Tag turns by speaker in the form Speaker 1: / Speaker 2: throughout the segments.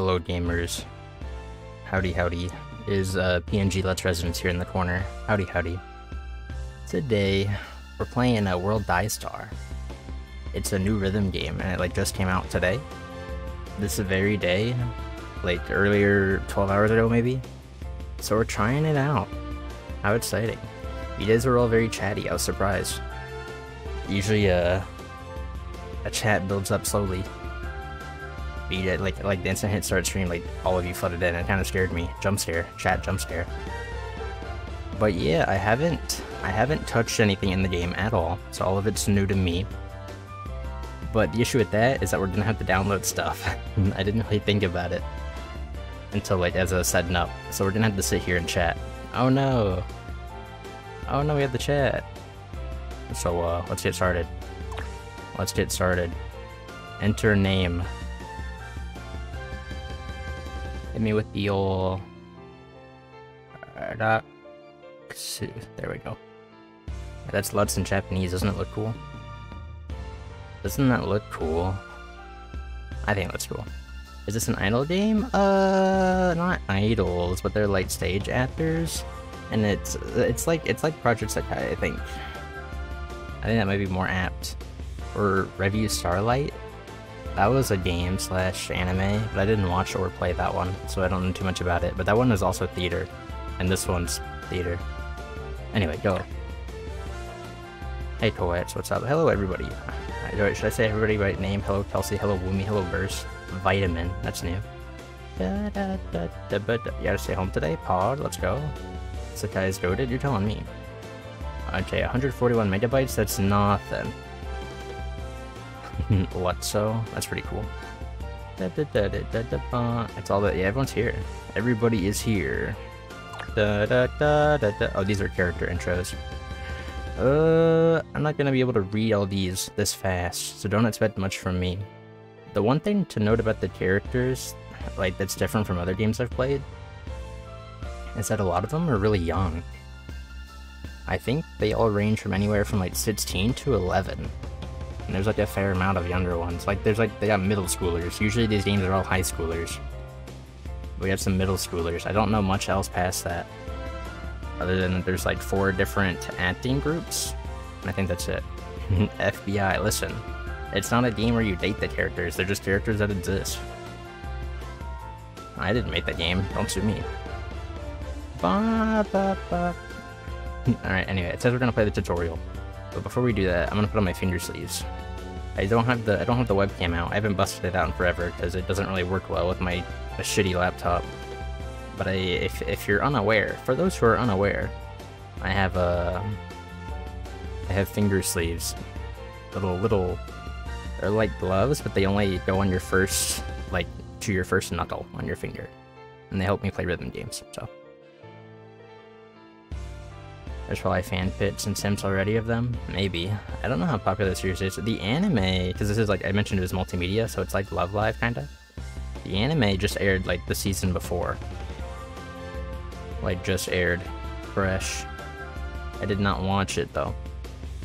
Speaker 1: Hello gamers. Howdy howdy. Is uh, PNG Lux Resonus here in the corner. Howdy howdy. Today, we're playing a World Dai Star. It's a new rhythm game and it like just came out today. This very day, like earlier 12 hours ago maybe. So we're trying it out. How exciting. You guys were all very chatty, I was surprised. Usually uh, a chat builds up slowly beat it, like like the instant hit start stream, like all of you flooded in. It kind of scared me. Jump scare, chat jump scare. But yeah, I haven't I haven't touched anything in the game at all, so all of it's new to me. But the issue with that is that we're gonna have to download stuff. I didn't really think about it until like as I was setting up. So we're gonna have to sit here and chat. Oh no! Oh no, we have the chat. So uh, let's get started. Let's get started. Enter name. Hit me with the old... There we go. That's Lux in Japanese, doesn't it look cool? Doesn't that look cool? I think it looks cool. Is this an idol game? Uh, not idols, but they're like stage actors, and it's it's like it's like Project Sekai. I think. I think that might be more apt. Or Revue Starlight. That was a game slash anime, but I didn't watch or play that one, so I don't know too much about it. But that one is also theater, and this one's theater. Anyway, go. Hey Toets, what's up? Hello everybody. Uh, should I say everybody by name? Hello Kelsey, hello Woomy, hello Burst. Vitamin, that's new. Da, da, da, da, da, da. You gotta stay home today? Pod, let's go. Sekai's goaded, you're telling me. Okay, 141 megabytes, that's nothing. what so? That's pretty cool. It's all that. Yeah, everyone's here. Everybody is here. Da, da, da, da, da. Oh, these are character intros. Uh, I'm not gonna be able to read all these this fast, so don't expect much from me. The one thing to note about the characters, like that's different from other games I've played, is that a lot of them are really young. I think they all range from anywhere from like 16 to 11 and there's like a fair amount of younger ones. Like there's like they got middle schoolers. Usually these games are all high schoolers. We have some middle schoolers. I don't know much else past that. Other than there's like four different acting groups. And I think that's it. FBI, listen. It's not a game where you date the characters, they're just characters that exist. I didn't make the game, don't sue me. Ba, ba, ba. Alright, anyway, it says we're gonna play the tutorial. But before we do that, I'm gonna put on my finger sleeves. I don't have the I don't have the webcam out. I haven't busted it out in forever because it doesn't really work well with my a shitty laptop. But I, if if you're unaware, for those who are unaware, I have a I have finger sleeves, little little, they're like gloves, but they only go on your first like to your first knuckle on your finger, and they help me play rhythm games. So. There's probably fan pits and sims already of them. Maybe. I don't know how popular the series is. The anime, because this is like, I mentioned it was multimedia, so it's like Love Live, kinda. The anime just aired like the season before. Like just aired. Fresh. I did not watch it though.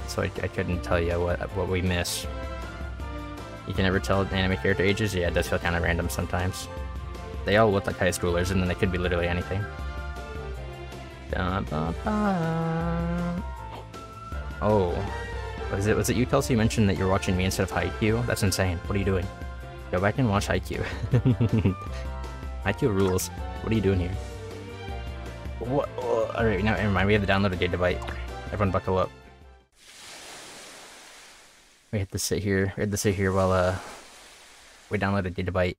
Speaker 1: So I, I couldn't tell you what, what we miss. You can never tell anime character ages? Yeah, it does feel kind of random sometimes. They all look like high schoolers, and then they could be literally anything. Oh. Was it was it you, Kelsey, you mentioned that you're watching me instead of Haikyuu? That's insane. What are you doing? Go back and watch Haikyuu. Haikyuu rules. What are you doing here? What? Oh, Alright, now never mind. We have to download a gigabyte. Everyone buckle up. We have to sit here. We have to sit here while uh we download a gigabyte.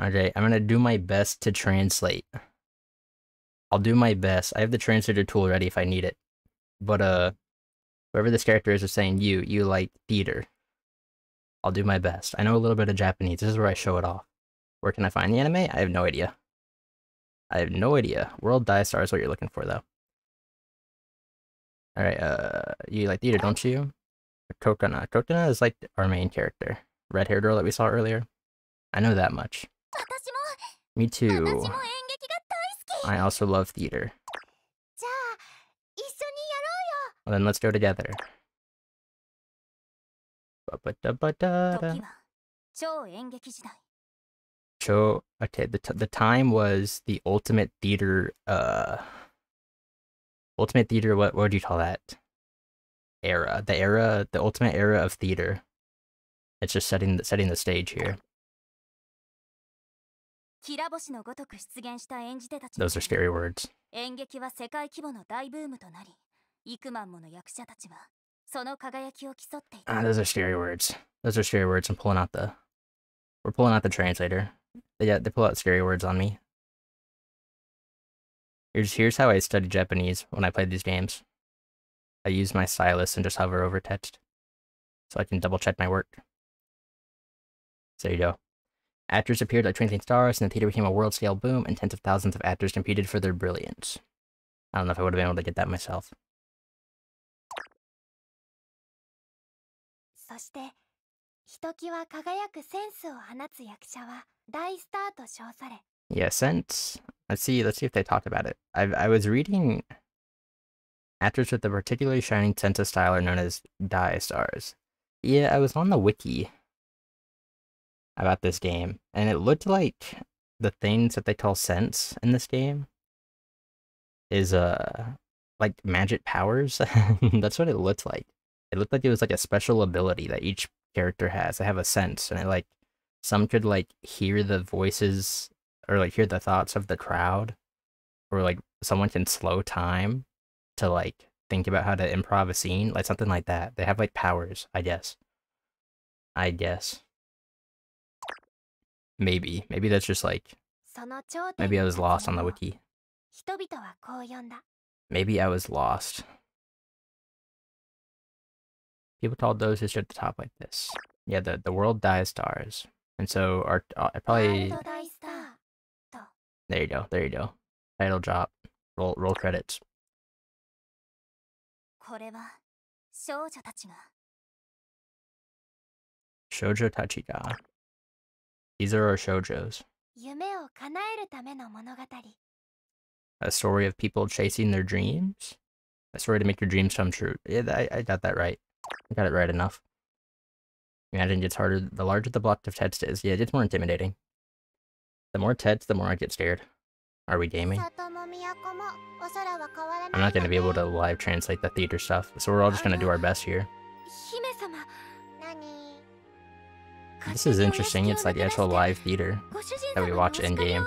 Speaker 1: Okay, I'm gonna do my best to translate. I'll do my best. I have the translator tool ready if I need it. But, uh, whoever this character is is saying you, you like theater. I'll do my best. I know a little bit of Japanese. This is where I show it off. Where can I find the anime? I have no idea. I have no idea. World Dai Star is what you're looking for, though. Alright, uh, you like theater, don't you? Kokona. Kokona is like our main character. Red-haired girl that we saw earlier. I know that much. Me too. I also love theater. Well, then let's go together.
Speaker 2: -da -da.
Speaker 1: Cho, okay, the, the time was the ultimate theater, uh, ultimate theater, what, what would you call that? Era, the era, the ultimate era of theater. It's just setting, setting the stage here.
Speaker 2: きら星のごとく出現した演じ手たちの
Speaker 1: Those are scary words.
Speaker 2: 演劇は世界規模の大ブームとなり幾万もの役者たちはその輝きを競っていた
Speaker 1: Ah, those are scary words. Those are scary words. I'm pulling out the we're pulling out the translator. Yeah, they pull out scary words on me. Here's here's how I study Japanese when I play these games. I use my stylus and just hover over text. So I can double check my work. So there you go. Actors appeared like twinkling stars, and the theater became a world scale boom, and tens of thousands of actors competed for their brilliance. I don't know if I would have been able to get that myself. Yeah, sense. Let's see. Let's see if they talked about it. I I was reading. Actors with a particularly shining sense of style are known as Dai Stars. Yeah, I was on the wiki about this game, and it looked like the things that they call sense in this game is uh like magic powers. That's what it looked like. It looked like it was like a special ability that each character has. They have a sense, and it like some could like hear the voices or like hear the thoughts of the crowd or like someone can slow time to like think about how to improv a scene like something like that they have like powers i guess i guess maybe maybe that's just like
Speaker 2: その頂点
Speaker 1: maybe i
Speaker 2: に
Speaker 1: was
Speaker 2: 立つ
Speaker 1: lost on the
Speaker 2: 者を
Speaker 1: wiki
Speaker 2: 人々はこう呼んだ
Speaker 1: maybe i was lost people called those who stood at the top like this yeah the, the world dies stars and so our uh, I
Speaker 2: ワー
Speaker 1: probably
Speaker 2: ルド大スター
Speaker 1: there you go there you go title drop roll roll credits
Speaker 2: これは少女たちが
Speaker 1: shoujo tachiga these are our shoujos. A story of people chasing their dreams? A story to make your dreams come true. Yeah, I, I got that right. I got it right enough. Imagine it's harder the larger the block of text is. Yeah, it's more intimidating. The more text, the more I get scared. Are we gaming? I'm not going to be able to live translate the theater stuff, so we're all just going to do our best here. This is interesting. It's like actual live theater that we watch in game.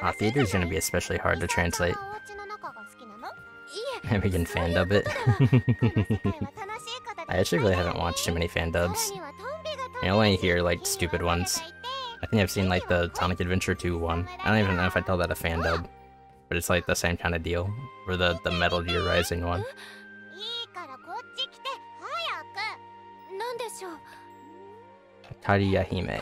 Speaker 1: Uh, theater is going to be especially hard to translate. And we can fan dub it. I actually really haven't watched too many fan dubs. I only hear like stupid ones. I think I've seen like the Sonic Adventure 2 one. I don't even know if I call that a fan dub, but it's like the same kind of deal, or the, the Metal Gear Rising one. Tariya Hime.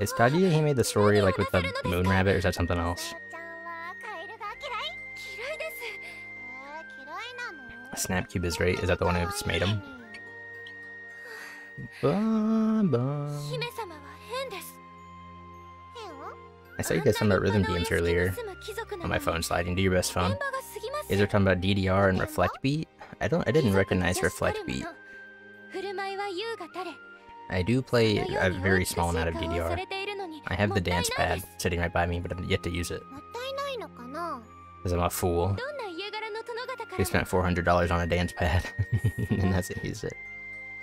Speaker 1: Is Tariya Hime the story like with the moon rabbit or is that something else? Snapcube is right. Is that the one who's made him? I saw you guys talking about rhythm games earlier on my phone sliding Do your best phone. Is there talking about DDR and Reflect Beat? I don't I didn't recognize Reflect Beat. I do play a very small amount of DDR. I have the dance pad sitting right by me, but I'm yet to use it. Because I'm a fool.
Speaker 2: We
Speaker 1: spent $400 on a dance pad, and hasn't used it.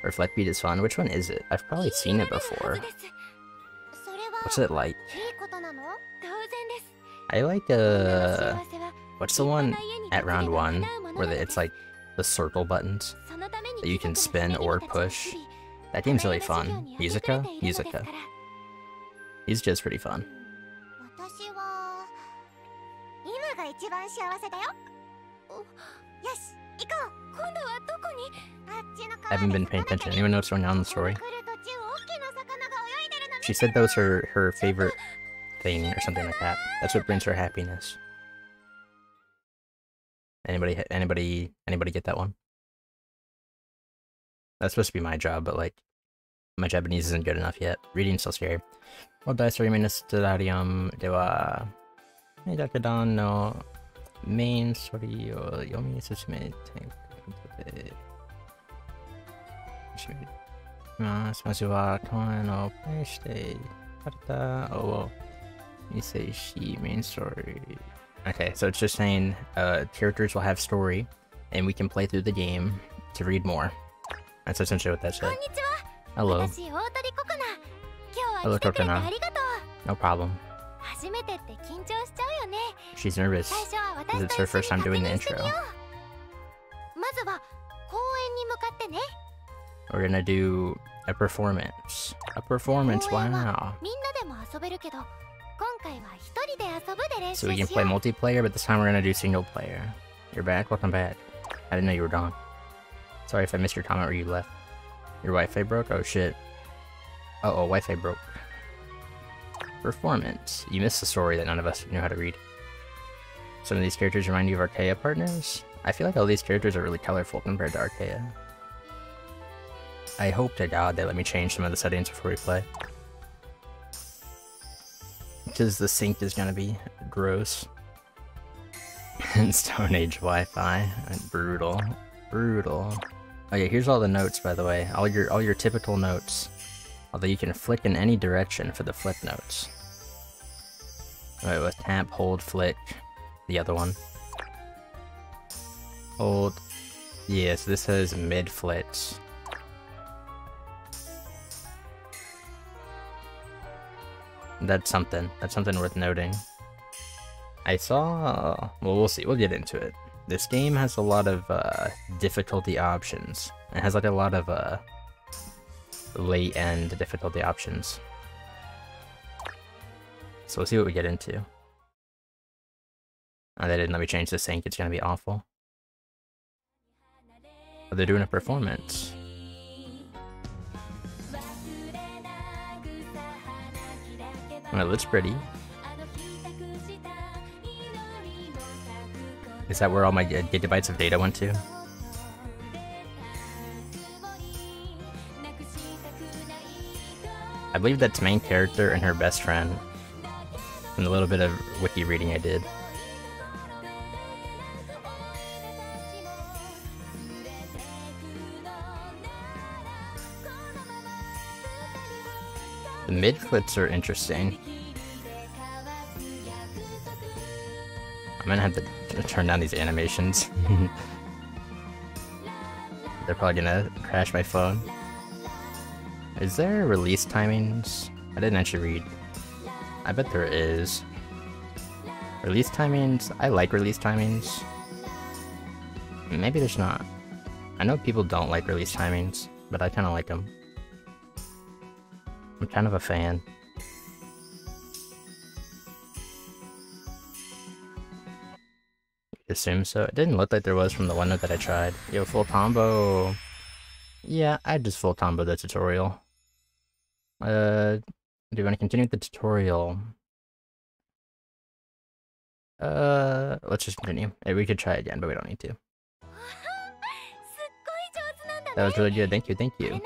Speaker 1: Reflect Beat is fun. Which one is it? I've probably seen it before. What's it like? I like, uh... What's the one at round one, where the, it's like the circle buttons? that you can spin or push. That game's really fun. Museca? Museca. He's just pretty fun. I haven't been paying attention. Anyone know what's going on in the story? She said that was her, her favorite thing or something like that. That's what brings her happiness. Anybody anybody anybody get that one? That's supposed to be my job, but like my Japanese isn't good enough yet. Reading's still scary. Well, dice 3 minutes to Darium では、メダケダンの メインストーリーを読み進めていくことで、始めていきます。まずは、トンのプレイして、方を見せし、メインストーリー。Okay, so it's just saying uh, characters will have story, and we can play through the game to read more. That's essentially what that said. Hello. Hello,
Speaker 2: Kokona.
Speaker 1: No problem. She's nervous.
Speaker 2: It's
Speaker 1: her first time doing the intro. We're gonna do a performance. A performance, wow. So we can play multiplayer, but this time we're gonna do single player. You're back? Welcome back. I didn't know you were gone. Sorry if I missed your comment where you left. Your Wi-Fi broke? Oh shit. Uh oh, Wi-Fi broke. Performance. You missed the story that none of us knew how to read. Some of these characters remind you of Arcaea partners. I feel like all these characters are really colorful compared to Arcaea. I hope to god they let me change some of the settings before we play. Because the sync is gonna be gross. and Stone Age Wi-Fi. Brutal. Brutal. Okay, here's all the notes by the way. All your all your typical notes. Although you can flick in any direction for the flip notes. Alright, with tap, hold, flick. The other one. Hold. Yeah, so this says mid flicks. That's something. That's something worth noting. I saw. Well, we'll see. We'll get into it. This game has a lot of uh, difficulty options. It has like a lot of uh, late end difficulty options. So we'll see what we get into. Oh, they didn't let me change the sync. It's gonna be awful. But they're doing a performance. Well, it looks pretty. Is that where all my gigabytes of data went to? I believe that's main character and her best friend. From the little bit of wiki reading I did. The mid clips are interesting. I'm gonna have to turn down these animations. They're probably gonna crash my phone. Is there release timings? I didn't actually read. I bet there is. Release timings? I like release timings. Maybe there's not. I know people don't like release timings, but I kind of like them. I'm kind of a fan. assume so. It didn't look like there was from the one that I tried. Yo, full combo. Yeah, I just full combo the tutorial. Uh, do you want to continue the tutorial? Uh, let's just continue. We could try again, but we don't need to. That was really good. Thank you, thank you.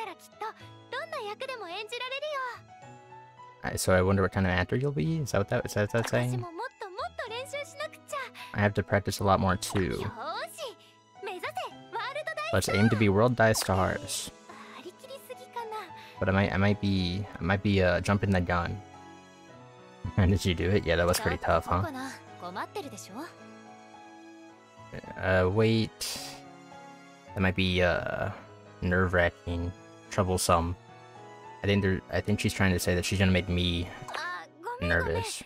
Speaker 1: Alright, so I wonder what kind of actor you'll be? Is that what that, is that, what saying? I have to practice a lot more too. Let's aim to be World Dai Stars. But I might, I might be, I might be uh, jumping the gun. And did you do it? Yeah, that was pretty tough, huh? Uh, wait. That might be uh, nerve-wracking, troublesome. I think there, I think she's trying to say that she's gonna make me nervous.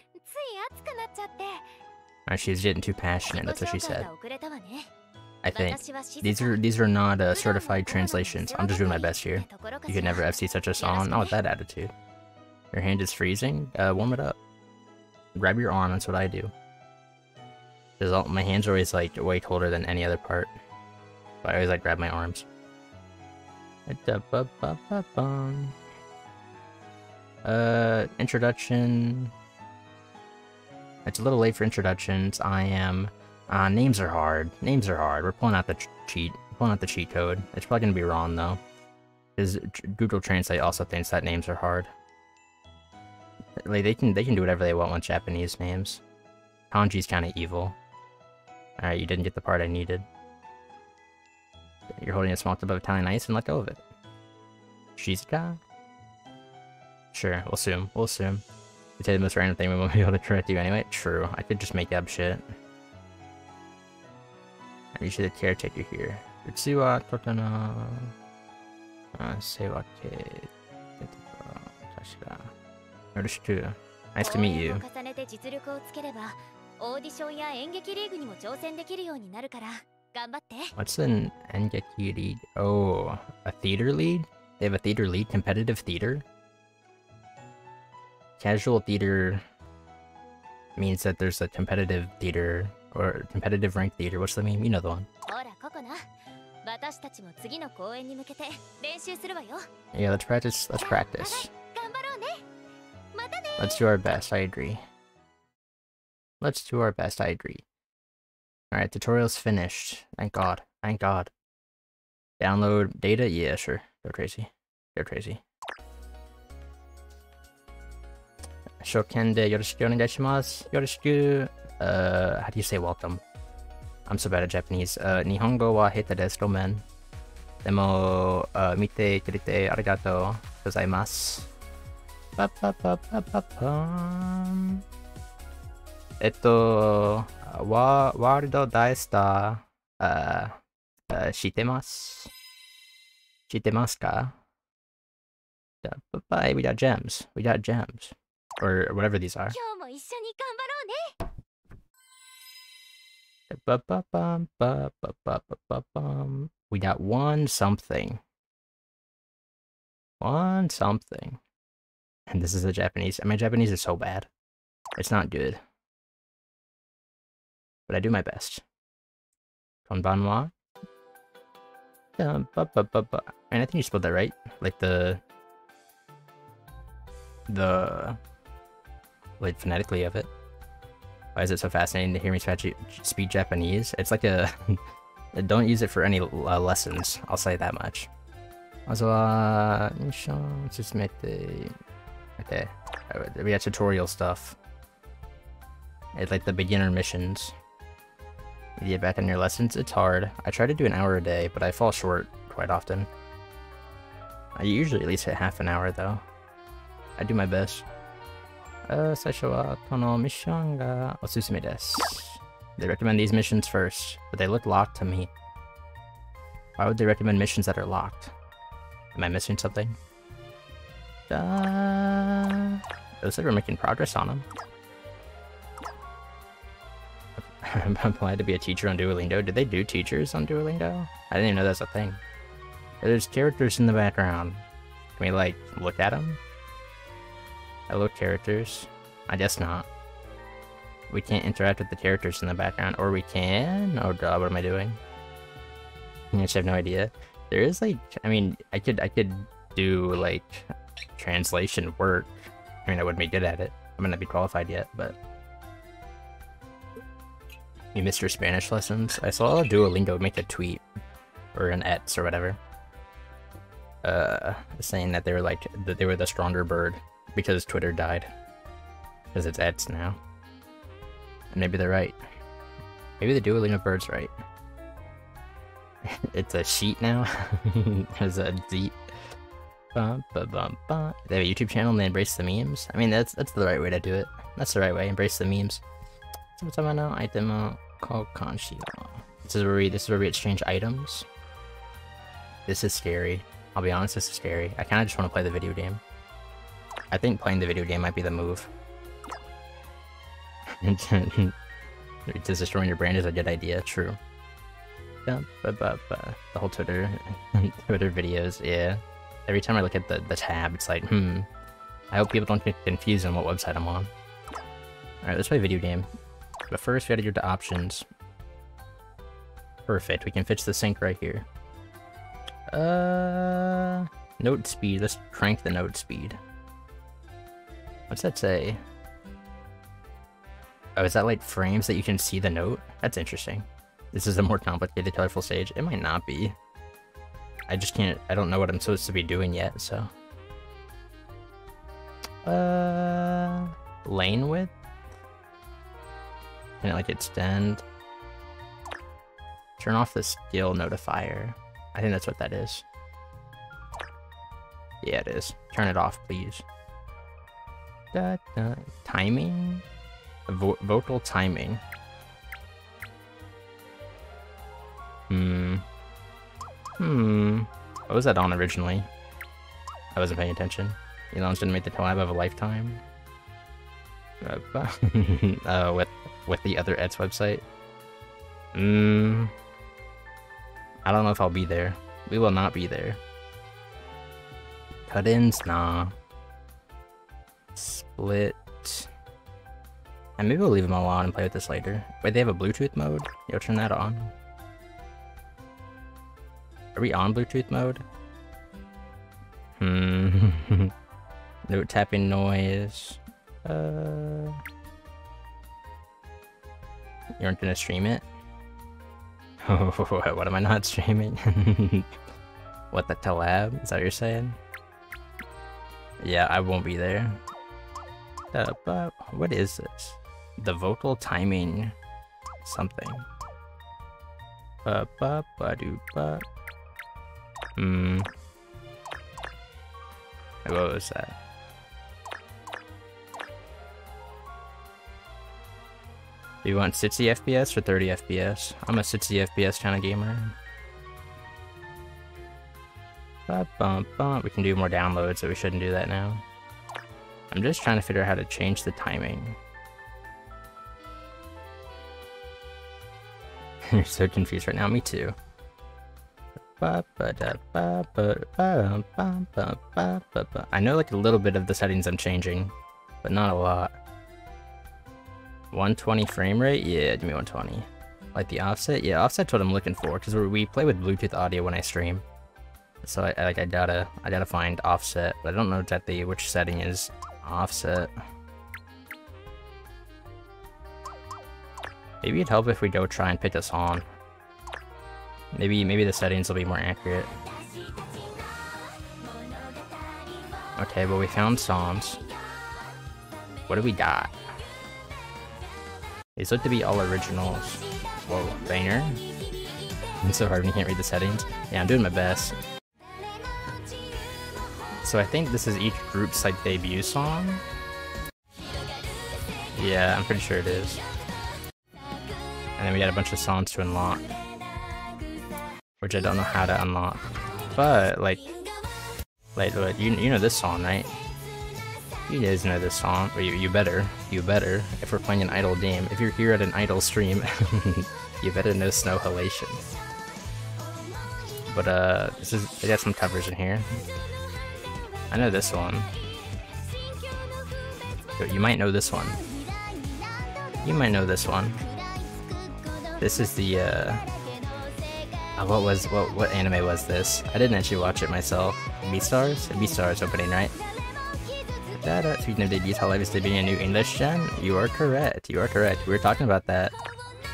Speaker 1: Uh, she's getting too passionate, that's what she said. I think. These are these are not uh, certified translations. I'm just doing my best here. You could never FC such a song. Not with that attitude. Your hand is freezing? Uh, warm it up. Grab your arm, that's what I do. All, my hands are always like way colder than any other part. But I always like grab my arms. Uh, introduction. It's a little late for introductions. I am. Uh, names are hard. Names are hard. We're pulling out the cheat. Pulling out the cheat code. It's probably gonna be wrong though. Because Google Translate also thinks that names are hard. Like they can they can do whatever they want with Japanese names. Kanji's kind of evil. Alright, you didn't get the part I needed. You're holding a small tub of Italian ice and let go of it. Shizuka? Sure, we'll assume. We'll assume. We say the most random thing we won't be able to correct you anyway. True, I could just make up shit. I'm usually the caretaker here. Utsu wa totona... Uh, seiwa ke... Tashika. Urushiku. Nice to meet you.
Speaker 2: 応援を重ねて実力をつければオーディションや演劇リーグにも挑戦できるようになるから頑張って
Speaker 1: What's an Engeki lead? Oh, a theater lead? They have a theater lead? Competitive theater? Casual theater means that there's a competitive theater or competitive ranked theater. What's the name? You know the one. Yeah, let's practice. Let's practice. Let's do our best. I agree. Let's do our best. I agree. Alright, tutorial's finished. Thank God. Thank God. Download data? Yeah, sure. Go crazy. Go crazy. Shoken de yoroshiku onegaishimasu. Yoroshiku. Uh, how do you say welcome? I'm so bad at Japanese. Uh, Nihongo wa heta desu, gomen. Demo, uh, mite kurete arigato gozaimasu. Ba, ba, ba, ba, ba, bum. えっと、ワワールド大スター、あ、あ知ってます知ってますか Yeah, but bye, we got gems. We got gems. Or whatever these are. We got one something. One something. And this is the Japanese. I my Japanese is so bad. It's not good. But I do my best. Konbanwa. And I think you spelled that right. Like the... The like phonetically of it. Why is it so fascinating to hear me speak speak Japanese? It's like a don't use it for any uh, lessons. I'll say that much. まずは、ミッション進めて、okay. Uh, We got tutorial stuff. It's like the beginner missions. You get back on your lessons, it's hard. I try to do an hour a day, but I fall short quite often. I usually at least hit half an hour though. I do my best. Uh, 最初はこのミッションがおすすめです. They recommend these missions first, but they look locked to me. Why would they recommend missions that are locked? Am I missing something? Uh, it looks like we're making progress on them. I'm applied to be a teacher on Duolingo. Did they do teachers on Duolingo? I didn't even know that's a thing. There's characters in the background. Can we, like, look at them? Hello, characters. I guess not. We can't interact with the characters in the background. Or we can? Oh god, what am I doing? I just have no idea. There is, like, I mean, I could, I could do, like, translation work. I mean, I wouldn't be good at it. I might not be qualified yet, but... You missed your Spanish lessons? I saw Duolingo make a tweet, or an ets or whatever, uh, saying that they were like, that they were the stronger bird because Twitter died. Because it's Eds now. And maybe they're right. Maybe the Duolingo bird's right. it's a sheet now. There's a deep. Bum, bum, bum, bum. They have a YouTube channel and they embrace the memes. I mean, that's that's the right way to do it. That's the right way. Embrace the memes. Someone item called Kanshi. This is where we this is where we exchange items. This is scary. I'll be honest, this is scary. I kind of just want to play the video game. I think playing the video game might be the move. Just destroying your brand is a good idea, true. The whole Twitter Twitter videos, yeah. Every time I look at the, the tab, it's like, hmm. I hope people don't get confused on what website I'm on. Alright, let's play video game. But first, we gotta go to options. Perfect, we can fix the sync right here. Uh, note speed, let's crank the note speed. What's that say? Oh, is that like frames that you can see the note? That's interesting. This is a more complicated, colorful stage. It might not be. I just can't, I don't know what I'm supposed to be doing yet, so. Uh, lane width? Can it like extend? Turn off the skill notifier. I think that's what that is. Yeah, it is. Turn it off, please. Da, da. Timing? Vo vocal timing. Hmm. Hmm. What was that on originally? I wasn't paying attention. Elon's gonna make the collab of a lifetime. Uh, with with the other Eds website. Hmm. I don't know if I'll be there. We will not be there. Cut-ins? Nah. Split. And maybe we'll leave them alone and play with this later. Wait, they have a Bluetooth mode? Yo, turn that on. Are we on Bluetooth mode? Hmm. Note tapping noise. Uh. You aren't gonna stream it? What am I not streaming? what the collab? Is that what you're saying? Yeah, I won't be there. Uh, but what is this? The vocal timing something. Ba ba ba do ba. Hmm. What was that? Do you want 60 FPS or 30 FPS? I'm a 60 FPS kind of gamer. Ba. We can do more downloads, so we shouldn't do that now. I'm just trying to figure out how to change the timing. You're so confused right now, me too. I know like a little bit of the settings I'm changing, but not a lot. 120 frame rate? Yeah, give me 120. Like the offset? Yeah, offset's what I'm looking for, because we play with Bluetooth audio when I stream. So I, I, like I gotta I gotta find offset, but I don't know exactly which setting is offset. Maybe it'd help if we go try and pick a song. Maybe maybe the settings will be more accurate. Okay, but we found songs. What do we got? These look to be all originals. Whoa, banger. It's so hard when you can't read the settings. Yeah, I'm doing my best. So I think this is each group's like debut song. Yeah, I'm pretty sure it is. And then we got a bunch of songs to unlock. Which I don't know how to unlock. But, like, like, you, you know this song, right? You guys know this song. Or you, you better. You better. If we're playing an idol game. If you're here at an idol stream, you better know Snow Halation. But, uh, this is, they got some covers in here. I know this one. You might know this one. You might know this one. This is the, uh... Oh, what was, what, what anime was this? I didn't actually watch it myself. Beastars? Beastars opening, right? That, speaking of debuts, how life is be a new English gen? You are correct, you are correct. We were talking about that.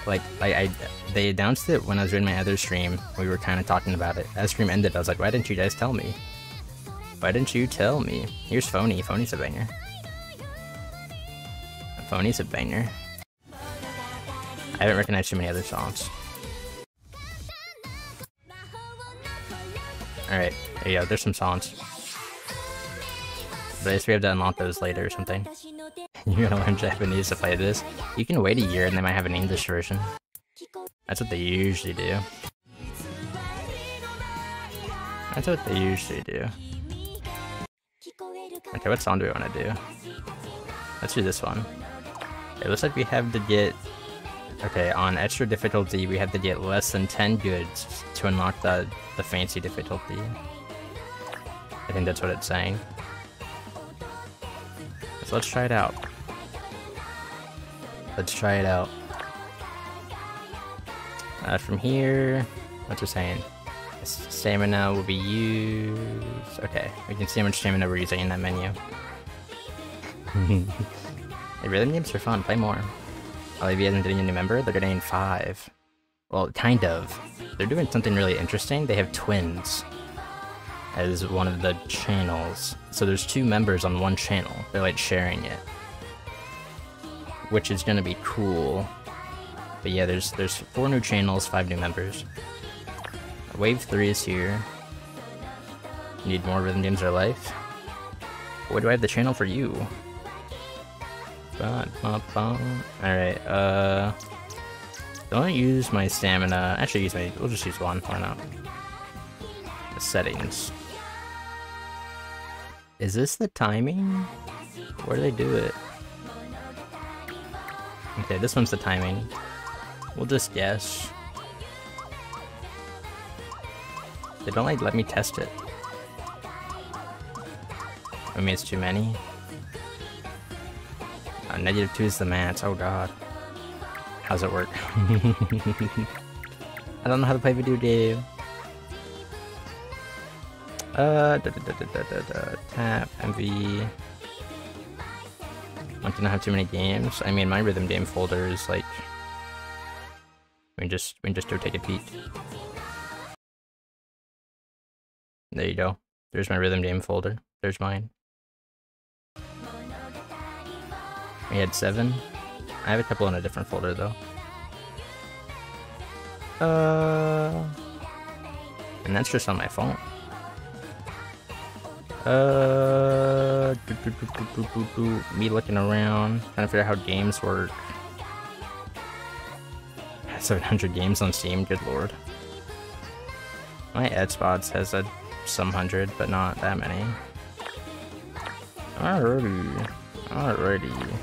Speaker 1: Like, I, I, they announced it when I was doing my other stream. We were kind of talking about it. As stream ended, I was like, why didn't you guys tell me? Why didn't you tell me? Here's Phony. Phony's a banger. Phony's a banger. I haven't recognized too many other songs. Alright, there you go. There's some songs. But I guess we have to unlock those later or something. You're gonna learn Japanese to play this? You can wait a year and they might have an English version. That's what they usually do. That's what they usually do. Okay, what song do we want to do? Let's do this one. It looks like we have to get... Okay, on extra difficulty, we have to get less than 10 goods to unlock the, the fancy difficulty. I think that's what it's saying. So let's try it out. Let's try it out. Uh, from here, what's it saying? Stamina will be used. Okay, we can see how much stamina we're using in that menu. hey, rhythm games are fun. Play more. Hololive isn't getting a new member. They're getting five. Well, kind of. They're doing something really interesting. They have twins as one of the channels. So there's two members on one channel. They're like sharing it. Which is gonna be cool. But yeah, there's there's four new channels, five new members. Wave 3 is here. Need more rhythm games or life? What do I have the channel for you? Alright, uh... Don't use my stamina. Actually, use my. We'll just use one. Why not? The settings. Is this the timing? Where do they do it? Okay, this one's the timing. We'll just guess. They don't like let me test it. I mean, it's too many. Uh, negative two is the max. Oh god. How's it work? I don't know how to play video game. Uh, da, da, da, tap, MV. I do not have too many games. I mean, my rhythm game folder is like. We just we just go take a peek. There you go. There's my rhythm game folder. There's mine. We had seven. I have a couple in a different folder though. Uh, and that's just on my phone. Uh, doo -doo -doo me looking around, trying to figure out how games work. 700 games on Steam, good lord. My Xbox has a some hundred, but not that many. Alrighty. Alrighty.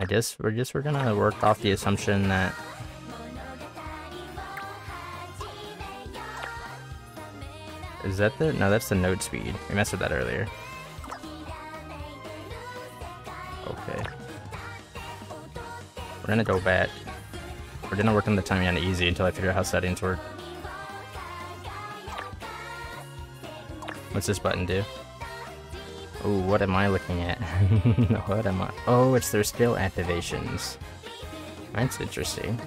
Speaker 1: I guess we're just we're gonna work off the assumption that Is that the no that's the note speed. We messed with that earlier. Okay. We're gonna go back. We're gonna work on the timing on easy until I figure out how settings work. What's this button do? Oh, what am I looking at? what am I? Oh, it's their skill activations. That's interesting.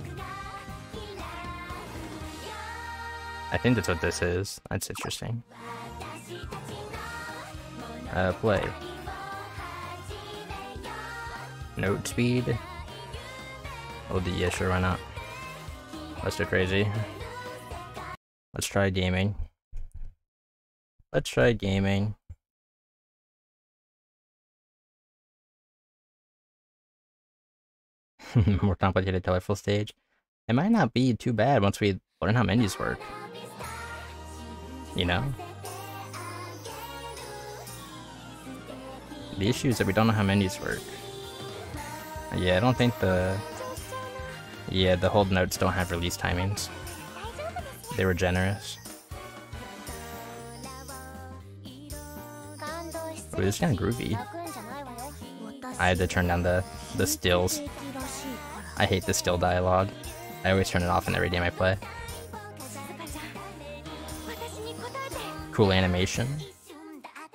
Speaker 1: I think that's what this is. That's interesting. Uh, play. Note speed. Oh, yeah, sure, why not? Let's go crazy. Let's try gaming. Let's try gaming. more complicated colorful stage. It might not be too bad once we learn how menus work. You know? The issue is that we don't know how menus work. Yeah, I don't think the... Yeah, the hold notes don't have release timings. They were generous. Ooh, this is kinda groovy. I had to turn down the, the stills. I hate the still dialogue. I always turn it off in every game I play. Cool animation.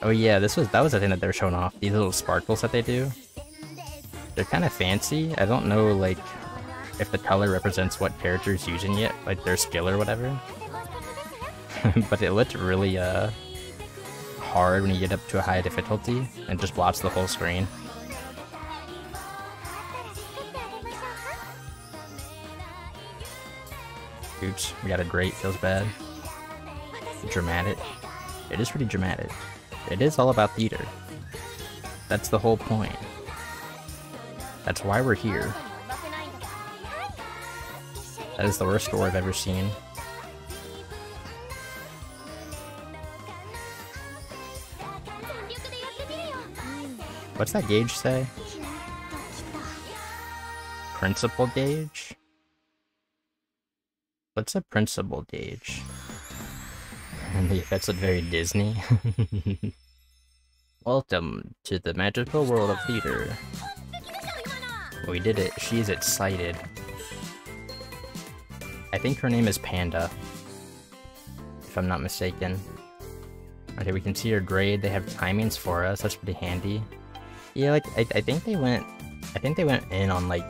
Speaker 1: Oh yeah, this was that was the thing that they're showing off. These little sparkles that they do. They're kind of fancy. I don't know like if the color represents what character is using it, like their skill or whatever. but it looked really uh hard when you get up to a high difficulty and just blocks the whole screen. Oops, we got a great, feels bad. Dramatic. It is pretty dramatic. It is all about theater. That's the whole point. That's why we're here. That is the worst score I've ever seen. What's that gauge say? Principal gauge? What's a principal gauge? And the effects look very Disney. Welcome to the magical world of theater. We did it. She's excited. I think her name is Panda. If I'm not mistaken. Okay, we can see her grade. They have timings for us. That's pretty handy. Yeah, like, I, I think they went... I think they went in on, like...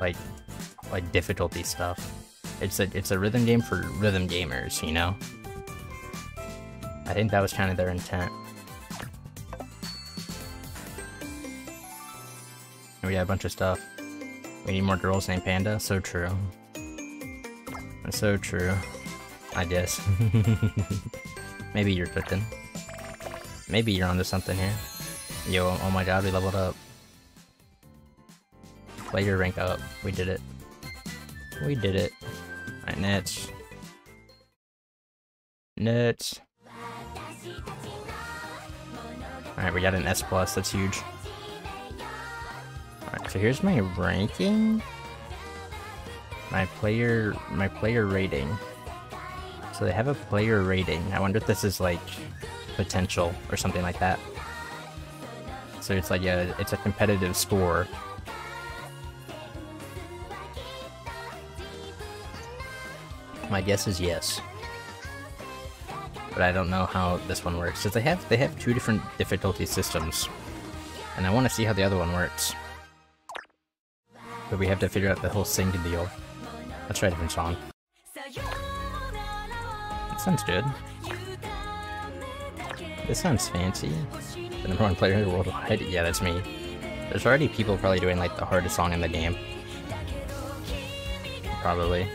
Speaker 1: Like... Like, difficulty stuff. It's a it's a rhythm game for rhythm gamers, you know? I think that was kind of their intent. And we got a bunch of stuff. We need more girls named Panda. So true. So true. I guess. Maybe you're cooking. Maybe you're onto something here. Yo, oh my god, we leveled up. Player rank up. We did it. We did it. Alright, Nets. Nets. Alright, we got an S+, plus. that's huge. Alright, so here's my ranking. My player, my player rating. So they have a player rating. I wonder if this is like potential or something like that. So it's like a, it's a competitive score. My guess is yes. But I don't know how this one works. Cause they have they have two different difficulty systems. And I want to see how the other one works. But we have to figure out the whole singing deal. Let's try a different song. That sounds good. This sounds fancy. The number one player in the world worldwide? Yeah, that's me. There's already people probably doing like the hardest song in the game. Probably.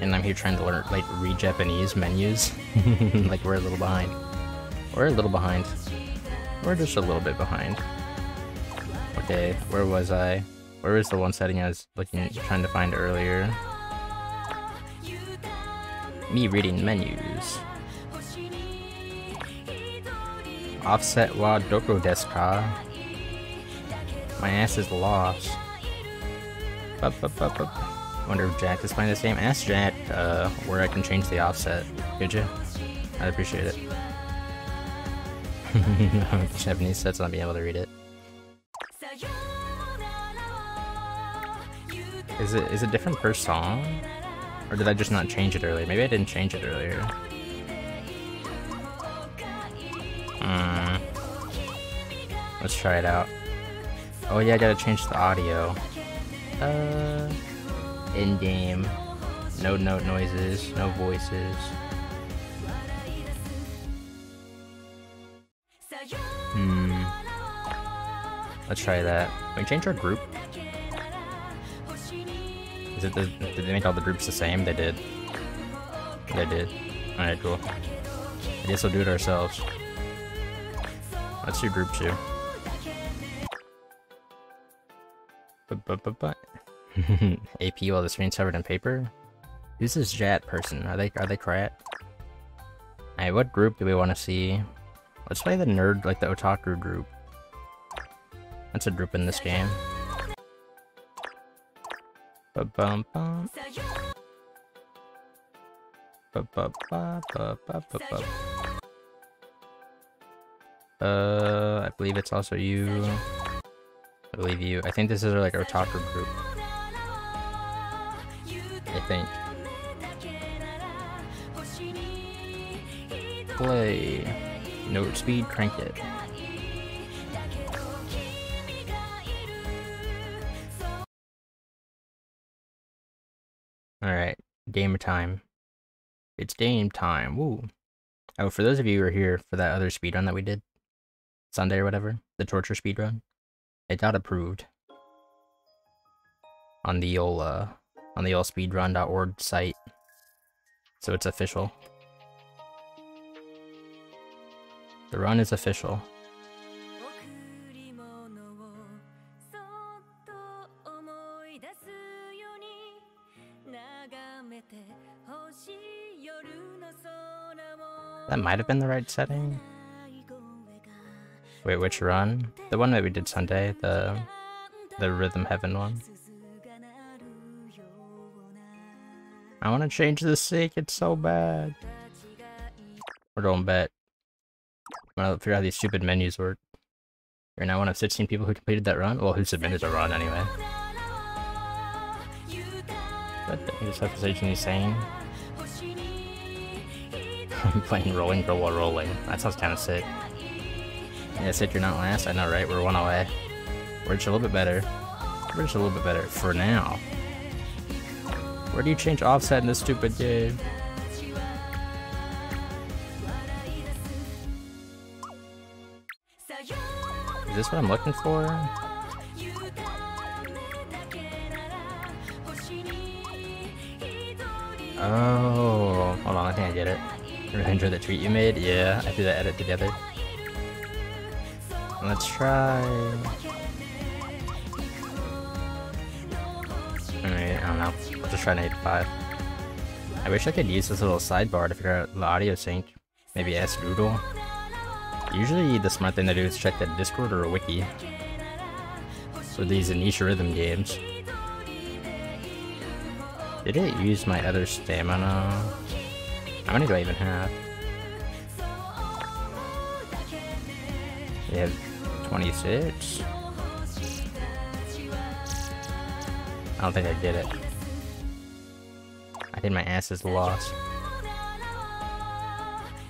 Speaker 1: And I'm here trying to learn, like, read Japanese menus. like, we're a little behind. We're a little behind. We're just a little bit behind. Okay, where was I? Where was the one setting I was looking, trying to find earlier? Me reading menus. Offset wa doko desu ka? My ass is lost. Bup, bup, bup, bup. Wonder if Jack is playing this game. Ask Jack uh, where I can change the offset. Could you? I'd appreciate it. Japanese sets on being able to read it. Is it is it different per song? Or did I just not change it earlier? Maybe I didn't change it earlier. Hmm. Let's try it out. Oh yeah, I gotta change the audio. Uh, in-game. No note noises, no voices. Hmm. Let's try that. Can we change our group? Is it the, did they make all the groups the same? They did. They did. Alright, cool. I guess we'll do it ourselves. Let's do group but. AP while the screen's covered in paper. Who's this Jat person? Are they are they Krat? Alright, what group do we want to see? Let's play the nerd, like the otaku group. That's a group in this game. Ba bum bum. Ba ba ba ba ba ba ba. Uh, I believe it's also you. I believe you. I think this is like our otaku group. I think. Play. Note speed, crank it. Alright, game time. It's game time, woo. Oh, for those of you who are here for that other speedrun that we did, Sunday or whatever, the torture speedrun, it got approved on the old, uh, on the old speedrun.org site. So it's official. The run is official. That might have been the right setting. Wait, which run? The one that we did Sunday, the the Rhythm Heaven one. I want to change the sync, it's so bad. We're going bet. I'm gonna figure out how these stupid menus work. You're now one of 16 people who completed that run? Well, who submitted a run anyway. Just have to say insane. I'm playing Rolling Girl while rolling. That sounds kinda sick. Yeah, I said you're not last. I know, right? We're one away. We're just a little bit better. We're just a little bit better for now. Where do you change offset in this stupid game? Is this what I'm looking for? Oh, hold on, I think I get it. Remember the tweet you made? Yeah, I threw that edit together. Let's try. Alright, I don't know. I'll just try an 8-5. I wish I could use this little sidebar to figure out the audio sync. Maybe ask Google. Usually the smart thing to do is check the Discord or a wiki. For these niche rhythm games. Did it use my other stamina? How many do I even have? We have 26? I don't think I did it. I think my ass is lost.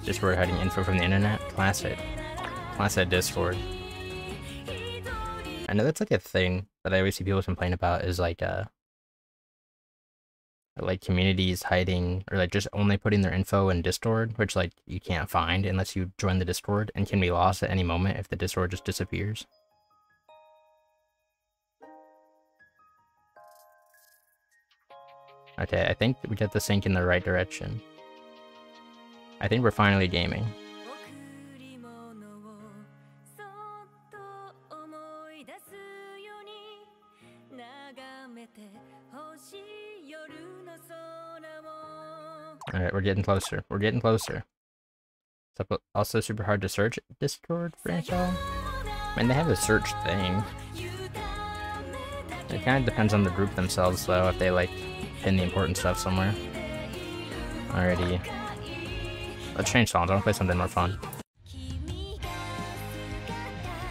Speaker 1: Discord hiding info from the internet? Classic. Classic Discord. I know that's like a thing that I always see people complain about is like uh like communities hiding or like just only putting their info in Discord, which like you can't find unless you join the Discord and can be lost at any moment if the Discord just disappears. Okay, I think we get the sync in the right direction. I think we're finally gaming. Alright, we're getting closer. We're getting closer. It's also super hard to search Discord for franchise. I mean, they have a search thing. It kind of depends on the group themselves, though, if they, like, pin the important stuff somewhere. Alrighty. Let's change songs. I want to play something more fun.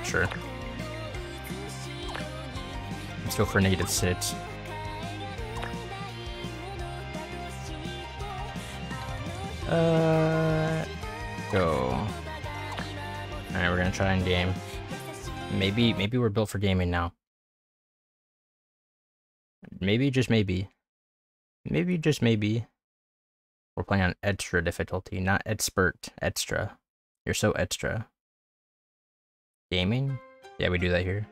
Speaker 1: Sure. Let's go for negative six. Uh, go. Alright, we're gonna try and game. Maybe, maybe we're built for gaming now. Maybe, just maybe. Maybe, just maybe. We're playing on extra difficulty, not expert, extra. You're so extra. Gaming? Yeah, we do that here.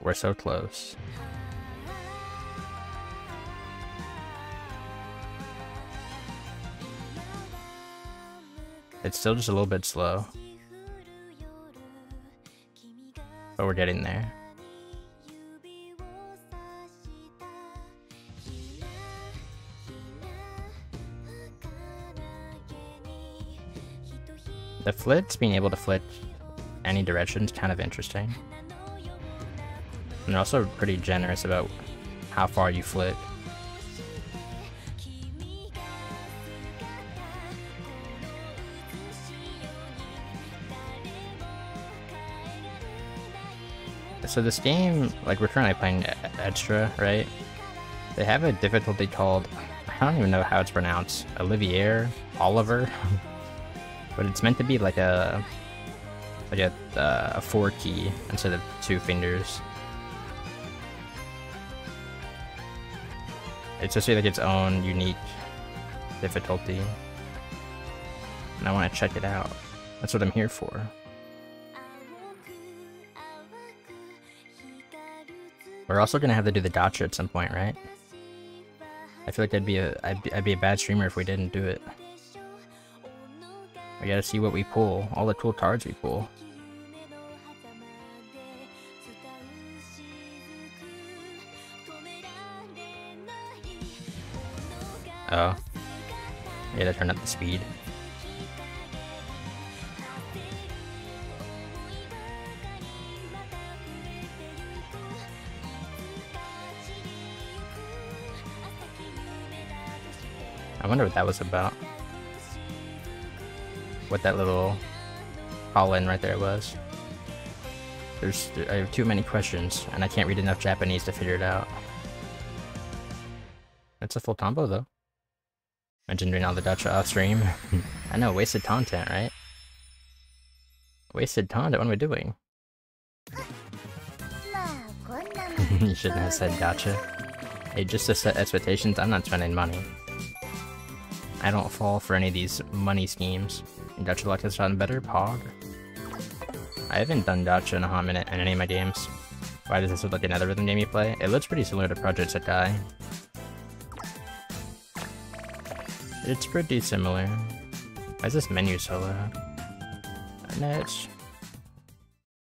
Speaker 1: We're so close. It's still just a little bit slow. But we're getting there. The flits, being able to flit any direction is kind of interesting. And they're also pretty generous about how far you flit. So this game, like we're currently playing Extra, right? They have a difficulty called, I don't even know how it's pronounced, Olivier, Oliver? but it's meant to be like a, like a, uh, a four key instead of two fingers. It's just like its own unique difficulty. And I want to check it out. That's what I'm here for. We're also gonna have to do the gacha at some point, right? I feel like I'd be a I'd be, I'd be a bad streamer if we didn't do it. We gotta see what we pull, all the cool cards we pull. Oh. Yeah, to turn up the speed. I wonder what that was about. What that little call-in right there was. There's, I have too many questions, and I can't read enough Japanese to figure it out. It's a full combo, though. Imagine doing all the gacha off stream. I know, wasted content, right? Wasted content, what am I doing? you shouldn't have said gacha. Hey, just to set expectations, I'm not spending money. I don't fall for any of these money schemes. Gacha luck has gotten better, Pog. I haven't done gacha in a hot minute in any of my games. Why does this look like another rhythm game you play? It looks pretty similar to Project Sekai.
Speaker 3: it's pretty similar. Why is this menu so loud? Next.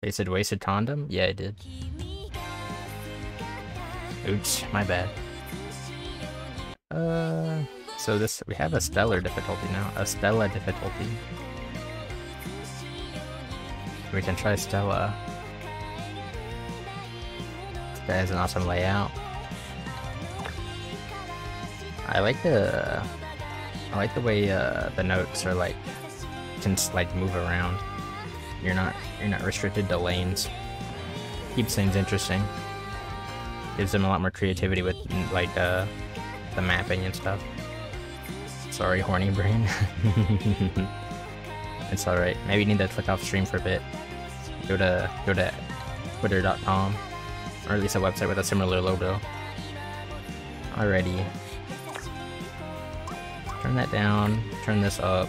Speaker 3: They said wasted condom? Yeah, I did. Oops, my bad. Uh, so this, we have a stellar difficulty now. A Stella difficulty. We can try Stella. That has an awesome layout. I like the I like the way uh, the notes are like can like move around. You're not you're not restricted to lanes. Keeps things interesting. Gives them a lot more creativity with like uh, the mapping and stuff. Sorry, horny brain. it's alright. Maybe you need to click off stream for a bit. Go to go to twitter.com or at least a website with a similar logo. Alrighty. Turn that down, turn this up.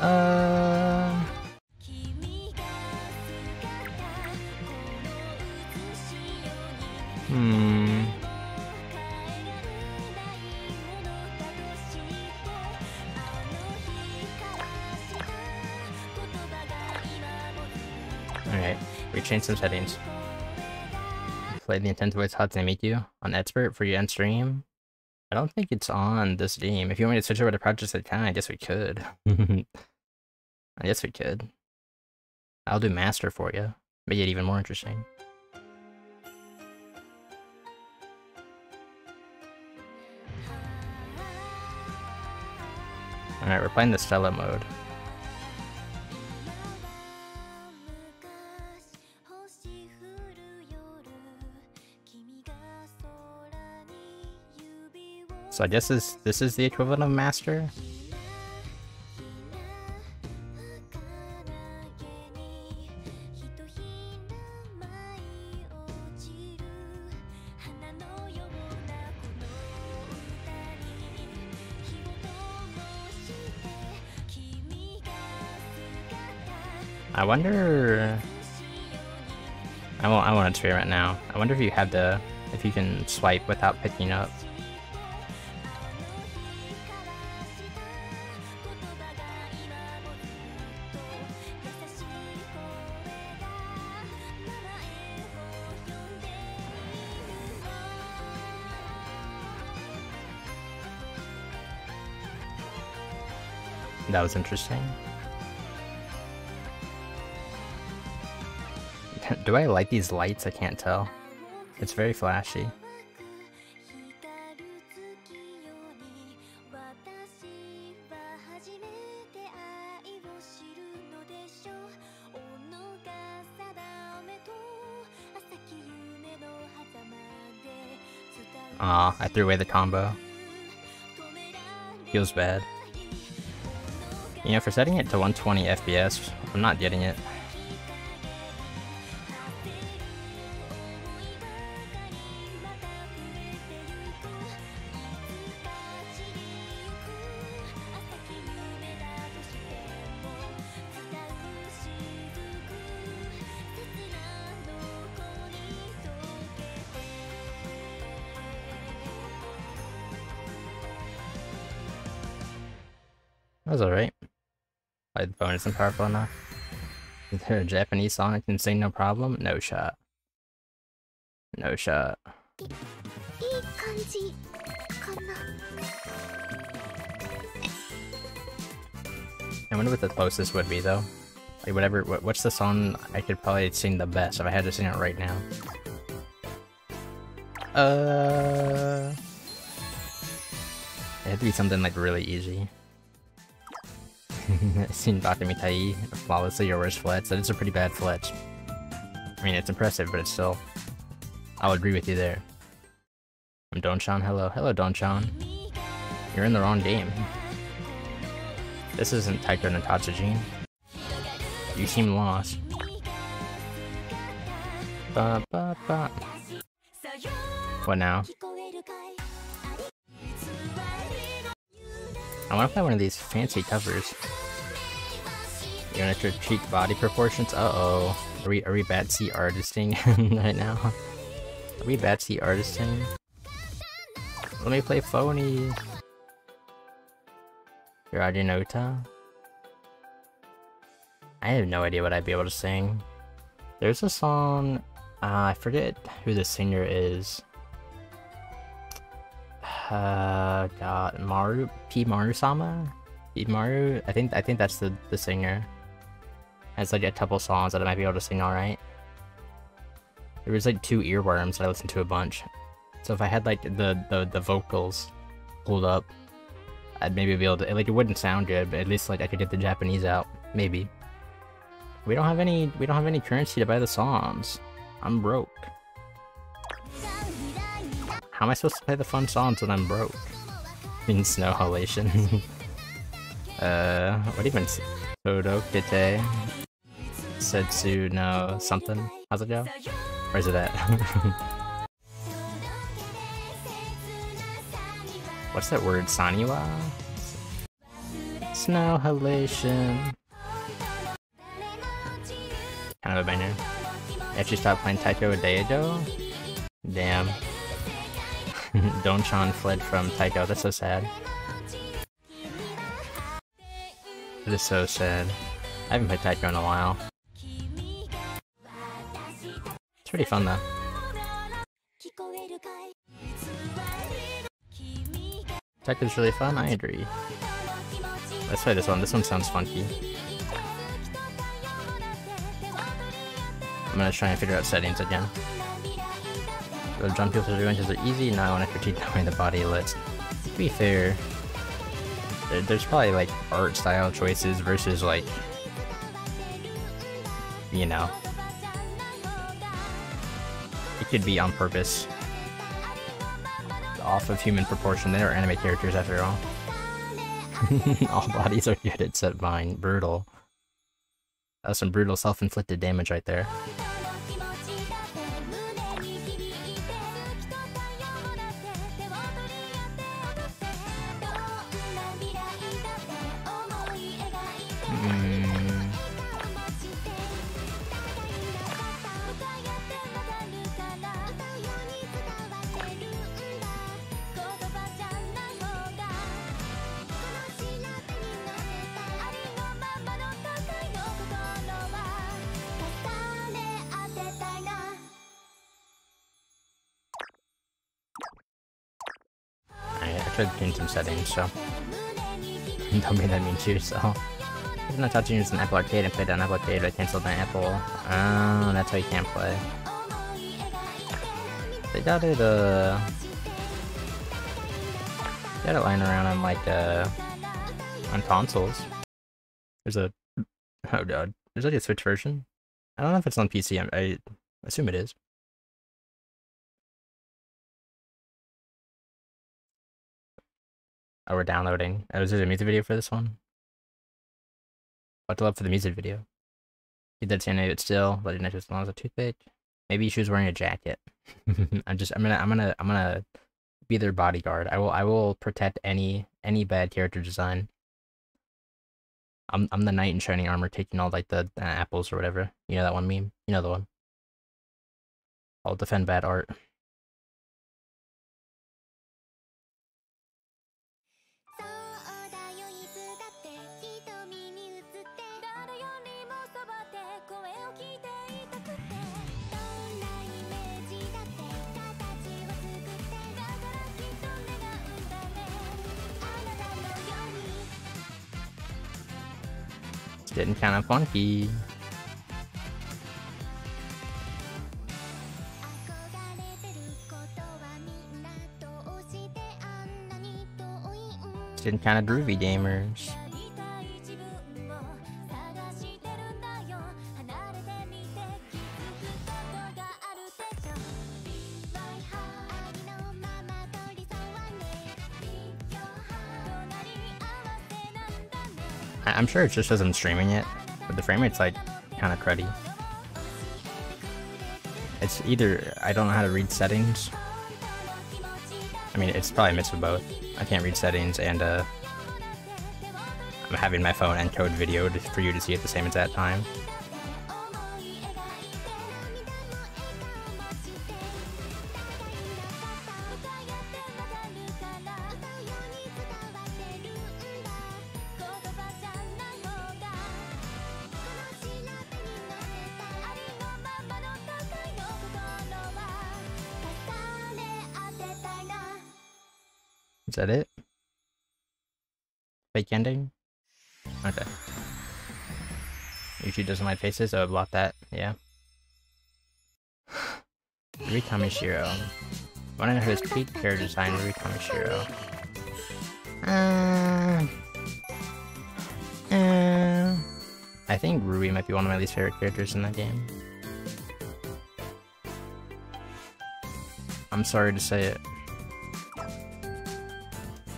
Speaker 3: Uh... we changed some settings. Play the Nintendo Voice Hatsune Miku on Expert for your end stream. I don't think it's on this game. If you want me to switch over to Project Satan, I guess we could. I guess we could. I'll do Master for you. Make it even more interesting. Alright, we're playing the Stella mode. So I guess this this is the equivalent of master. I wonder. I. I won't experiment now. I wonder if you have to, if you can swipe without picking up. That was interesting. Do I like these lights? I can't tell. It's very flashy. Aw, I threw away the combo. Feels bad. You know, for setting it to 120 FPS, I'm not getting it. Isn't powerful enough. Is there a Japanese song I can sing no problem? No shot. No shot. I wonder what the closest would be though. Like whatever, what, what's the song I could probably sing the best if I had to sing it right now? Uh... It had to be something like really easy. Seen Bakamitai flawlessly your worst fletch. That is a pretty bad fletch. I mean, it's impressive, but it's still... I'll agree with you there. I'm Donchan. Hello. Hello, Donchan. You're in the wrong game. This isn't Taiko no Tatsujin. You seem lost. Ba, ba, ba. What now? I want to play one of these fancy covers. To cheat body proportions? Uh-oh. Are we, are we C artisting right now? Are we C artisting?
Speaker 1: Let me play phony. Hiragi Nota? I have no idea what I'd be able to sing. There's a song, uh, I forget who the singer is. Uh, God, Maru, P. Maru-sama? P. Maru? I think, I think that's the, the singer. Has like a couple songs that I might be able to sing alright. There was like two earworms that I listened to a bunch. So if I had like the, the, the vocals pulled up, I'd maybe be able to, like it wouldn't sound good, but at least like I could get the Japanese out. Maybe. We don't have any, we don't have any currency to buy the songs. I'm broke. How am I supposed to play the fun songs when I'm broke? In snow halation. uh, what even? Todo Kite. Setsu no something. How's it go? Where's it at? What's that word? Saniwa? Snow halation. Kind of a banger. After you stop playing Taiko Daido? Damn. Donchan fled from Taiko, that's so sad. It is so sad. I haven't played Taiko in a while. It's pretty fun though. Tech is really fun, I agree. Let's play this one, this one sounds funky. I'm gonna try and figure out settings again. The jump people through inches are easy, now I want to critique the way the body looks. To be fair, there's probably like art style choices versus like, you know, could be on purpose. Off of human proportion, they are anime characters after all. all bodies are good except mine. Brutal. That's some brutal self-inflicted damage right there. Tried change some settings, so don't make that mean to yourself. Even though I thought you used an Apple Arcade and played on Apple Arcade, I canceled my Apple. Oh, that's how you can't play. They got it, uh... Got it lying around on, like, uh... On consoles. There's a... Oh god. There's like a Switch version? I don't know if it's on PC, I, I assume it is. Oh, we're downloading. Oh, is there a music video for this one? What to love for the music video? He did say it still, but it as long as a toothpick. Maybe she was wearing a jacket. I'm just I'm gonna I'm gonna I'm gonna be their bodyguard. I will I will protect any any bad character design. I'm I'm the knight in shining armor taking all like the apples or whatever. You know that one meme? You know the one. I'll defend bad art. getting kind of funky. It's getting kind of groovy gamers. I'm sure it's just as I'm streaming it, but the frame rate's like kind of cruddy. It's either I don't know how to read settings. I mean, it's probably a mix of both. I can't read settings, and uh, I'm having my phone encode video to, for you to see at the same exact time. Fake ending? Okay. YouTube doesn't like faces, so I block that, yeah. Kamishiro. Wanna know who's peak character design Rui Kamishiro? Uh, uh, I think Rui might be one of my least favorite characters in that game. I'm sorry to say it.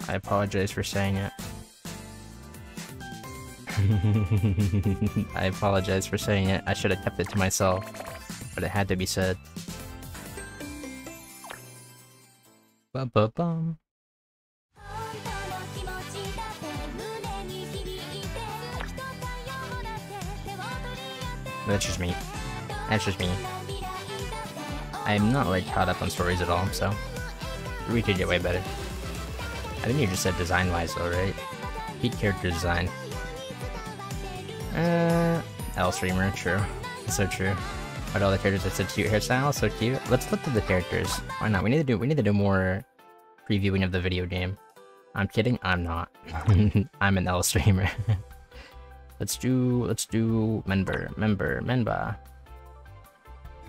Speaker 1: I apologize for saying it. I apologize for saying it. I should have kept it to myself, but it had to be said. Ba ba bum. That's just me. That's just me. I'm not like caught up on stories at all, so we could get way better. I think you just said design-wise though, right? Peak character design. Uh, L streamer, true. So true. But all the characters that said cute hairstyle, so cute. Let's look at the characters. Why not? We need to do we need to do more previewing of the video game. I'm kidding. I'm not. I'm an L streamer. let's do let's do member member member.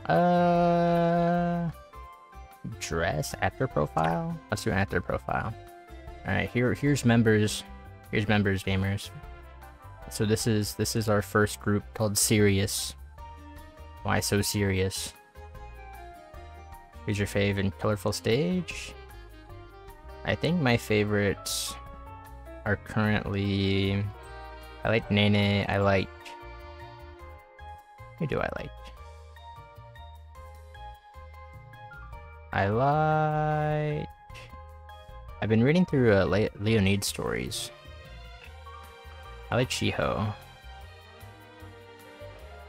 Speaker 1: Uh, dress actor profile. Let's do actor profile. All right, here here's members. Here's members gamers. So this is this is our first group called Sirius. Why so serious? Who's your fave in colorful stage? I think my favorites are currently. I like Nene. I like. Who do I like? I like. I've been reading through uh, Le- Leo/need stories. I like Shiho.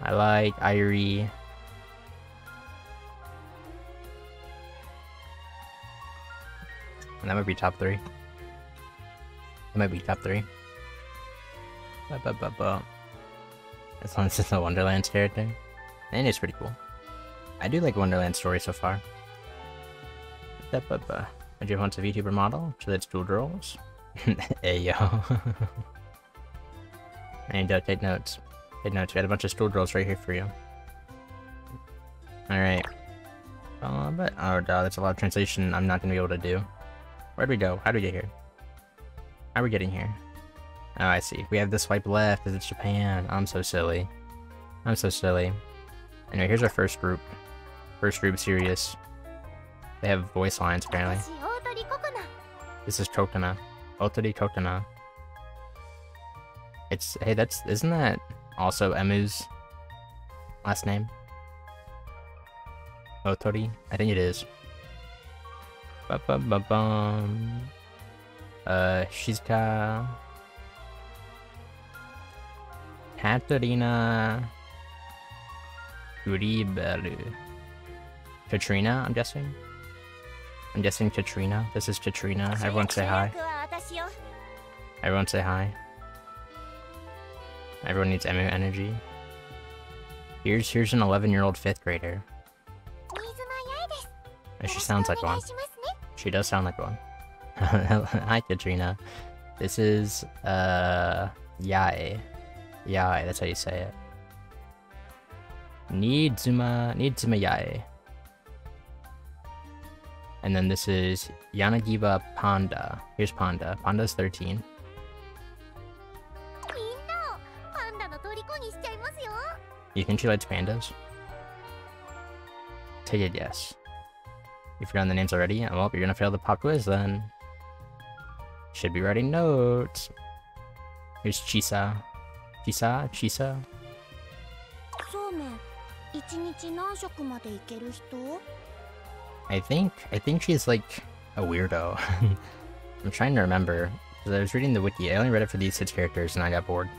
Speaker 1: I like Irie. And that might be top three. That might be top three. Ba ba ba ba. As long as it's a Wonderlands character. And it's pretty cool. I do like Wonderland story so far. Ba ba ba. I do want a VTuber model, so that's dual roles. hey yo. And uh, take notes. Take notes. We had a bunch of stool drills right here for you. Alright. Uh, but, oh, duh, that's a lot of translation I'm not going to be able to do. Where'd we go? How'd we get here? How are we getting here? Oh, I see. We have this swipe left. It's Japan. I'm so silly. I'm so silly. Anyway, here's our first group. First group, Sirius. They have voice lines, apparently. This is Kokona. Otori Kokona. It's hey, that's isn't that also Emu's last name? Otori? I think it is. Ba ba ba bum. Uh, Shizuka. Katrina. Uriberu. Katrina, I'm guessing? I'm guessing Katrina. This is Katrina. Everyone say hi. Everyone say hi. Everyone needs emu energy. Here's here's an 11 year old fifth grader. And she sounds like one. She does sound like one. Hi Katrina. This is uh Yae. Yae, that's how you say it. Nidzuma Nidzuma Yae. And then this is Yanagiba Panda. Here's Panda. Panda's 13. You think she likes pandas? Take a guess. You've forgotten the names already? Well, you're gonna fail the pop quiz then. Should be writing notes. Here's Chisa. Chisa? Chisa?
Speaker 2: そうめん一日何食までいける人
Speaker 1: I think I think she's like a weirdo. I'm trying to remember. Because I was reading the wiki. I only read it for these six characters and I got bored.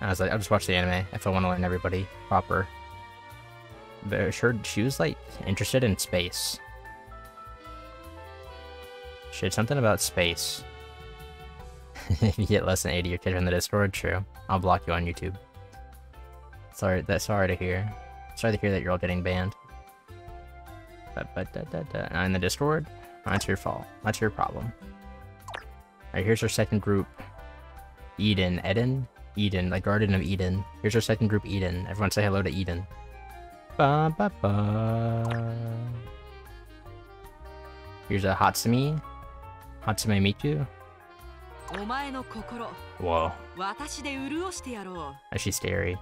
Speaker 1: I was like, I'll just watch the anime if I want to learn everybody proper. But sure, she was like interested in space. Shit, something about space. if you get less than 80, you're kidding in the Discord. True. I'll block you on YouTube. Sorry, that's sorry to hear. Sorry to hear that you're all getting banned. But, but da, da, da. In the Discord, That's your fault. That's your problem. Alright, here's our second group. Eden. Eden? Eden, the Garden of Eden. Here's our second group, Eden. Everyone say hello to Eden. Ba ba ba. Here's a Hatsumi. Hatsumi Miku. Whoa.
Speaker 3: That's
Speaker 1: she scary.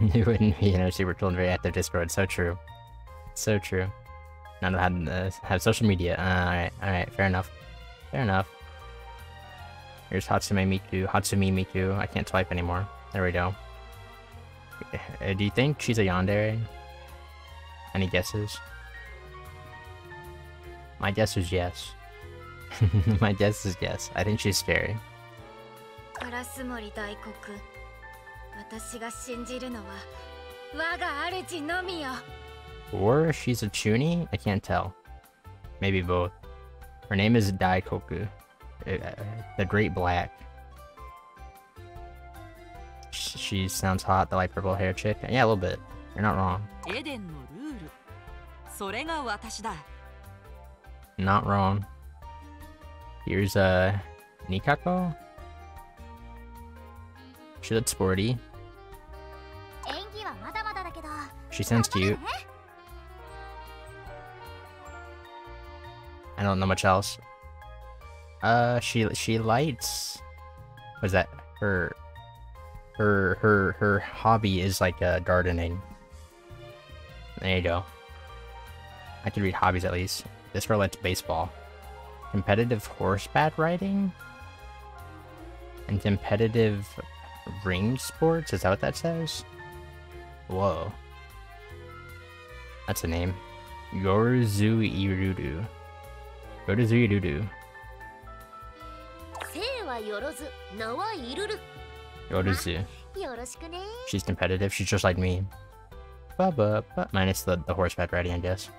Speaker 1: you wouldn't be in our super cool and very active Discord. So true. So true. None of them have, uh, have social media. Uh, alright, alright, fair enough. Fair enough. Here's Hatsume Miku. Hatsumi Miku. I can't swipe anymore. There we go. Uh, do you think she's a yandere? Any guesses? My guess is yes. My guess is yes. I think she's scary.
Speaker 2: 烏森大国私が信じるのは我が主のみよ
Speaker 1: Or she's a Chuny? I can't tell. Maybe both. Her name is Daikoku. Uh, the Great Black. She sounds hot, the light purple hair chick. Yeah, a little bit. You're not wrong. Not wrong. Here's uh, Nikako. She looks sporty. She sounds cute. I don't know much else. Uh, she she lights. Was that her? Her her her hobby is like uh, gardening. There you go. I could read hobbies at least. This girl likes baseball, competitive horseback riding, and competitive ring sports. Is that what that says? Whoa. That's a name. Yoruzu Irudu. Yoruzu Irudu.
Speaker 2: 生はよろず名はいるる
Speaker 1: Yoruzu.
Speaker 2: よろしくね
Speaker 1: She's competitive. She's just like me. Ba ba ba. Minus the, the horseback riding, I guess.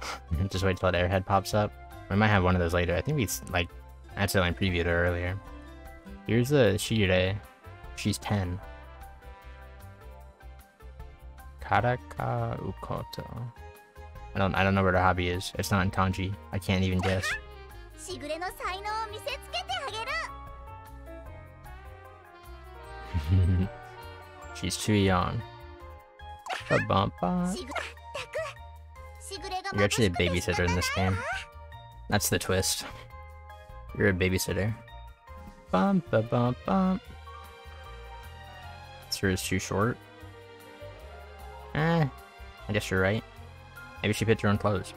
Speaker 1: just wait till that airhead pops up. We might have one of those later. I think we, like, accidentally previewed her earlier. Here's the Shire. She's 10. Karaka Ukoto. I don't I don't know what her hobby is. It's not in kanji. I can't even guess.
Speaker 2: しぐれの才能を見せつけてあげる
Speaker 1: She's too young. Ba bum ba.
Speaker 2: しぐったくしぐれが
Speaker 1: You're actually a
Speaker 2: 眩しくて
Speaker 1: babysitter in this
Speaker 2: 仕方ない
Speaker 1: game. That's the twist. You're a babysitter. Bum ba bum bum. Sir is too short. Eh, I guess you're right. Maybe she picked her own clothes.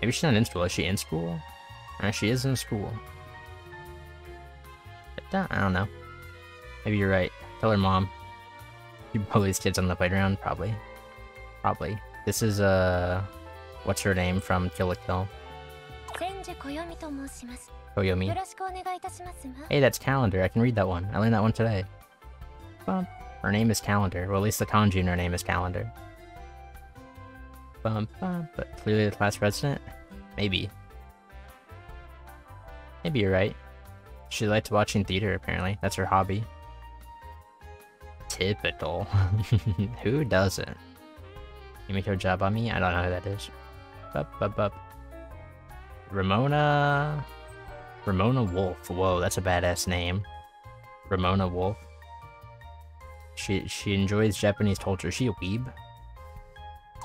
Speaker 1: Maybe she's not in school. Is she in school? And she is in school. I don't know. Maybe you're right. Tell her mom. You pull these kids on the playground, probably. Probably. This is, uh... What's her name from Kill la Kill? Koyomi. Hey, that's Calendar. I can read that one. I learned that one today. Bump. Her name is Calendar. Well, at least the kanji in her name is Calendar. Bump, bump. But clearly the class president? Maybe. Maybe you're right. She likes watching theater, apparently. That's her hobby. Typical. who doesn't? Yumiko Jabami? I don't know who that is. Bup, bup, bup. Ramona... Ramona Wolf. Whoa, that's a badass name. Ramona Wolf. She she enjoys Japanese culture. Is she a weeb?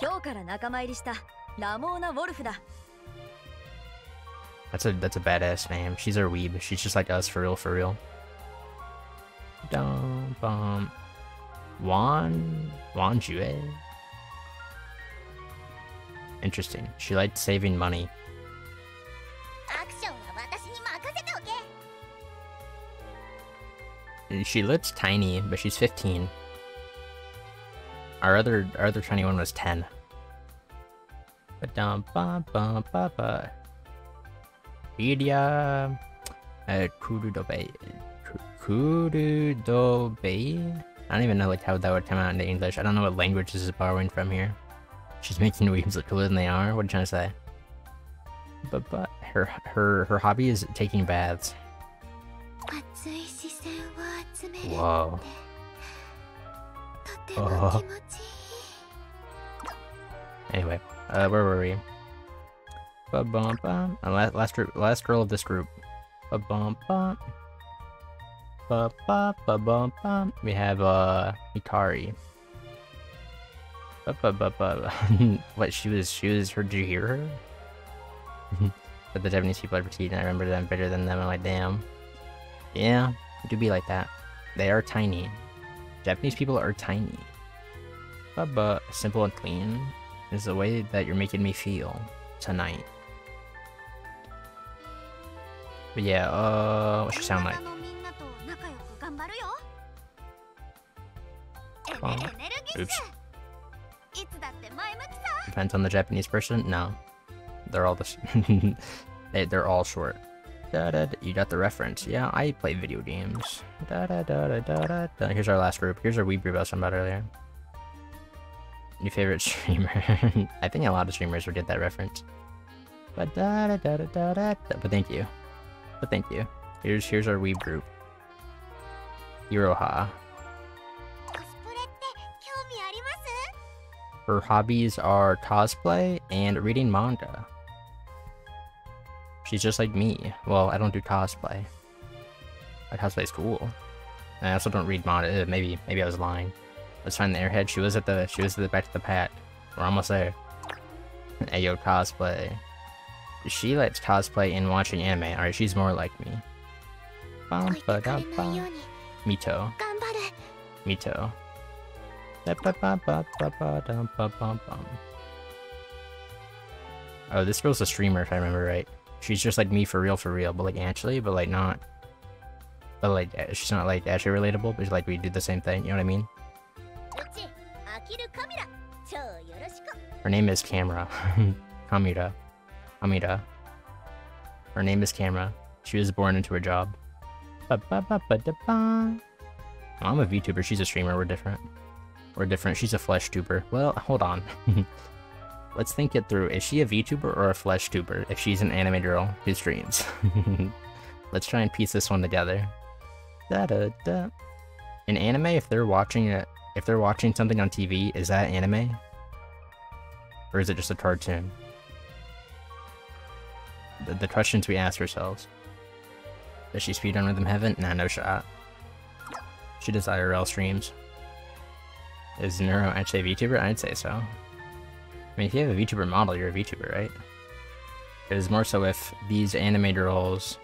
Speaker 3: 今日から仲間入りしたラモーナ・ウォルフだ
Speaker 1: that's a that's a badass name. She's our weeb. She's just like us for real, for real. Dum bum. Wan Wan Jue. Interesting. She liked saving money. Mm, she looks tiny, but she's 15. Our other our other tiny one was 10. Ba-dum-ba-ba-ba-ba. Wikipedia, uh, I don't even know like how that would come out into English. I don't know what language this is borrowing from here. She's making weaves look cooler than they are. What are you trying to say? But but her her her hobby is taking baths. Whoa.
Speaker 2: Oh.
Speaker 1: Anyway, uh, where were we? Ba bum bum. And last last group, last girl of this group. Ba bum bum. Ba ba ba bum bum. We have uh Hikari. Ba ba ba ba. what she was she was her did you hear her? but the Japanese people are petite and I remember them better than them. I'm like, damn. Yeah, it do be like that. They are tiny. Japanese people are tiny. But, but simple and clean is the way that you're making me feel tonight. But yeah, uh, what should sound like?
Speaker 2: Oh.
Speaker 1: Oops. Depends on the Japanese person? No. They're all the they, are all short. Da, da, da, you got the reference. Yeah, I play video games. Da, da, da, da, da, da, da. Here's our last group. Here's our Weebrew about some about earlier. Your favorite streamer. I think a lot of streamers did get that reference. But da da da da da da. But thank you. But thank you. Here's here's our wee group. Iroha. Her hobbies are cosplay and reading manga. She's just like me. Well, I don't do cosplay. But cosplay is cool. I also don't read manga. Uh, maybe maybe I was lying. Let's find the airhead. She was at the she was at the back of the pat. We're almost there. Ayo cosplay she likes cosplay and watching anime. Alright, she's more like me. Mito. Mito. Oh, this girl's a streamer if I remember right. She's just like me for real, for real, but like actually, but like not. But like, eh, she's not like actually relatable, but like we do the same thing, you know what I mean? Her name is Camera. Kamira. Kamira. Her name is Camera. She was born into her job. I'm a VTuber, she's a streamer, we're different. We're different, she's a flesh tuber. Well, hold on. Let's think it through. Is she a VTuber or a flesh tuber if she's an anime girl who streams? Let's try and piece this one together. Da da da. In anime, if they're watching it, if they're watching something on TV, is that anime? Or is it just a cartoon? The, the questions we ask ourselves. Does she speedrun Rhythm Heaven? Nah, no shot. She does IRL streams. Is Neuro actually a VTuber? I'd say so. I mean, if you have a VTuber model, you're a VTuber, right? It is more so if these anime girls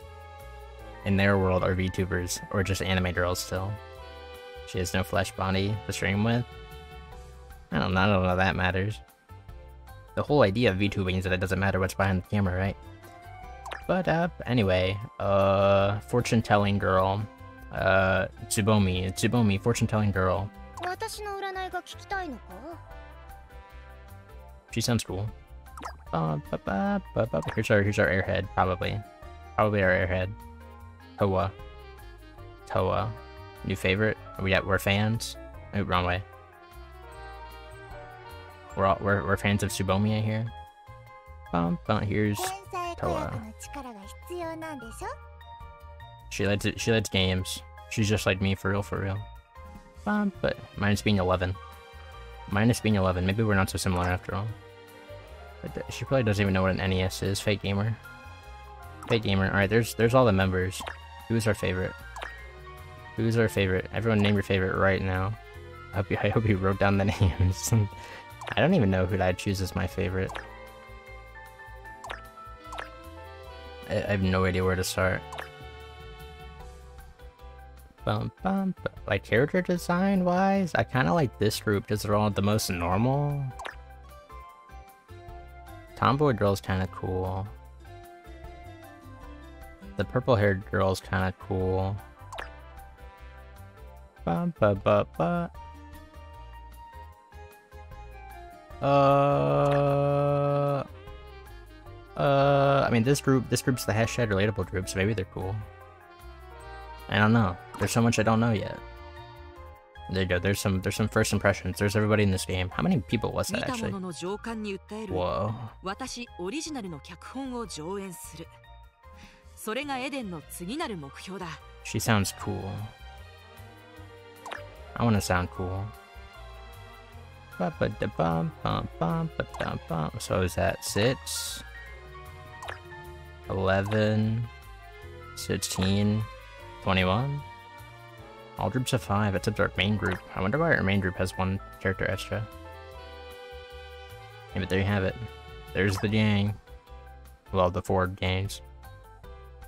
Speaker 1: in their world are VTubers, or just anime girls still. She has no flesh body to stream with. I don't know, I don't know that matters. The whole idea of VTubing is that it doesn't matter what's behind the camera, right? But uh, anyway, uh, fortune telling girl, uh, Tsubomi, Tsubomi, fortune telling girl. She sounds cool. Uh, ba -ba -ba here's our here's our airhead probably, probably our airhead. Toa, Toa, new favorite. Are we at we're fans. Oh, wrong way. We're all, we're we're fans of Tsubomi here bum, bum. Here's
Speaker 2: Toa.
Speaker 1: She likes. She likes games. She's just like me for real, for real. Bum, but minus being 11. Minus being 11. Maybe we're not so similar after all. But she probably doesn't even know what an NES is. Fake gamer. Fake gamer. All right, there's there's all the members. Who's our favorite? Who's our favorite? Everyone name your favorite right now. I hope you, I hope you wrote down the names. I don't even know who I'd choose as my favorite. I, have no idea where to start. Bum, bum, bu- like character design wise, I kind of like this group because they're all the most normal. Tomboy girl's kind of cool. The purple haired girl's kind of cool. Bum, ba, ba, ba. Uh, uh, I mean, this group, this group's the hashtag relatable group, so maybe they're cool. I don't know. There's so much I don't know yet. There you go. There's some. There's some first impressions. There's everybody in this game. How many people was
Speaker 4: 見
Speaker 1: that
Speaker 4: たも
Speaker 1: actually?
Speaker 4: のの情感に訴える
Speaker 1: Whoa.
Speaker 4: 私オリジナルの脚本を上演するそれがエデンの次なる目標だ
Speaker 1: She sounds cool. I want to sound cool. Ba-ba-da-bum, bum, bum, ba-dum, bum. So is that six? 11, 16, 21. All groups have five, except our main group. I wonder why our main group has one character extra. Yeah, but there you have it. There's the gang. Well, the four gangs.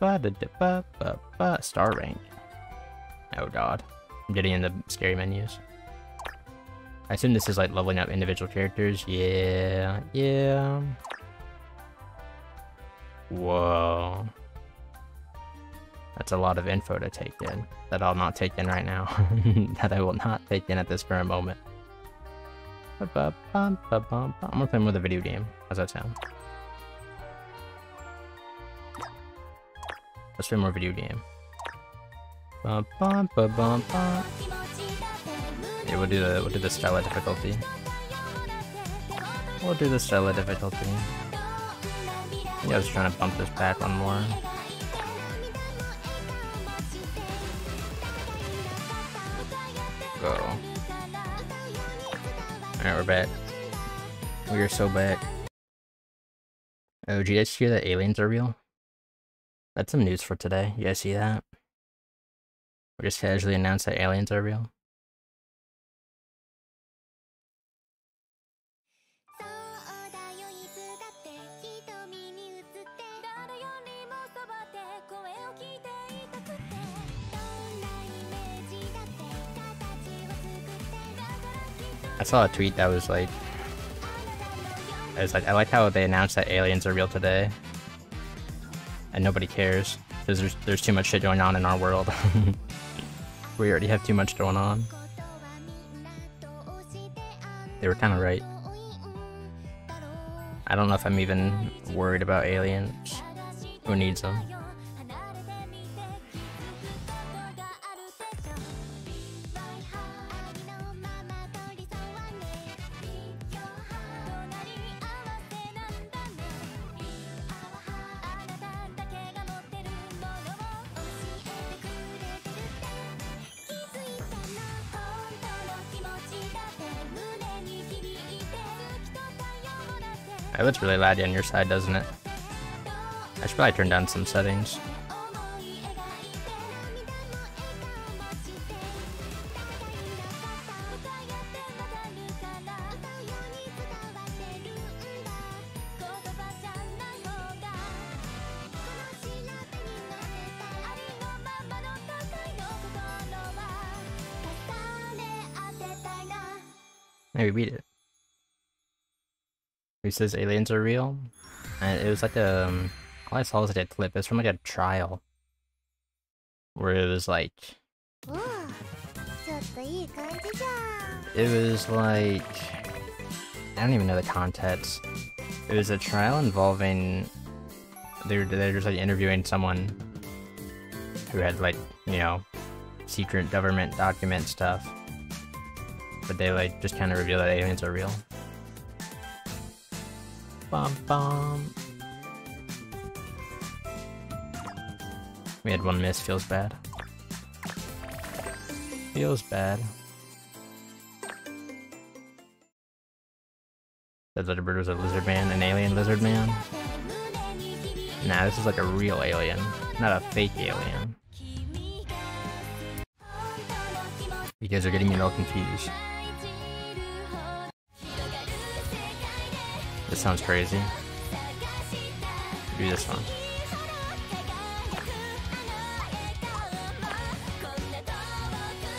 Speaker 1: Ba -da -da -ba -ba -ba. Star rank. Oh god. I'm getting in the scary menus. I assume this is like leveling up individual characters. Yeah, yeah. Whoa. That's a lot of info to take in. That I'll not take in right now. that I will not take in at this current moment. I'm gonna play more of the video game. How's that sound? Let's play more video game. Yeah, we'll do the we'll do the style difficulty. We'll do the style difficulty. I was trying to bump this back one more. Go. Alright, we're back. We are so back. Oh, did you guys hear that aliens are real? That's some news for today. You guys see that? We just casually announced that aliens are real. I saw a tweet that was like, I was like, I like how they announced that aliens are real today, and nobody cares because there's there's too much shit going on in our world. we already have too much going on. They were kind of right. I don't know if I'm even worried about aliens. Who needs them? It looks really loud on your side, doesn't it? I should probably turn down some settings. says aliens are real. And it was like a, um, all I saw was like a clip. It's from like a trial. Where it was like... It was like... I don't even know the context. It was a trial involving... They were, they were just like interviewing someone who had like, you know, secret government document stuff. But they like just kind of revealed that aliens are real. Bum bum. We had one miss, feels bad. Feels bad. Other bird was a lizard man, an alien lizard man. Nah, this is like a real alien, not a fake alien. You guys are getting me all confused. This sounds crazy. Do this one.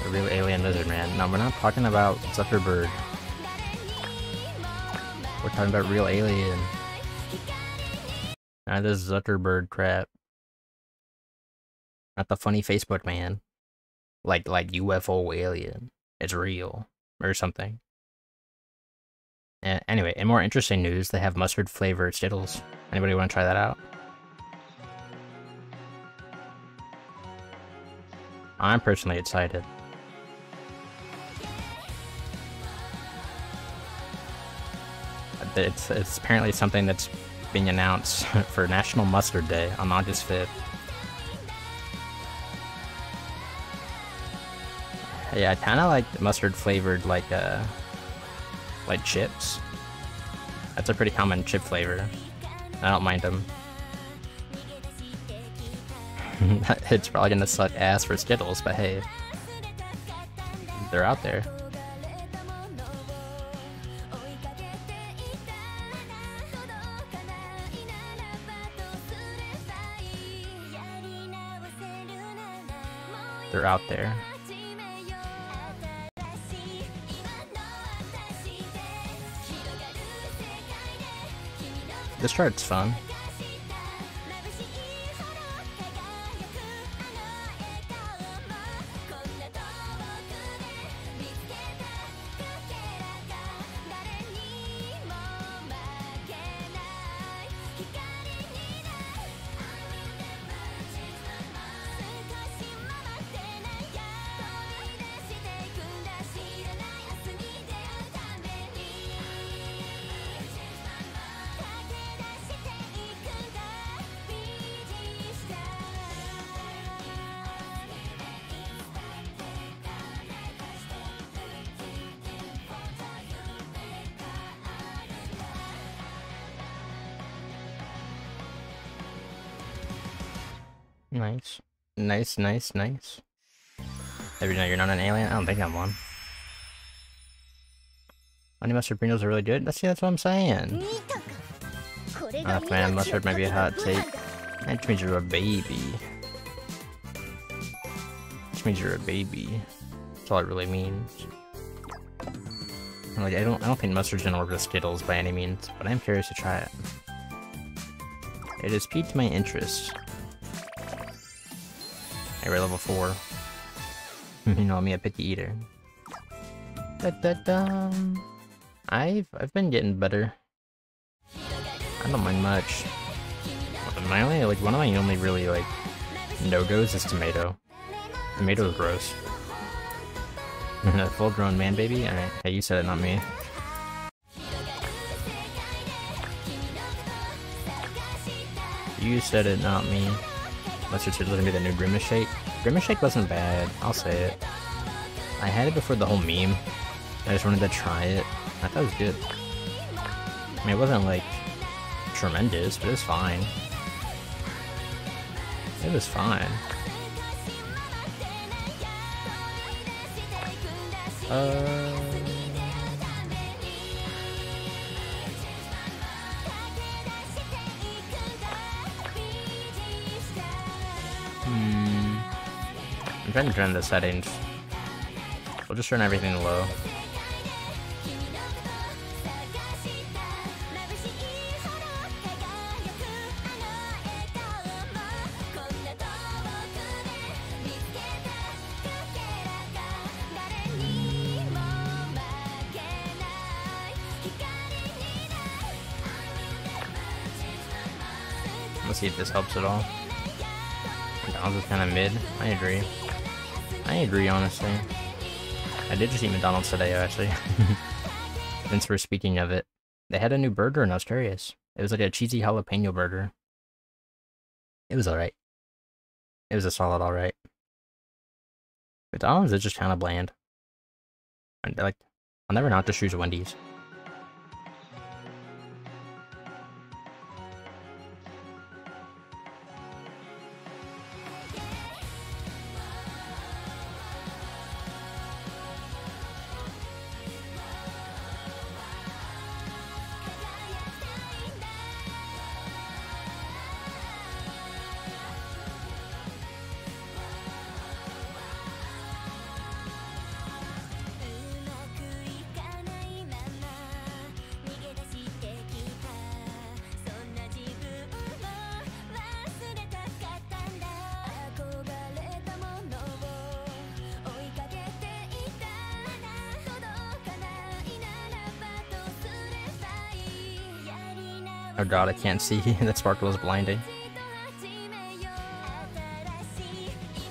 Speaker 1: A real alien lizard man. No, we're not talking about Zuckerberg. We're talking about real alien. Not this Zuckerberg crap. Not the funny Facebook man. Like like UFO alien. It's real. Or something. A- anyway, in more interesting news, they have mustard flavored Skittles. Anybody want to try that out? I'm personally excited. It's, it's apparently something that's being announced for National Mustard Day on August 5th. Yeah, I kind of like mustard flavored like uh like chips. That's a pretty common chip flavor. I don't mind them.
Speaker 3: it's probably gonna suck ass for Skittles, but hey, they're out there. They're out there. This chart's fun. Nice. Nice, nice. Every night you're not an alien? I don't think I'm one. Honey mustard Pringles are really good? That's, see that's what I'm saying. Ah, man, mustard might be a hot take. That means you're a baby. Which means you're a baby. That's all it really means. Like, I don't, I don't think mustard's gonna work with Skittles by any means, but I'm curious to try it. It has piqued my interest. We're level 4. you know me, a picky eater. Da -da -da. I've I've been getting better. I don't mind much. My only like one of my only really like no goes is tomato. Tomato is gross. a full grown man baby? Alright, hey you said it, not me. You said it, not me. Unless you're looking at the new Grimace Shake. Grimace Shake wasn't bad, I'll say it. I had it before the whole meme. I just wanted to try it. I thought it was good. I mean, it wasn't like tremendous, but it was fine. It was fine. Uh... Hmm. I'm trying to turn the settings. We'll just turn everything low. Let's see if this helps at all. McDonald's is kind of mid. I agree. I agree, honestly. I did just eat McDonald's today, actually. Since we're speaking of it. They had a new burger I was curious. It was like a cheesy jalapeno burger. It was alright. It was a solid alright. McDonald's is just kind of bland. And like, I'll never not just choose Wendy's. Oh god, I can't see. that sparkle is blinding.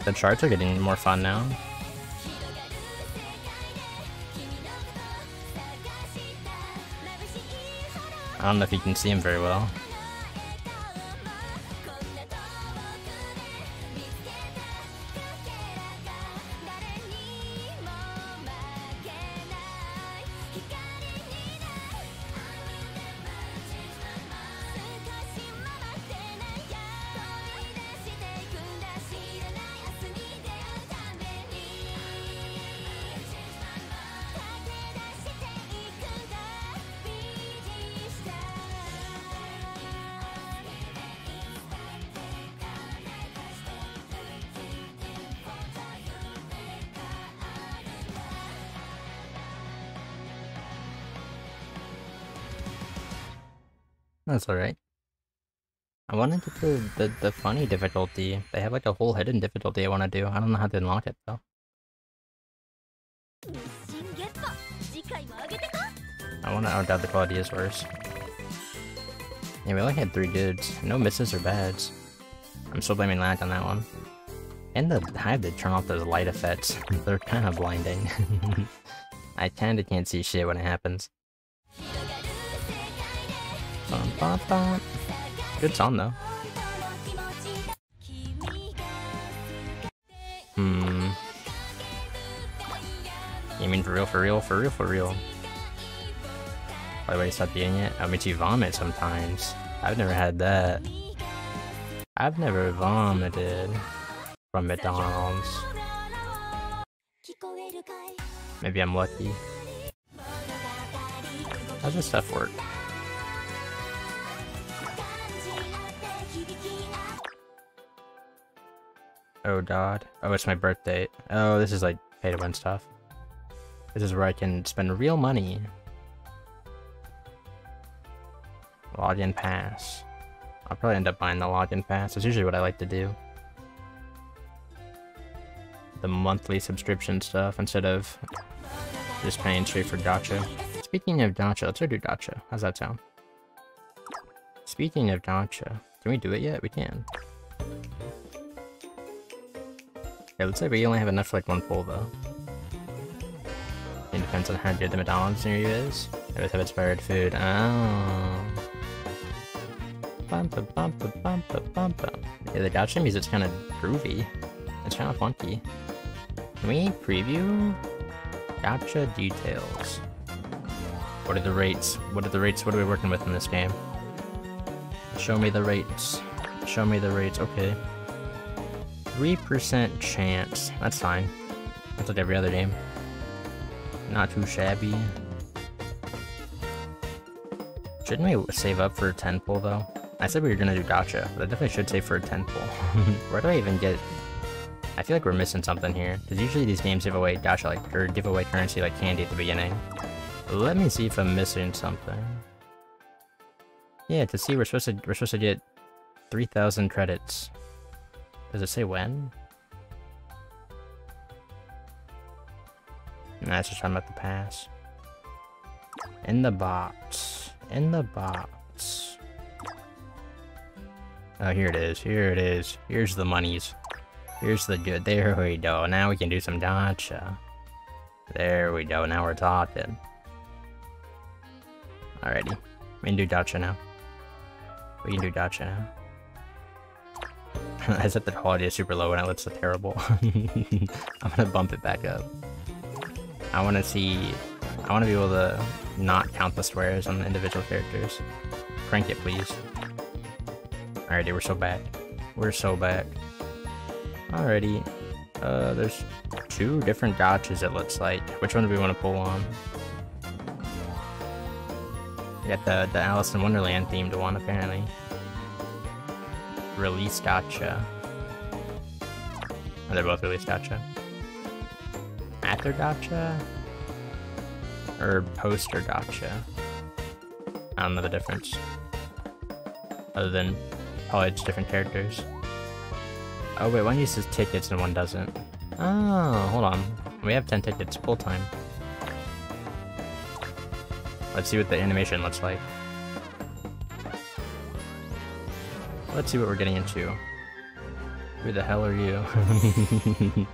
Speaker 3: The charts are getting more fun now. I don't know if you can see him very well.
Speaker 1: That's alright. I wanted to do the, the funny difficulty. They have like a whole hidden difficulty I want to do. I don't know how to unlock it though. I want to doubt the quality is worse. Yeah, we only had three dudes. No misses or bads. I'm still blaming lag on that one. And the, I have to turn off those light effects. They're kind of blinding. I kinda can't see shit when it happens. Bum, bum, bum. Good song though. Hmm. You mean for real, for real, for real, for real? Why the I stop eating it? Oh, it makes you vomit sometimes. I've never had that. I've never vomited from McDonald's. Maybe I'm lucky. How does this stuff work? Oh god. Oh, it's my birthday. Oh, this is like pay to win stuff. This is where I can spend real money. Login pass. I'll probably end up buying the login pass. That's usually what I like to do. The monthly subscription stuff instead of just paying straight for gacha. Speaking of gacha, let's go do gacha. How's that sound? Speaking of gacha, can we do it yet? We can. Yeah, looks like we only have enough for like one pull though. It depends on how good the McDonald's near you is. They always have expired food. Oh. Yeah, the gacha music's kind of groovy. It's kind of funky. Can we preview? Gacha details. What are the rates? What are the rates? What are we working with in this game? Show me the rates. Show me the rates. Okay. 3% chance. That's fine. That's like every other game. Not too shabby. Shouldn't we save up for a 10 pull though? I said we were gonna do gacha, but I definitely should save for a 10 pull. Where do I even get... I feel like we're missing something here, because usually these games give away gacha like, or give away currency like candy at the beginning. Let me see if I'm missing something. Yeah, to see we're supposed to we're supposed to get 3,000 credits. Does it say when? Nah, it's just talking about the pass. In the box. In the box. Oh, here it is. Here it is. Here's the monies. Here's the good. There we go. Now we can do some gacha. There we go. Now we're talking. Alrighty. We can do gacha now. We can do gacha now. I set the quality is super low and it looks terrible. I'm gonna bump it back up. I wanna see... I wanna be able to not count the swears on the individual characters. Crank it, please. Alrighty, we're so back. We're so back. Alrighty. Uh, there's two different gachas it looks like. Which one do we want to pull on? We got the, the Alice in Wonderland themed one, apparently. Release gacha. Oh, they're both release gacha. After gacha? Or poster gacha? I don't know the difference. Other than probably it's different characters. Oh wait, one uses tickets and one doesn't. Oh, hold on. We have 10 tickets, full time. Let's see what the animation looks like. Let's see what we're getting into. Who the hell are you?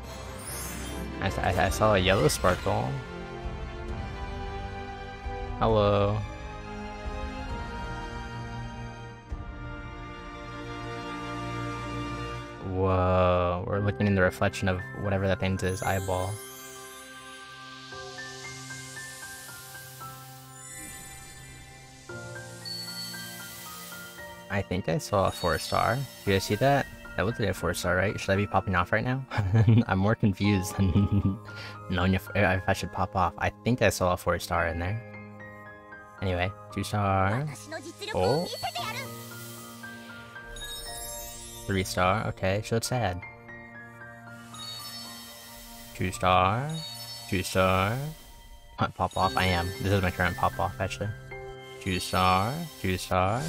Speaker 1: I, I, I saw a yellow sparkle. Hello. Whoa, we're looking in the reflection of whatever that thing's eyeball. I think I saw a 4 star. You guys see that? That was a 4 star, right? Should I be popping off right now? I'm more confused than knowing if, if I should pop off. I think I saw a 4 star in there. Anyway, 2 star.
Speaker 2: Oh.
Speaker 1: 3 star, okay, so it's sad. 2 star. 2 star. Pop off, I am. This is my current pop off, actually.
Speaker 2: 2 star. 2 star.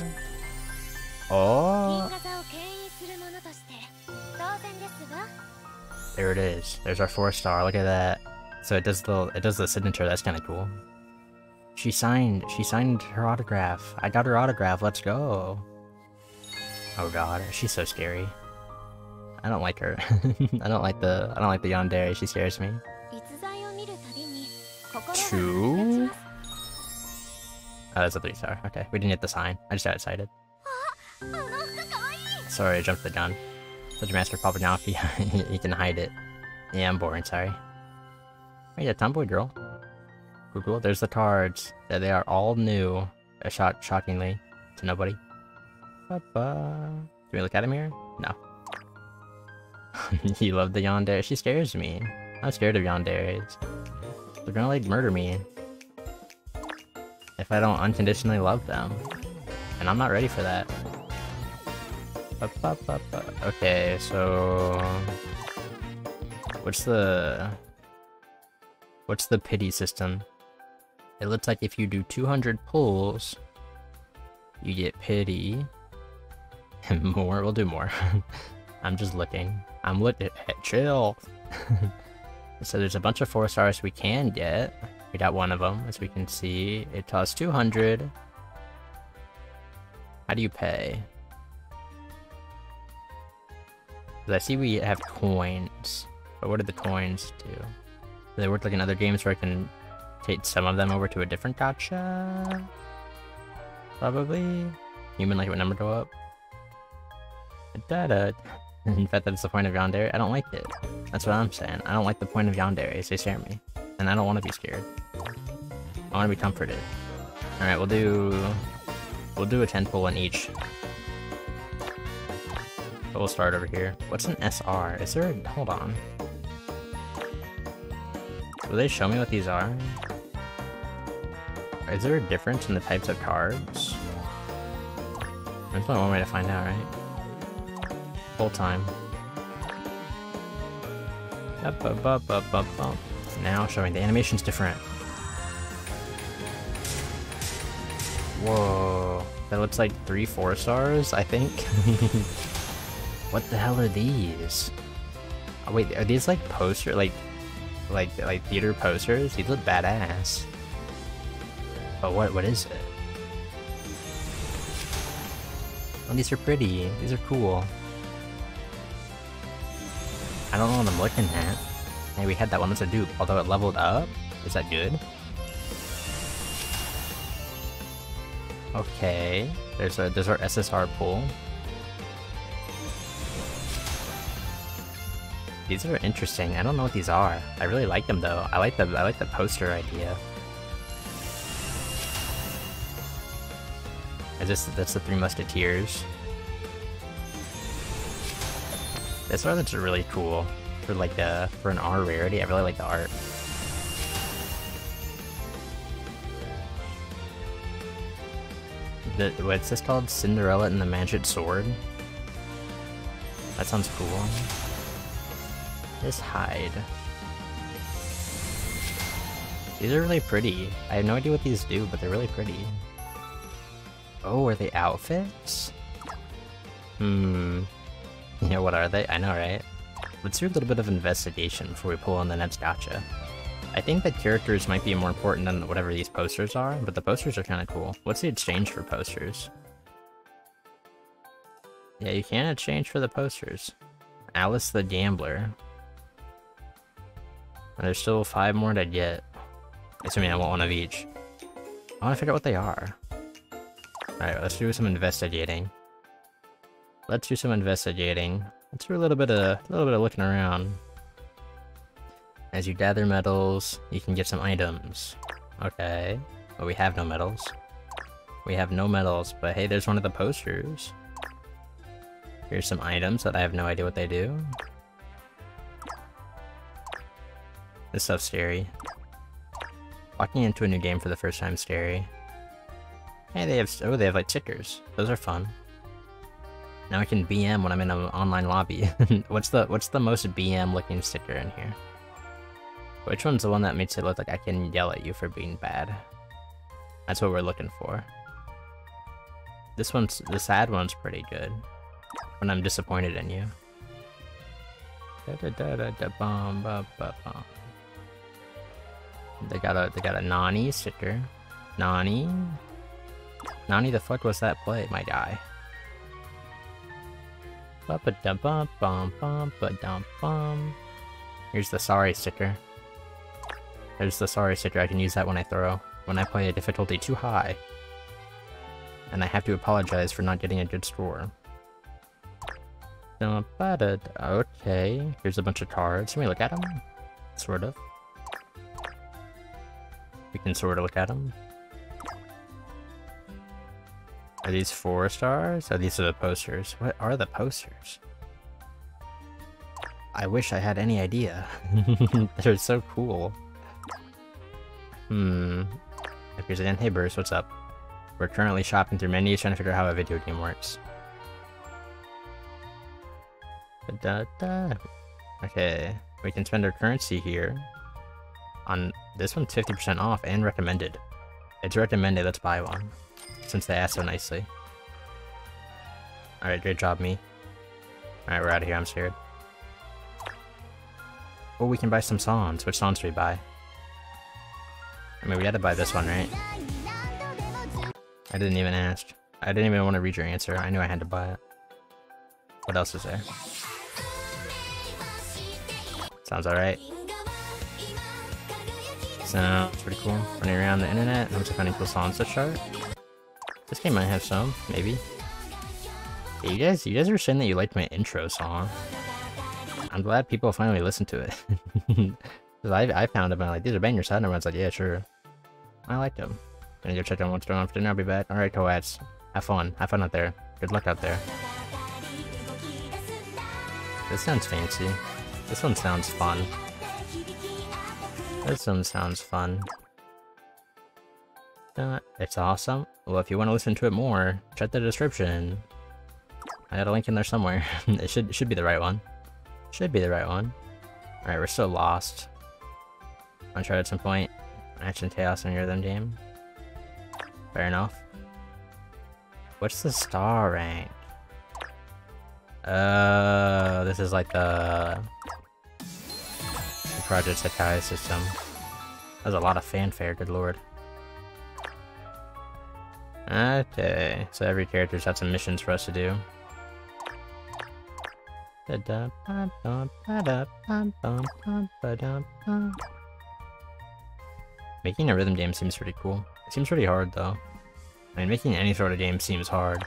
Speaker 2: Oh.
Speaker 1: There it is. There's our four star. Look at that. So it does the it does the signature. That's kind of cool. She signed. She signed her autograph. I got her autograph. Let's go. Oh god, she's so scary. I don't like her. I don't like the I don't like the Yandere. She scares me.
Speaker 2: Two.
Speaker 1: Oh, that's a three star. Okay, we didn't get the sign. I just got excited. Sorry, I jumped the gun. Such Master popping off, he, he can hide it. Yeah, I'm boring, sorry. Wait, a tomboy girl. Cool, cool. There's the cards. There they are all new. Uh, a shot, shockingly, to nobody. Ba-ba. Can we look at him here? No. you love the yonder. She scares me. I'm scared of yanderes. They're gonna, like, murder me. If I don't unconditionally love them. And I'm not ready for that. Okay, so what's the what's the pity system? It looks like if you do 200 pulls, you get pity. And more, we'll do more. I'm just looking. I'm looking. Chill. so there's a bunch of four stars we can get. We got one of them, as we can see. It costs 200. How do you pay? I see we have coins, but what do the coins do? Do they work like in other games where I can take some of them over to a different gacha? Probably. Human like what number go up? Da -da. In fact, that's the point of Yandere. I don't like it. That's what I'm saying. I don't like the point of Yandere. They scare me. And I don't want to be scared. I want to be comforted. Alright, we'll do... We'll do a 10 pull in each. But we'll start over here. What's an SR? Is there a... Hold on. Will they show me what these are? Is there a difference in the types of cards? There's only one way to find out, right? Full time. Up, up, up, up, up, up. Now showing the animation's different. Whoa. That looks like three four stars, I think. what the hell are these? Oh, wait, are these like poster like like like theater posters? These look badass. But what what is it? Oh, these are pretty. These are cool. I don't know what I'm looking at. Hey, we had that one that's a dupe, although it leveled up. Is that good? Okay. There's a there's our SSR pool. These are interesting. I don't know what these are. I really like them though. I like the I like the poster idea. Is this that's the Three Musketeers? This art looks really cool for like a for an R rarity. I really like the art. The what's this called? Cinderella and the Magic Sword. That sounds cool. This hide. These are really pretty. I have no idea what these do, but they're really pretty. Oh, are they outfits? Hmm. Yeah, what are they? I know, right? Let's do a little bit of investigation before we pull on the next gacha. I think that characters might be more important than whatever these posters are, but the posters are kind of cool. What's the exchange for posters? Yeah, you can exchange for the posters. Alice the Gambler. And there's still five more to get. Assuming I want one of each. I want to figure out what they are. Alright, let's do some investigating. Let's do some investigating. Let's do a little bit of a little bit of looking around. As you gather medals, you can get some items. Okay. But we have no medals. We have no medals, but hey, there's one of the posters. Here's some items that I have no idea what they do. This stuff's scary. Walking into a new game for the first time scary. Hey, they have oh they have like stickers. Those are fun. Now I can BM when I'm in an online lobby. what's the what's the most BM looking sticker in here? Which one's the one that makes it look like I can yell at you for being bad? That's what we're looking for. this one's the sad one's pretty good. When I'm disappointed in you. Da da da da da ba ba. They got a they got a Nani sticker. Nani? Nani the fuck was that play, my guy? Here's the sorry sticker. There's the sorry sticker, I can use that when I throw. When I play a difficulty too high. And I have to apologize for not getting a good score. Okay, here's a bunch of cards. Can we look at them? Sort of. We can sort of look at them. Are these four stars? Oh, these are the posters. What are the posters? I wish I had any idea. They're so cool. Hmm. Here's again. Hey, Bruce, what's up? We're currently shopping through menus trying to figure out how a video game works. Da -da. Okay, we can spend our currency here. On this one's 50% off and recommended. It's recommended, let's buy one. Since they asked so nicely. Alright, great job, me. Alright, we're out of here, I'm scared. Oh, we can buy some songs. Which songs do we buy? I mean, we had to buy this one, right? I didn't even ask. I didn't even want to read your answer. I knew I had to buy it. What else is there? Sounds alright. Sounds pretty cool. Running around the internet, I'm just finding cool songs to chart. This game might have some, maybe. You guys, you guys were saying that you liked my intro song. I'm glad people finally listened to it. Cause I, I found them and I'm like, these are bangers, and everyone's like, yeah, sure. I liked them. Gonna go check on what's going on for dinner, I'll be back. Alright, Coats. Have fun. Have fun out there. Good luck out there. This sounds fancy. This one sounds fun. This one sounds fun. Uh, it's awesome. Well, if you want to listen to it more, check the description. I got a link in there somewhere. it should should be the right one. Should be the right one. Alright, we're still lost. Wanna try at some point? Action Chaos in your them game. Fair enough. What's the star rank? Uh, this is like the Project Sekai system. There's a lot of fanfare, good lord. Okay, so every character's got some missions for us to do. Making a rhythm game seems pretty cool. It seems pretty hard though. I mean, making any sort of game seems hard.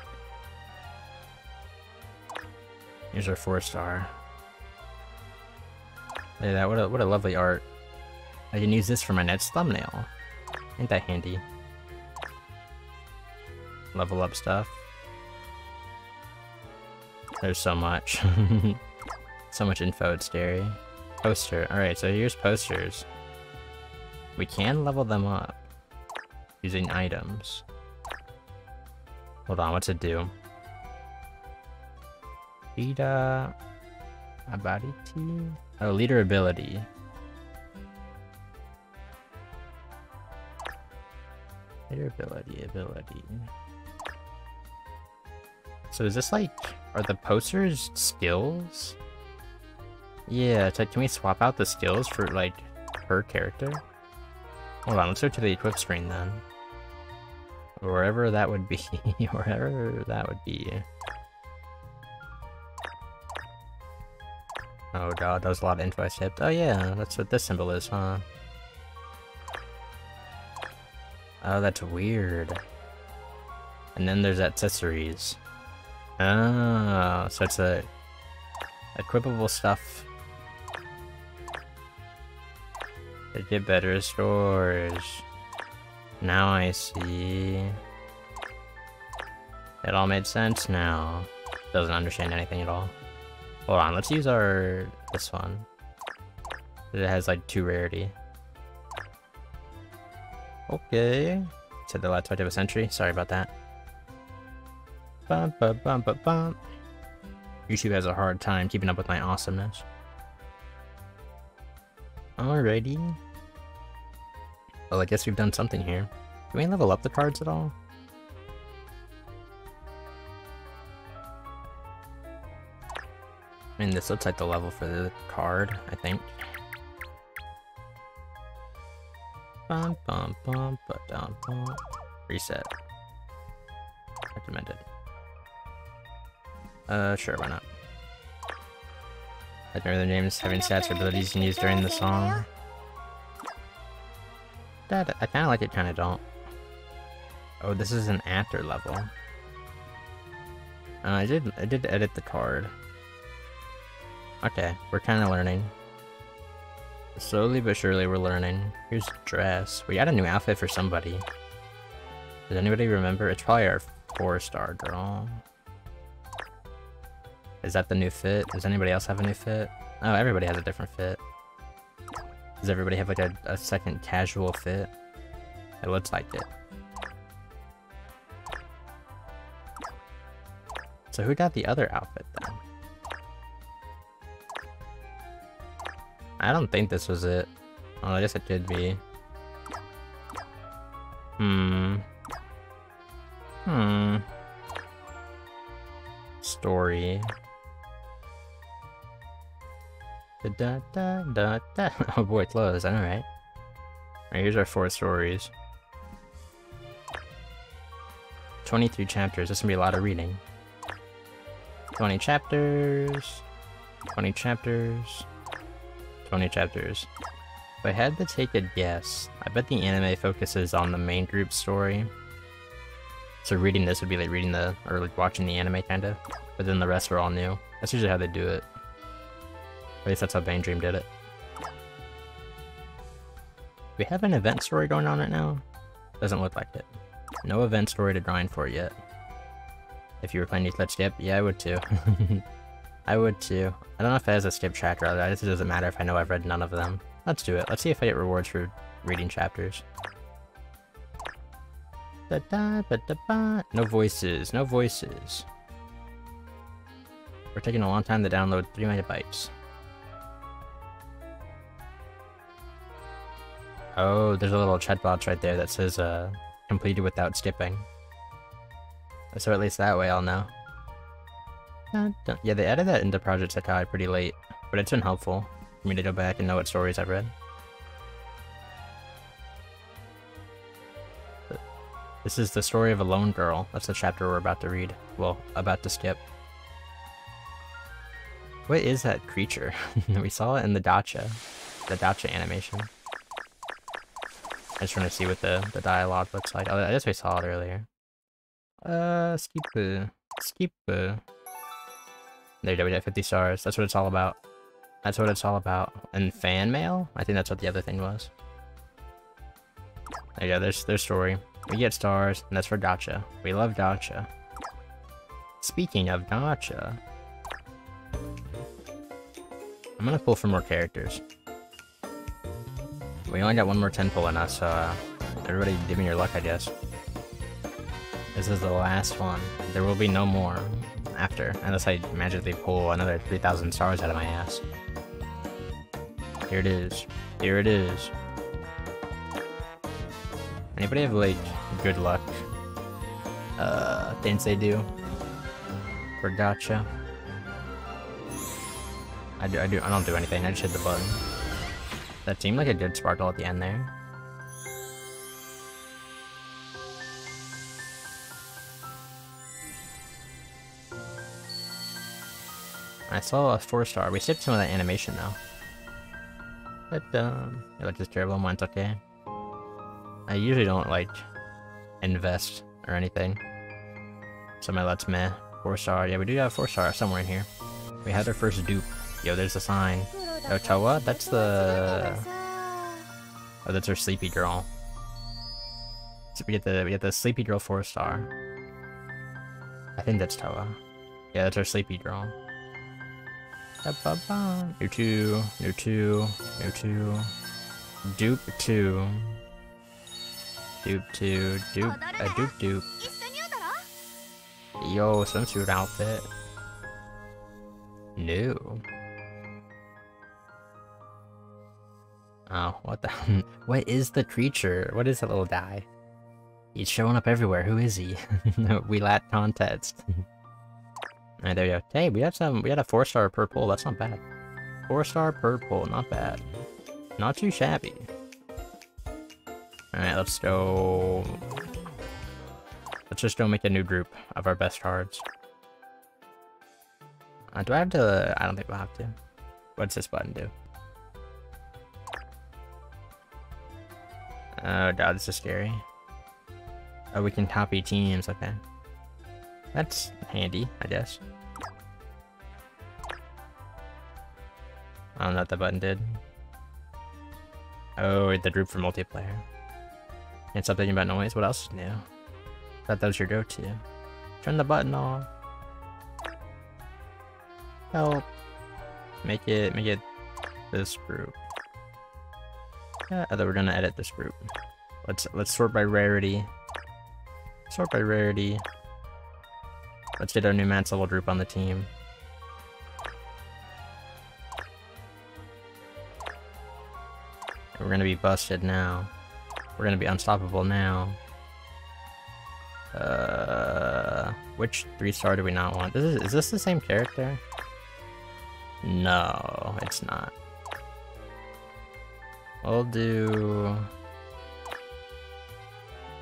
Speaker 1: Here's our four star. Look at that, what a, what a lovely art. I can use this for my next thumbnail. Ain't that handy? Level up stuff. There's so much. so much info, it's scary. Poster. Alright, so here's posters. We can level them up using items. Hold on, what's it do? Leader ability? Oh, leader ability. Leader ability, ability. So is this like, are the posters skills? Yeah, like, can we swap out the skills for like, per character? Hold on, let's go to the equip screen then. Wherever that would be, wherever that would be. Oh god, that was a lot of info I skipped. Oh yeah, that's what this symbol is, huh? Oh, that's weird. And then there's accessories. Oh, so it's a equipable stuff. They get better scores. Now I see. It all made sense now. Doesn't understand anything at all. Hold on, let's use our this one. It has like two rarity. Okay. Said the last fight of a century. Sorry about that. Bum, bum, bum, bum, bum. YouTube has a hard time keeping up with my awesomeness. Alrighty. Well, I guess we've done something here. Can we level up the cards at all? Mean, this looks like the level for the card, I think. Bum bum bum bum. Reset. Recommended. Uh, sure, why not? Like other names having stats or abilities you can use during the song. That I kind of like it, kind of don't. Oh, this is an after level. Uh, I did I did edit the card. Okay, we're kind of learning. Slowly but surely we're learning. Here's dress. We got a new outfit for somebody. Does anybody remember? It's probably our four-star girl. Is that the new fit? Does anybody else have a new fit? Oh, everybody has a different fit. Does everybody have like a, a second casual fit? It looks like it. So who got the other outfit then? I don't think this was it. Oh, I guess it could be. Hmm. Hmm. Story. Da da da da. Oh boy, close. I know, right? Alright, here's our four stories. 23 chapters. This is gonna be a lot of reading. 20 chapters. 20 chapters. 20 chapters. If I had to take a guess, I bet the anime focuses on the main group story. So reading this would be like reading the, or like watching the anime kinda. But then the rest are all new. That's usually how they do it. At least that's how BanG Dream did it. We have an event story going on right now? Doesn't look like it. No event story to grind for yet. If you were playing Let's Skip, yeah, I would too. I would too. I don't know if it has a skip I guess it doesn't matter if I know I've read none of them. Let's do it. Let's see if I get rewards for reading chapters. Da -da, ba -da -ba. No voices, no voices. We're taking a long time to download 3 megabytes. Oh, there's a little chat box right there that says, uh, completed without skipping. So at least that way I'll know. Dun, dun. Yeah, they added that into Project Sekai pretty late, but it's been helpful for me to go back and know what stories I've read. This is the story of a lone girl. That's the chapter we're about to read. Well, about to skip. What is that creature? we saw it in the gacha. The gacha animation. I just want to see what the, the dialogue looks like. Oh, I guess we saw it earlier. Uh, skip. Skip. There go, we got 50 stars. That's what it's all about. That's what it's all about. And fan mail? I think that's what the other thing was. There you go, there's their story. We get stars, and that's for Gacha. We love Gacha. Speaking of Gacha... I'm gonna pull for more characters. We only got one more 10 pull in us, so uh, everybody give me your luck, I guess. This is the last one. There will be no more after, unless I magically pull another 3,000 stars out of my ass. Here it is. Here it is. Anybody have, like, good luck? Uh, things they do? For gacha? I do, I do, I don't do anything, I just hit the button. That seemed like a good sparkle at the end there. I saw a four star. We skipped some of that animation though. But um, it looked just terrible. Mine's okay. I usually don't like invest or anything. So my let's meh. Four star. Yeah, we do have four star somewhere in here. We had our first dupe. Yo, there's a sign. Oh, Towa? That's the. Oh, that's our sleepy girl. So we get the we get the sleepy girl four star. I think that's Towa. Yeah, that's our sleepy girl. Near two, near two, near two. Dupe two. Dupe two, dupe, a uh, dupe
Speaker 2: dupe.
Speaker 1: Yo, swimsuit outfit. New. No. Oh, what the? what is the creature? What is that little guy? He's showing up everywhere. Who is he? we lat context. Alright, there we go. Hey, we had some, we had a four star per pull. That's not bad. Four star per pull, not bad. Not too shabby. Alright, let's go. Let's just go make a new group of our best cards. Uh, do I have to? I don't think we'll have to. What's this button do? Oh god, this is scary. Oh, we can copy teams, okay. That's handy, I guess. I don't know what that button did. Oh, the group for multiplayer. Can't stop thinking about noise. What else new? Thought that was your go-to. Turn the button off. Help. Make it, make it this group. Yeah, I thought we are gonna edit this group. Let's let's sort by rarity. Sort by rarity. Let's get our new max level group on the team. We're gonna be busted now. We're gonna be unstoppable now. Uh, which three star do we not want? This is, is this the same character? No, it's not. We'll do...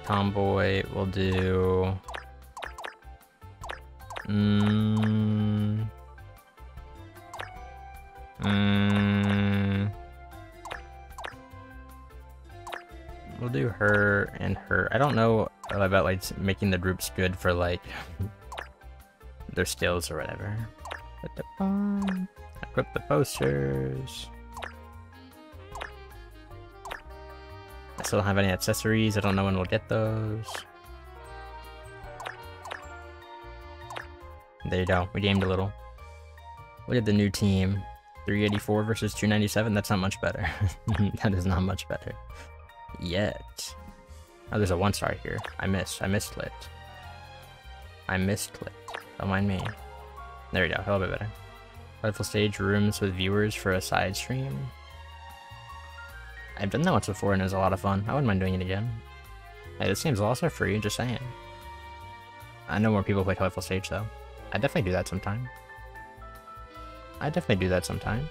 Speaker 1: Tomboy, we'll do... Mmm... Mmm... We'll do her and her. I don't know about like making the groups good for like their skills or whatever. Equip the posters. I still don't have any accessories. I don't know when we'll get those. There you go. We gamed a little. Look at the new team. 384 versus 297. That's not much better. that is not much better. Yet. Oh, there's a one star here. I missed. I missed lit. I missed lit. Don't mind me. There we go. A little bit better. Colorful stage rooms with viewers for a side stream. I've done that once before and it was a lot of fun. I wouldn't mind doing it again. Hey, this game's also free, just saying. I know more people play Colorful Stage though. I definitely do that sometime. I definitely do that sometime.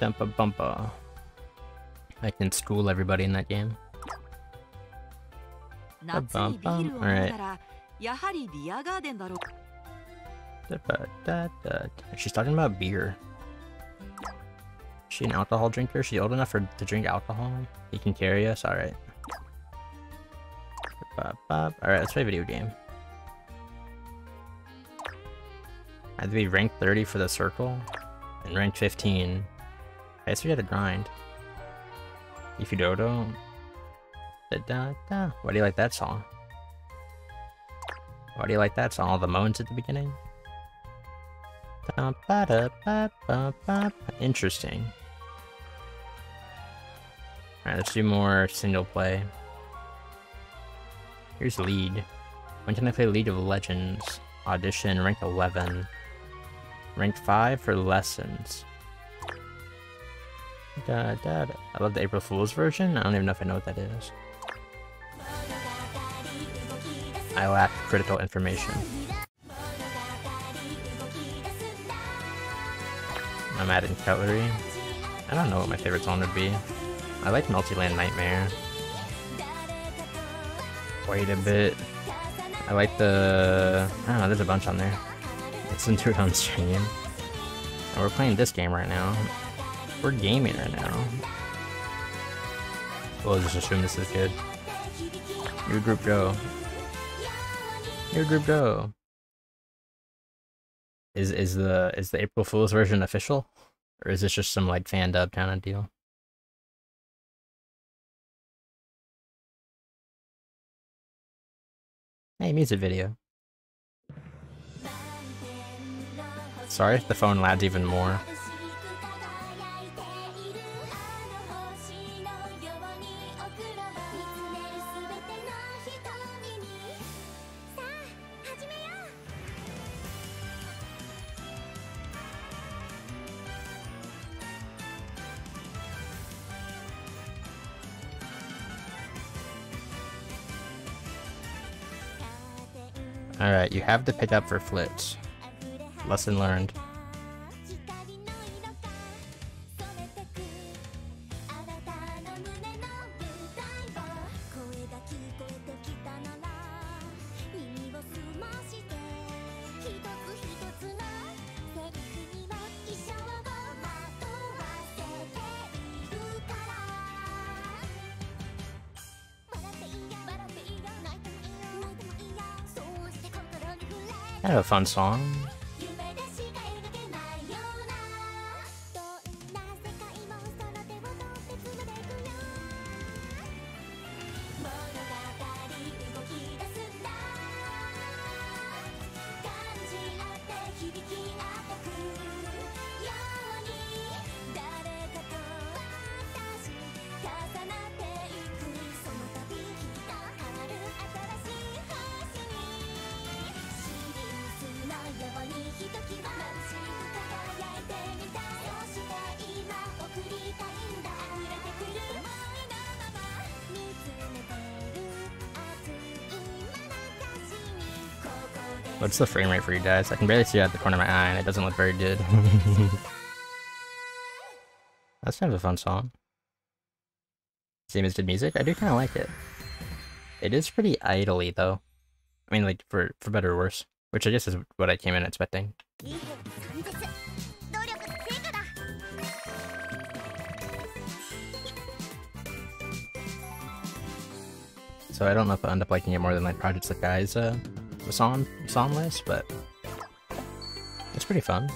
Speaker 1: Bumpa bumpa. I can school everybody in that game.
Speaker 4: Alright.
Speaker 1: She's talking about beer. Is she an alcohol drinker? Is she old enough for to drink alcohol? He can carry us? Alright. Alright, let's play a video game. I have to be rank 30 for the circle, and rank 15. I guess we had to grind. Ifidodo. Da, da, da. Why do you like that song? Why do you like that song? All the moans at the beginning? Interesting. Alright, let's do more single play. Here's lead. When can I play League of Legends? Audition, rank 11. Rank 5 for lessons. Da, da, da. I love the April Fool's version. I don't even know if I know what that is. I lack critical information. I'm adding cutlery. I don't know what my favorite song would be. I like Multiland Nightmare. Wait a bit. I like the... I don't know, there's a bunch on there. Listen to it on stream. And we're playing this game right now. We're gaming right now. We'll just assume this is good. New group go. New group go. Is is the is the April Fool's version official? Or is this just some like fan dub kind of deal? Hey, music video. Sorry if the phone lags even more.
Speaker 3: Alright, you have to pick up for flits. Lesson learned. Fun song. What's the frame rate for you guys? I can barely see out the corner of my eye, and it doesn't look very good. That's kind of a fun song. Same as the music? I do kind of like it. It is pretty idly, though. I mean, like, for, for better or worse. Which I guess is what I came in expecting. So I don't know if I end up liking it more than like projects like Gaiza, uh, was on was on list, but it's pretty fun.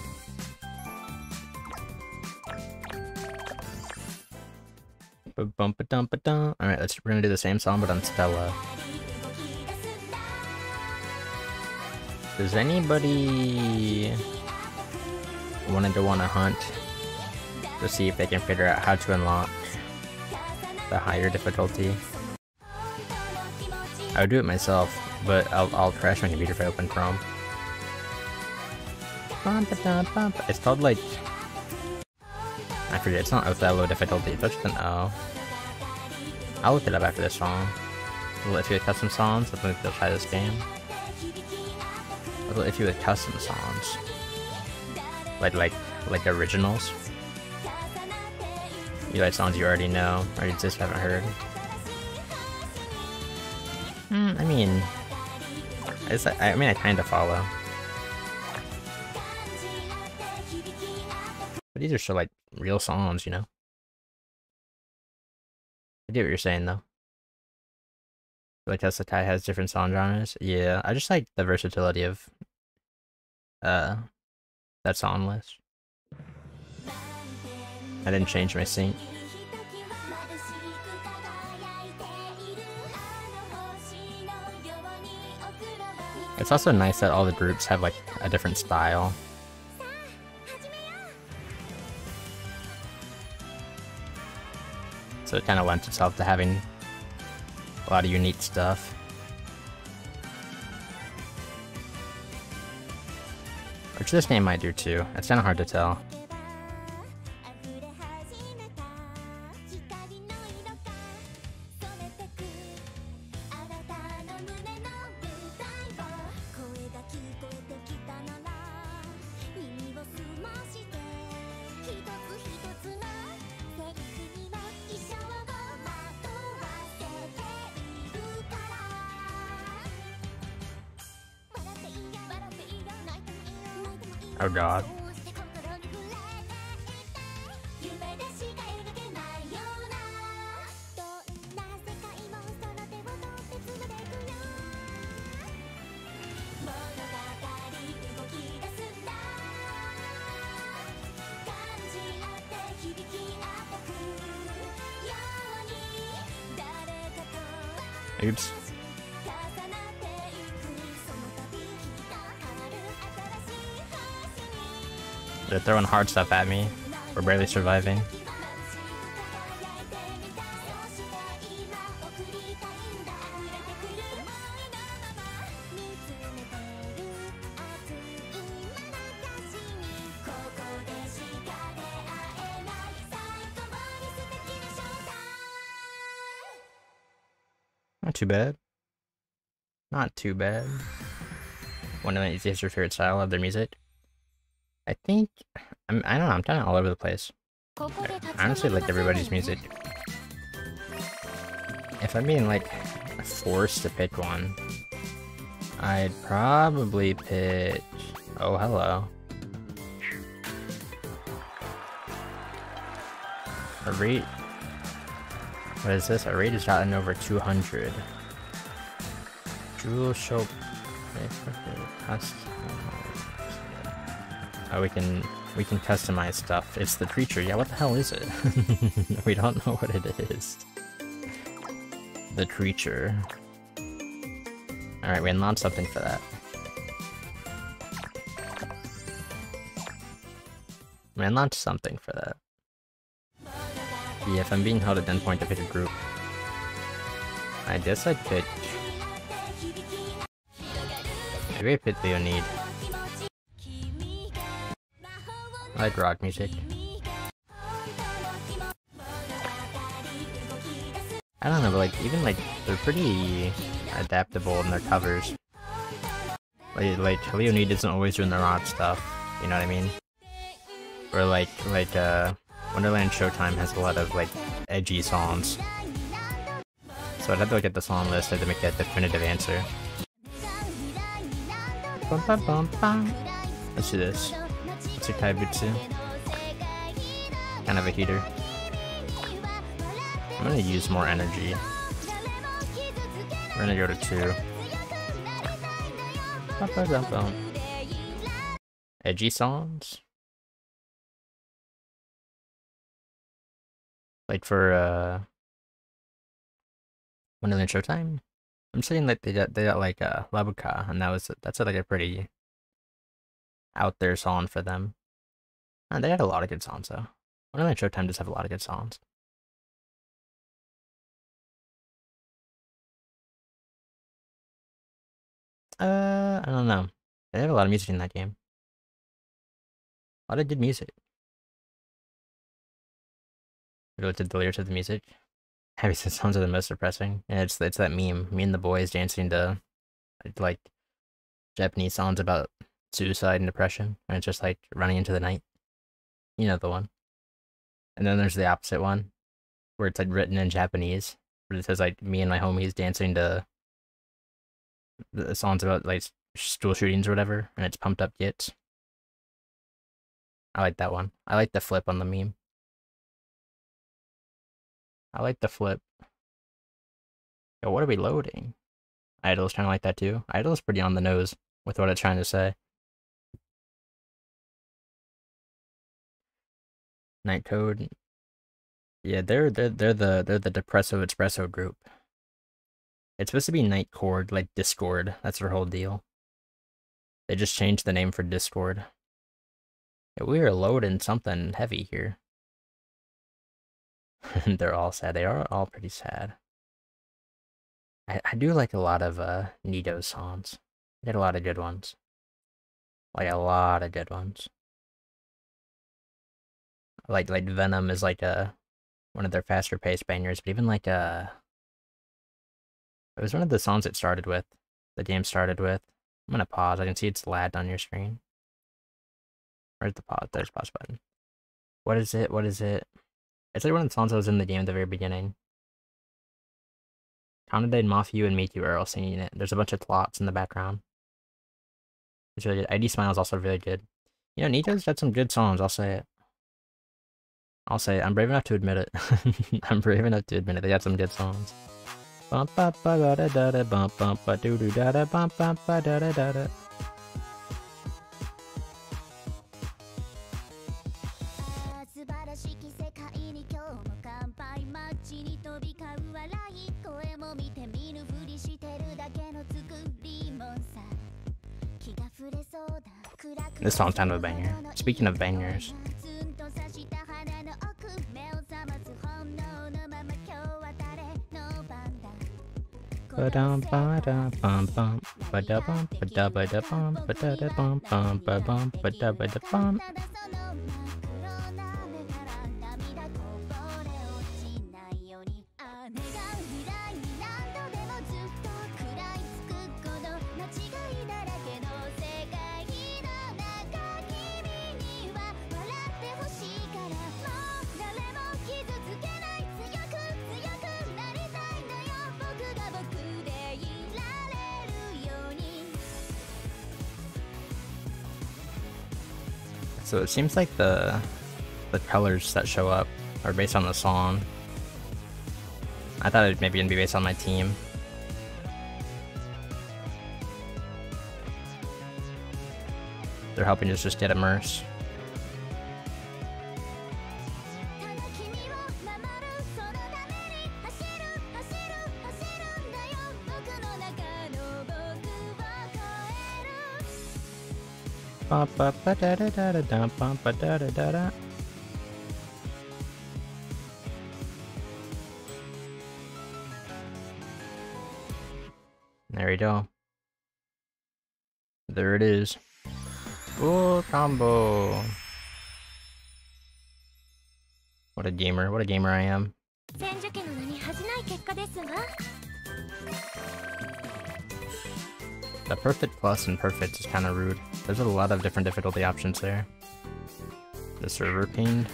Speaker 3: Bump a dump a dump. All right, let's we're gonna do the same song, but on Stella. Does anybody wanted to want to hunt to see if they can figure out how to unlock the higher difficulty? I would do it myself, but I'll, I'll crash my computer if I open Chrome. It's called like I forget. It's not Othello difficulty. It's just an O. I'll look it up after this song. Will if you have custom songs, I think they'll try this game. Although if you with custom songs, like like like originals, you like songs you already know or you just haven't heard. Hmm, I mean, I mean I kind of follow, but these are still like real songs, you know. I get what you're saying though. Like how Sekai has different song genres. Yeah, I just like the versatility of uh that song list. I didn't change my sync. It's also nice that all the groups have like a different style. So it kind of lends itself to having a lot of unique stuff. Which this name might do too. It's kind of hard to tell. Hard stuff at me. We're barely surviving. Not too bad. Not too bad.
Speaker 1: Wonderland is your favorite style of their music. I think I'm I don't know, I'm kind of all over the place. I honestly like everybody's music. If I'm being like forced to pick one, I'd probably pick Oh hello. A rate What is this? A rate has gotten over 200. Jewel shop eh, Oh, we can we can customize stuff. It's the creature. Yeah, what the hell is it? we don't know what it is. The creature. Alright, we unlocked something for that. We unlocked something for that. Yeah, if I'm being held at gunpoint to pick a group, I guess I'd pick... Maybe I pick Leo/need. I rock music. I don't know, but like, even like, they're pretty adaptable in their covers. Like, like Leo/need isn't always doing the rock stuff, you know what I mean? Or like, like, uh, Wonderland Showtime has a lot of like, edgy songs. So I'd have to look at the song list to make that definitive answer. Bum, bum, bum. Let's do this. Let's do Taibutsu. Kind of a heater. I'm gonna use more energy. We're gonna go to two. Edgy songs? Like for, uh... Wonderland Showtime? I'm saying that they got, they got like, uh, Labuka, and that was, that's like a pretty out there song for them. And they had a lot of good songs, though. Wonderland Showtime does have a lot of good songs. Uh, I don't know. They have a lot of music in that game. A lot of good music. Related to the lyrics of the music. Heavy songs are the most depressing. And it's it's that meme. Me and the boys dancing to like Japanese songs about suicide and depression. And it's just like running into the night. You know the one. And then there's the opposite one. Where it's like written in Japanese. Where it says like me and my homies dancing to the songs about like school shootings or whatever, and it's pumped up gits. I like that one. I like the flip on the meme. I like the flip. Yo, what are we loading? Idol's kind of like that too. Idol's pretty on the nose with what it's trying to say. Night Code. Yeah, they're they're they're the they're the Depresso Espresso group. It's supposed to be Nightcord, like Discord. That's their whole deal. They just changed the name for Discord. Yeah, we are loading something heavy here. They're all sad. They are all pretty sad. I, I do like a lot of uh Niigo songs. They had a lot of good ones. Like a lot of good ones. Like like Venom is like a one of their faster paced bangers, but even like uh it was one of the songs it started with. The game started with. I'm gonna pause. I can see it's lagged on your screen. Where's the pause? There's pause button. What is it? What is it? It's like one of the songs that was in the game at the very beginning. Countadine, Mafu, and Miku are all singing it. There's a bunch of plots in the background. It's really good. ID Smile is also really good. You know, Niigo's got some good songs, I'll say it. I'll say it. I'm brave enough to admit it. I'm brave enough to admit it. They got some good songs. This song's kind of a banger. Speaking of bangers. Ba dum ba da bum bum ba da bum ba da ba da bum ba da bum bum ba bum ba da ba da bum. So it seems like the the colors that show up are based on the song. I thought it maybe it'd be based on my team. They're helping us just get immersed. There we go. There it is. Full combo. What a gamer, what a gamer I am. The perfect plus and perfect is kind of rude. There's a lot of different difficulty options there. The server pinged.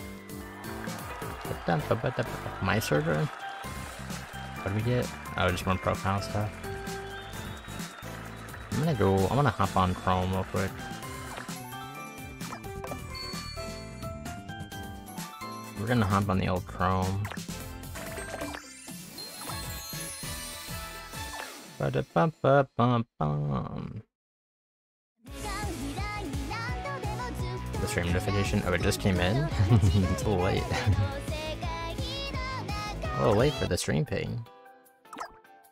Speaker 1: My server? What do we get? Oh, just more profile stuff. I'm gonna go, I'm gonna hop on Chrome real quick. We're gonna hop on the old Chrome. The stream notification? Oh, it just came in? it's a little late. a little late for the stream ping.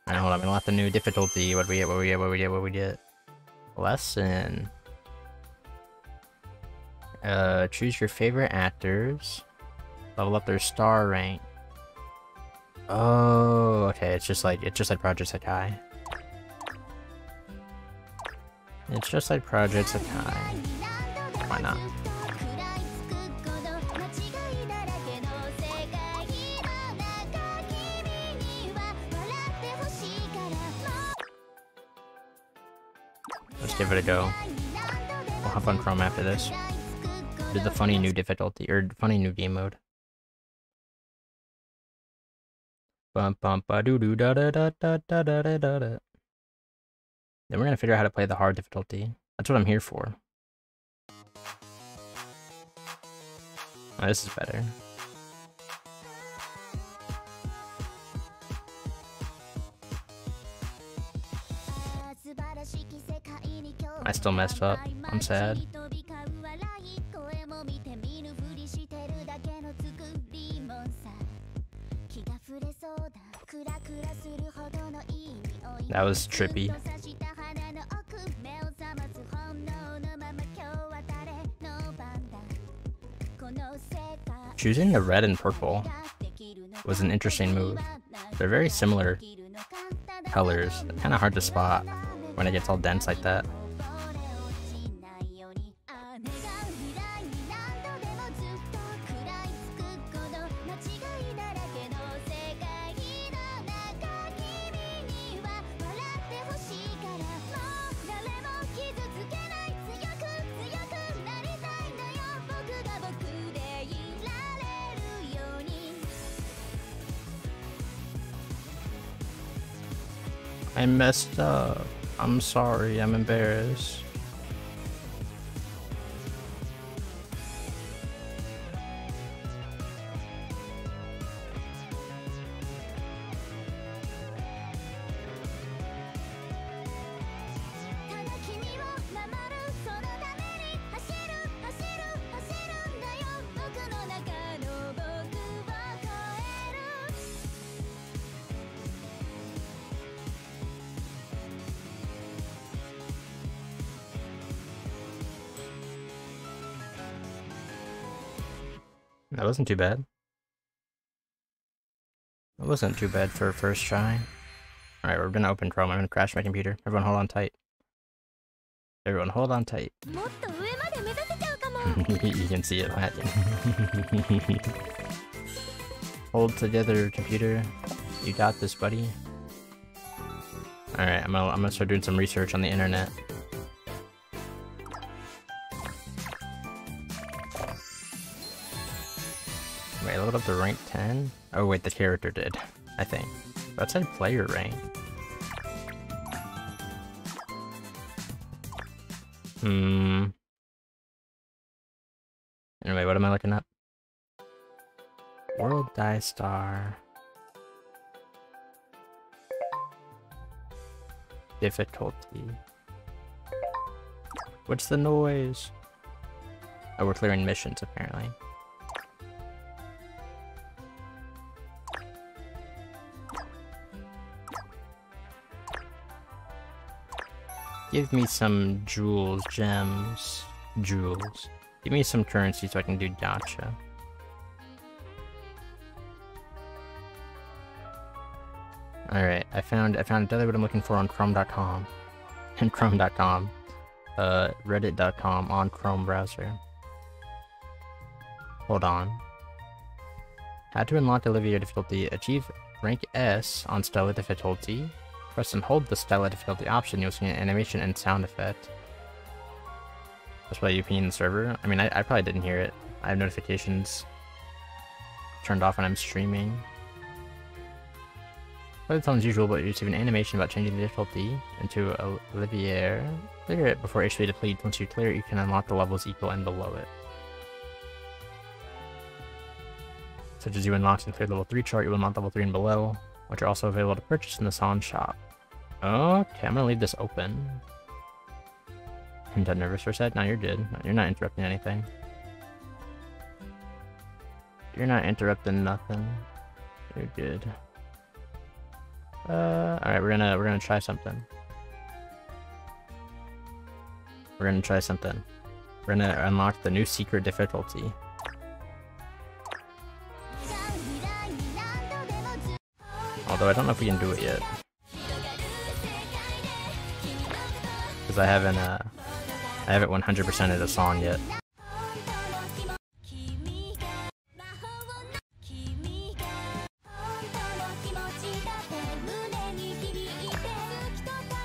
Speaker 1: Alright, hold on, we left the new difficulty. What we get? What we get? What we get? What we get? Lesson. Uh, choose your favorite actors. Level up their star rank. Oh, okay. It's just like it's just like Project Sekai. It's just like projects of time. Why not? Let's give it a go. We'll hop on Chrome after this. Did the funny new difficulty, or funny new game mode. Bum bum ba doo doo da da da da da da da da. Then we're gonna figure out how to play the hard difficulty. That's what I'm here for. Oh, this is better. I still messed up. I'm sad. That was trippy. Choosing the red and purple was an interesting move. They're very similar colors, kind of hard to spot when it gets all dense like that. I messed up. I'm sorry, I'm embarrassed. wasn't too bad. It wasn't too bad for a first try. Alright, we're gonna open Chrome. I'm gonna crash my computer. Everyone hold on tight. Everyone hold on tight. you can see it, Matt. hold together, computer. You got this, buddy. Alright, I'm gonna, I'm gonna start doing some research on the internet. Wait, I leveled up to rank 10? Oh wait, the character did, I think. That said player rank. Hmm.
Speaker 3: Anyway, what am I looking up? World Dai Star. Difficulty. What's the noise? Oh, we're clearing missions apparently. Give me some jewels, gems, jewels. Give me some currency so I can do gacha. Alright, I found I found exactly what I'm looking for on Chrome.com. And Chrome.com. Uh Reddit.com on Chrome browser. Hold on. How to unlock Olivier difficulty. Achieve rank S on Stella difficulty. Press and hold the Stella difficulty option, you'll see an animation and sound effect. That's why you ping the server. I mean, I, I probably didn't hear it. I have notifications turned off when I'm streaming. But it sounds usual, but you receive an animation about changing the difficulty into Olivier. Clear it before HP depletes. Once you clear it, you can unlock the levels equal and below it. Such as you unlock and clear level 3 chart, you unlock level 3 and below, which are also available to purchase in the San shop. Okay, I'm gonna leave this open. I'm done nervous for a sec? No, you're good. You're not interrupting anything. You're not interrupting nothing. You're good. Uh, alright, we're gonna, we're gonna try something. We're gonna try something. We're gonna unlock the new secret difficulty. Although I don't know if we can do it yet. Because I haven't, uh, I haven't 100% of the song yet.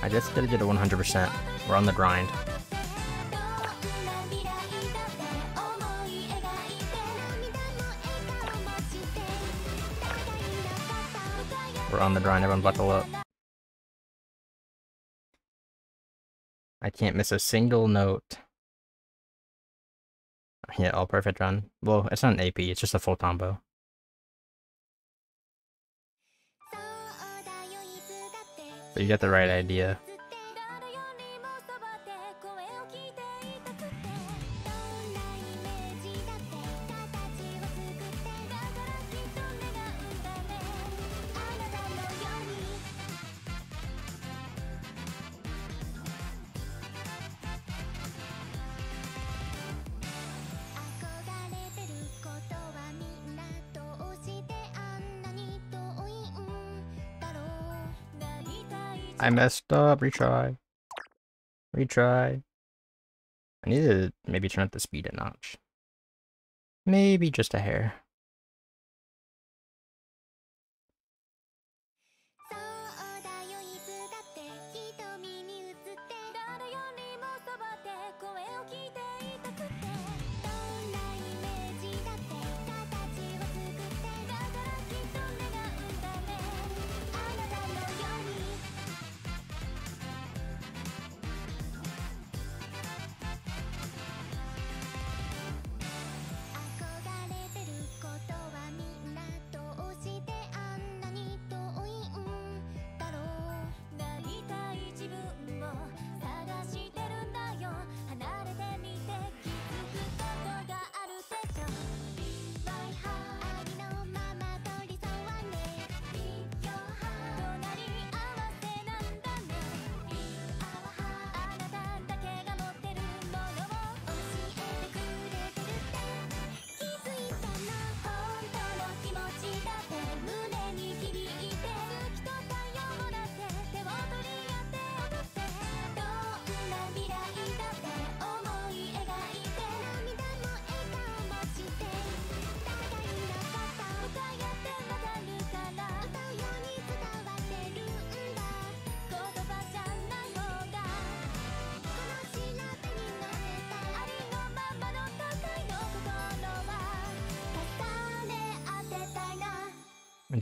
Speaker 3: I just gotta get to 100%. We're on the grind. We're on the grind, everyone buckle up. I can't miss a single note. Yeah, all perfect run. Well, it's not an AP, it's just a full combo. But you got the right idea. I messed up. Retry. Retry. I need to maybe turn up the speed a notch. Maybe just a hair.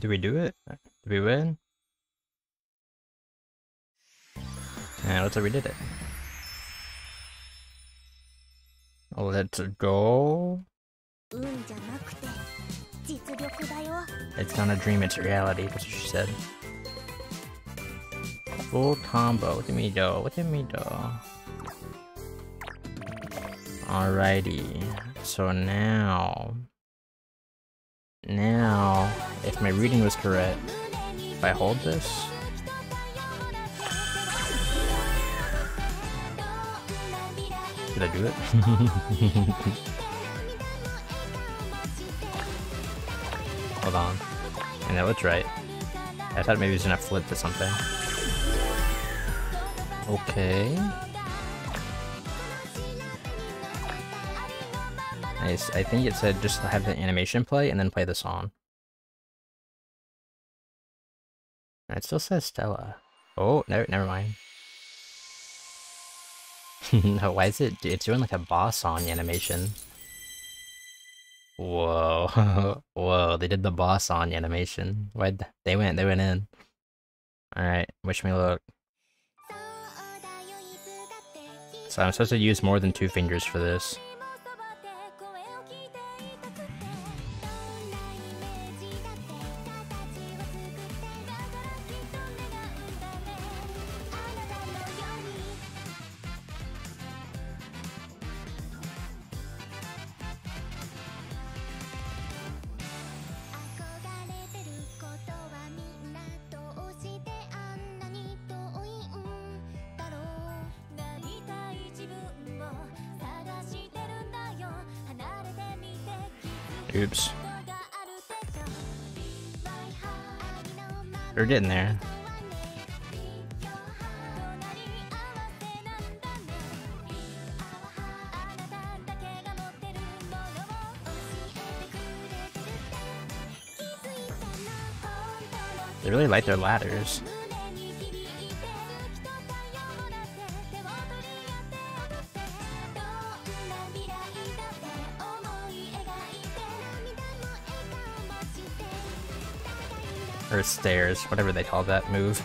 Speaker 3: Did we do it? Did we win? Yeah, looks like we did it. Let's go.
Speaker 1: It's not a dream, it's reality, that's what she said. Full combo, look at me go, look at me though. Alrighty, so now... Now... If my reading was correct, if I hold this... Did I do it? Hold on. I know it's right. I thought maybe it was gonna flip to something. Okay. Nice. I think it said just have the animation play and then play the song. It still says Stella. Oh, no, never mind. no, why is it? It's doing like a boss on animation. Whoa, whoa! They did the boss on animation. Why they went? They went in. All right, wish me luck. So I'm supposed to use more than two fingers for this. Oops. We're getting there. They really like their ladders. stairs, whatever they call that move.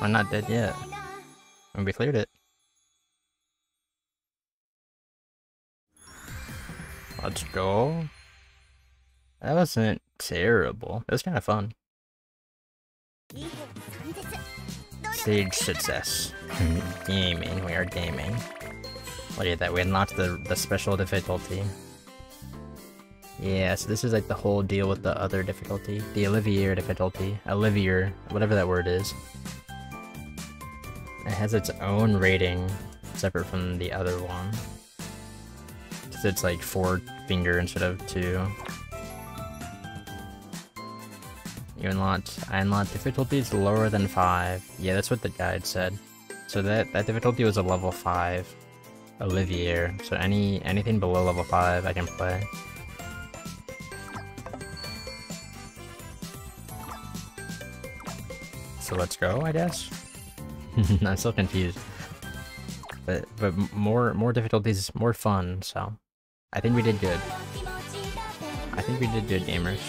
Speaker 1: I'm not dead yet. And we cleared it. Let's go. That wasn't terrible. It was kind of fun. Stage success. gaming. We are gaming. Look at that. We unlocked the the special difficulty. Yeah, so this is like the whole deal with the other difficulty. The Olivier difficulty. Olivier, whatever that word is. It has its own rating, separate from the other one. Because it's like four finger instead of two. Unlock. Einlot difficulty is lower than 5. Yeah, that's what the guide said. So that, that difficulty was a level 5 Olivier, so any anything below level 5 I can play. So let's go, I guess? I'm still confused. But, but more, more difficulties, more fun, so... I think we did good. I think we did good, gamers.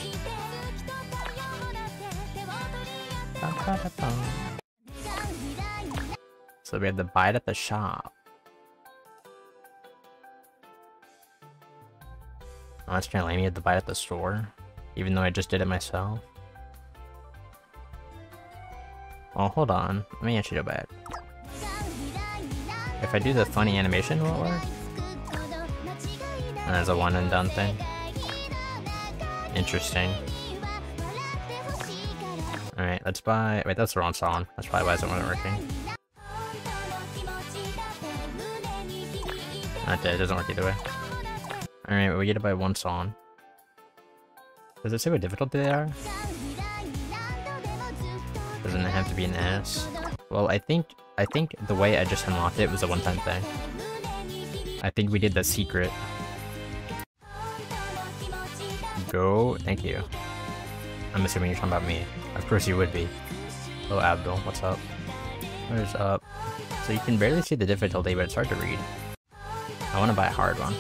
Speaker 1: So we had to buy it at the shop. Oh, that's kind of lame. You had to buy it at the store, even though I just did it myself. Oh, hold on. Let me actually go back. If I do the funny animation, will it work? And there's a one and done thing. Interesting. Alright, let's buy. Wait, that's the wrong song. That's probably why it wasn't working. Okay, it doesn't work either way. Alright, we get to buy one song. Does it say what difficulty they are? Doesn't it have to be an S? Well, I think I think the way I just unlocked it was a one-time thing. I think we did the secret. Go, thank you. I'm assuming you're talking about me. Of course you would be. Hello Abdul, what's up? What is up? So you can barely see the difficulty, but it's hard to read. I want to buy a hard one.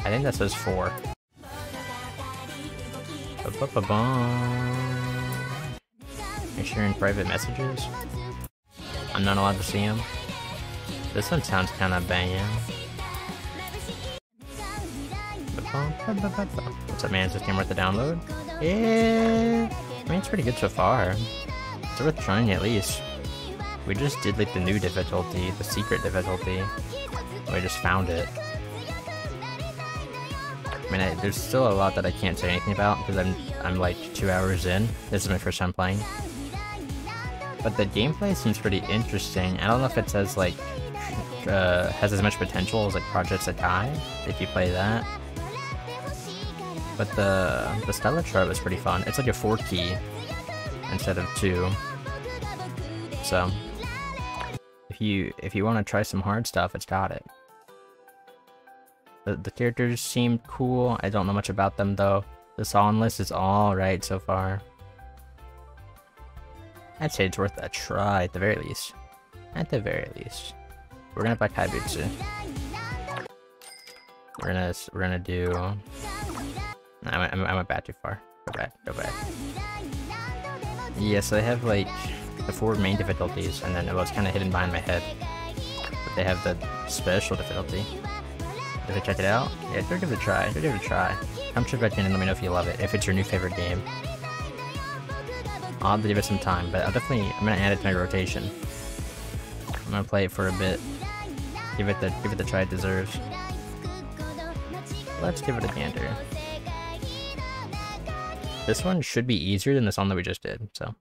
Speaker 1: I think that says 4. Ba-ba-ba-bum. Are sharing private messages? I'm not allowed to see them. This one sounds kind of banging. What's up, man? Is this game worth the download? Yeah, I mean it's pretty good so far. It's worth trying at least. We just did like the new difficulty, the secret difficulty. We just found it. I mean, I, there's still a lot that I can't say anything about because I'm I'm like two hours in. This is my first time playing. But the gameplay seems pretty interesting. I don't know if it says like uh, has as much potential as like Project Sekai if you play that. But the the Stella chart was pretty fun. It's like a four key instead of two. So if you if you want to try some hard stuff, it's got it. The, the characters seem cool. I don't know much about them though. The song list is alright so far. I'd say it's worth a try at the very least. At the very least. We're gonna buy Kaibutsu. We're gonna we're gonna do. I went, I went back too far. Go back. Go back. Yeah, so they have like the four main difficulties, and then it was kind of hidden behind my head. But they have the special difficulty. Did I check it out? Yeah, give it a try. Give it a try. Come check back in and let me know if you love it. If it's your new favorite game. I'll have to give it some time, but I'll definitely I'm gonna add it to my rotation. I'm gonna play it for a bit. Give it the give it the try it deserves. Let's give it a gander. This one should be easier than the song that we just did, so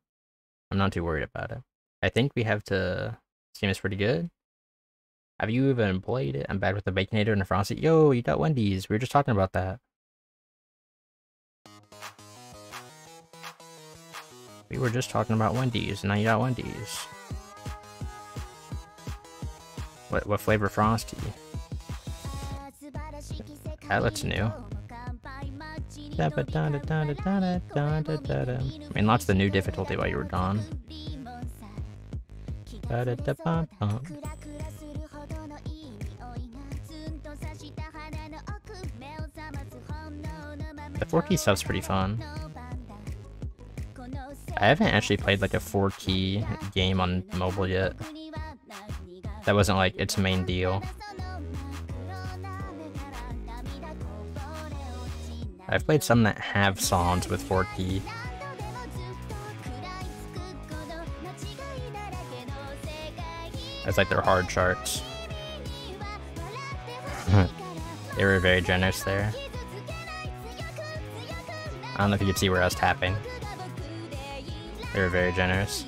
Speaker 1: I'm not too worried about it. I think we have to seem is pretty good. Have you even played it? I'm bad with the Baconator and the Frosty. Yo, you got Wendy's. We were just talking about that. We were just talking about Wendy's, and now you got Wendy's. What what flavor Frosty? That looks new. I mean, lots of the new difficulty while you were gone. The 4 key stuff's pretty fun. I haven't actually played like a 4 key game on mobile yet. That wasn't like its main deal. I've played some that have songs with 4 key. As like their hard charts. they were very generous there. I don't know if you could see where I was tapping. They were very generous.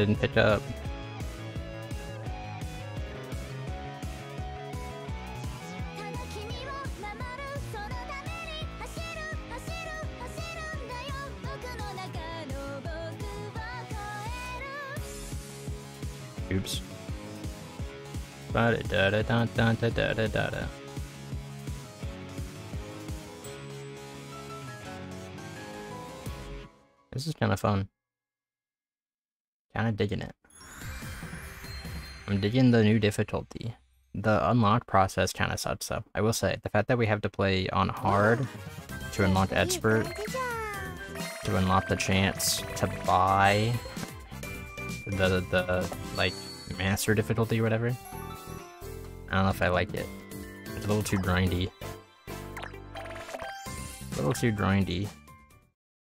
Speaker 1: Didn't pick up. Oops. Da da da da da da da da da. This is kind of fun. Kind of digging it. I'm digging the new difficulty. The unlock process kind of sucks though. I will say, the fact that we have to play on hard to unlock expert, to unlock the chance to buy the, the, like, master difficulty or whatever. I don't know if I like it. It's a little too grindy. A little too grindy.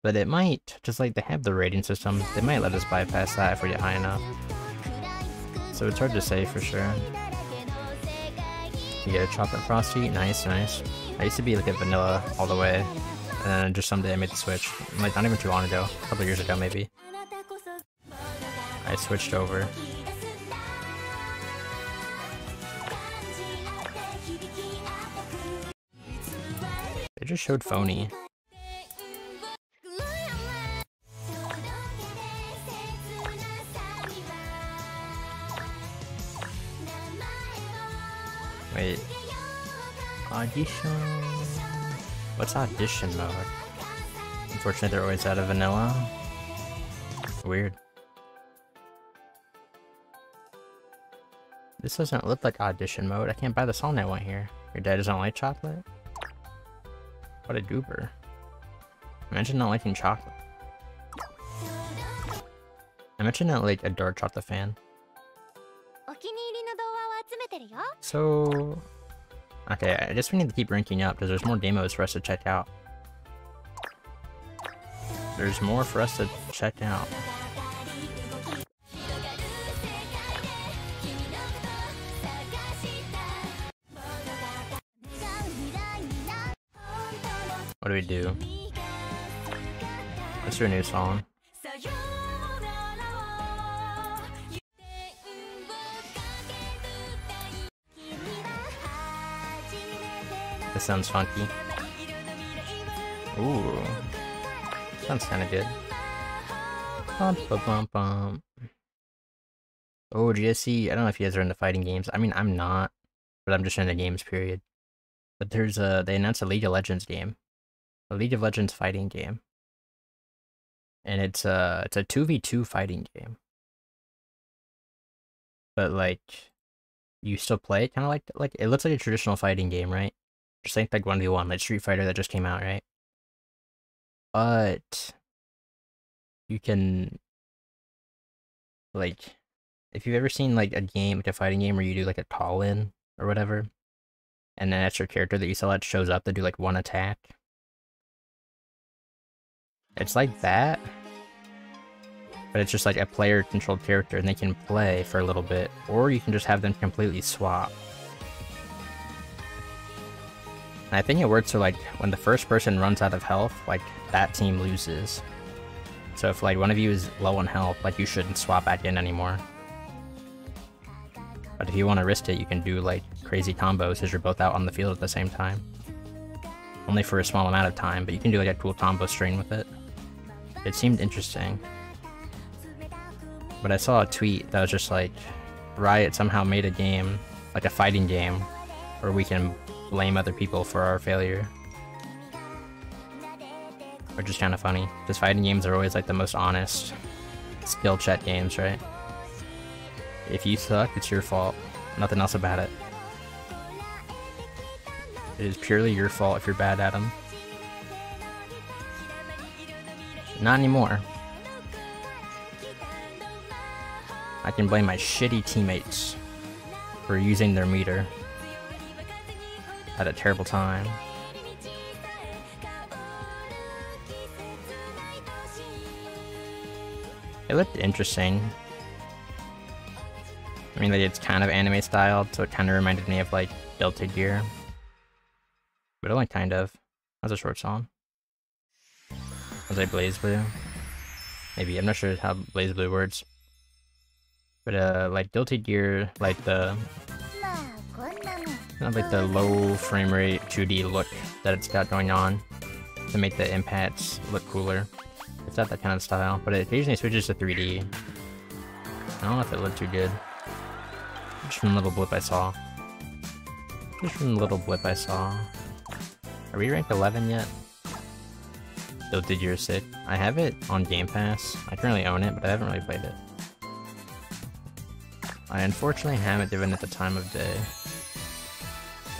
Speaker 1: But it might, just like they have the rating system, they might let us bypass that if we get high enough. So it's hard to say for sure. You get a chocolate frosty, nice, nice. I used to be like a vanilla all the way, and then just someday I made the switch. Like not even too long ago, a couple years ago maybe. I switched over. They just showed phony. Wait. Audition. What's audition mode? Unfortunately, they're always out of vanilla. Weird. This doesn't look like audition mode. I can't buy the song I want here. Your dad doesn't like chocolate? What a goober. Imagine not liking chocolate. Imagine not like a dark chocolate fan. So... Okay, I guess we need to keep ranking up because there's more demos for us to check out. There's more for us to check out. What do we do? Let's do a new song. This sounds funky. Ooh. Sounds kinda good. Bum, bum, bum, bum. Oh, GSC, I don't know if you guys are into fighting games. I mean, I'm not, but I'm just in the games period. But there's a, they announced a League of Legends game. A League of Legends fighting game. And it's a, it's a 2v2 fighting game. But like, you still play it kind of like, like, it looks like a traditional fighting game, right? Just like like 1v1, like Street Fighter that just came out, right? But you can like if you've ever seen like a game, like a fighting game where you do like a call in or whatever, and then extra character that you select shows up to do like one attack. It's like that. But it's just like a player controlled character and they can play for a little bit. Or you can just have them completely swap. And I think it works so like when the first person runs out of health, like that team loses. So if like one of you is low on health, like you shouldn't swap back in anymore. But if you want to risk it, you can do like crazy combos as you're both out on the field at the same time. Only for a small amount of time, but you can do like a cool combo string with it. It seemed interesting. But I saw a tweet that was just like, Riot somehow made a game, like a fighting game, where we can blame other people for our failure. Which is kind of funny, because fighting games are always like the most honest skill check games, right? If you suck, it's your fault. Nothing else about it. It is purely your fault if you're bad at them. Not anymore. I can blame my shitty teammates for using their meter at a terrible time. It looked interesting. I mean, like, it's kind of anime styled, so it kind of reminded me of, like, Guilty Gear. But only kind of. That's a short song. Was I BlazBlue? Maybe, I'm not sure how BlazBlue works. But, uh, like, Guilty Gear, like, the... Kind of like the low frame rate 2D look that it's got going on to make the impacts look cooler. It's not that kind of style, but it occasionally switches to 3D. I don't know if it looked too good. Just from the little blip I saw. Just from the little blip I saw. Are we ranked 11 yet? Still did your sick. I have it on Game Pass. I currently own it, but I haven't really played it. I unfortunately haven't given it the time of day.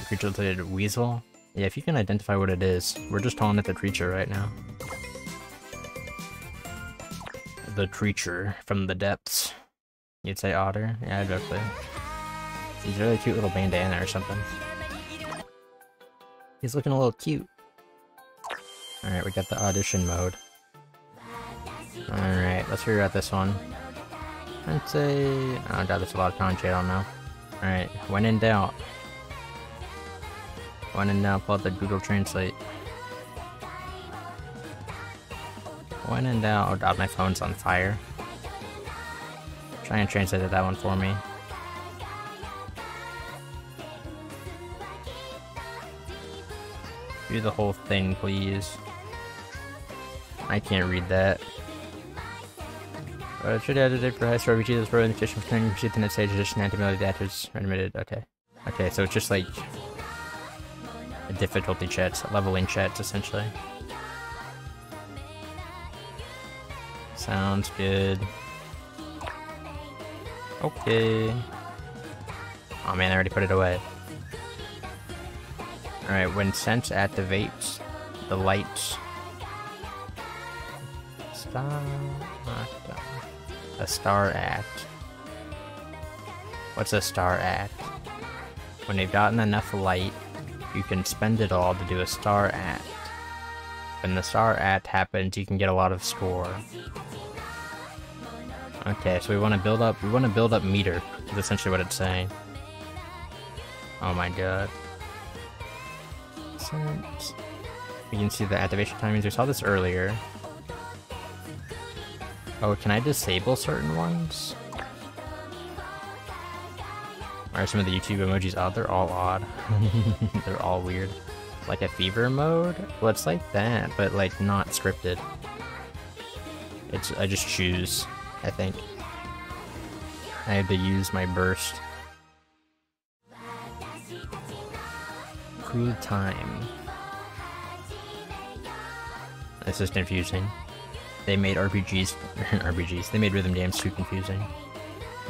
Speaker 1: Creature weasel? Yeah, if you can identify what it is. We're just calling it the creature right now. The creature from the depths. You'd say otter? Yeah, definitely. He's a really cute little bandana or something. He's looking a little cute. Alright, we got the audition mode. Alright, let's figure out this one. I'd say... Oh god, there's a lot of kanji, I don't know. Alright, when in doubt. When in now pull up the Google Translate. In doubt, oh god, my phone's on fire. Try and translate that one for me. Do the whole thing, please. I can't read that. Uh, should add it for high star RPG this road fish with turning pursuit the next stage edition anti-melody adapters. Okay. Okay, so it's just like difficulty chats, leveling chats essentially. Sounds good. Okay. Oh man, I already put it away. Alright, when sense activates, the lights. Star. A star act. What's a star act? When they've gotten enough light, you can spend it all to do a star act. When the star act happens, you can get a lot of score. Okay, so we want to build up. We want to build up meter. Is essentially what it's saying. Oh my god. Sense. We can see the activation timings. We saw this earlier. Oh, can I disable certain ones? Are some of the YouTube emojis odd? They're all odd. They're all weird. Like a fever mode? Well, it's like that, but like not scripted. It's I just choose, I think. I had to use my burst. Cool time. This is confusing. They made RPGs, RPGs, they made rhythm games too confusing.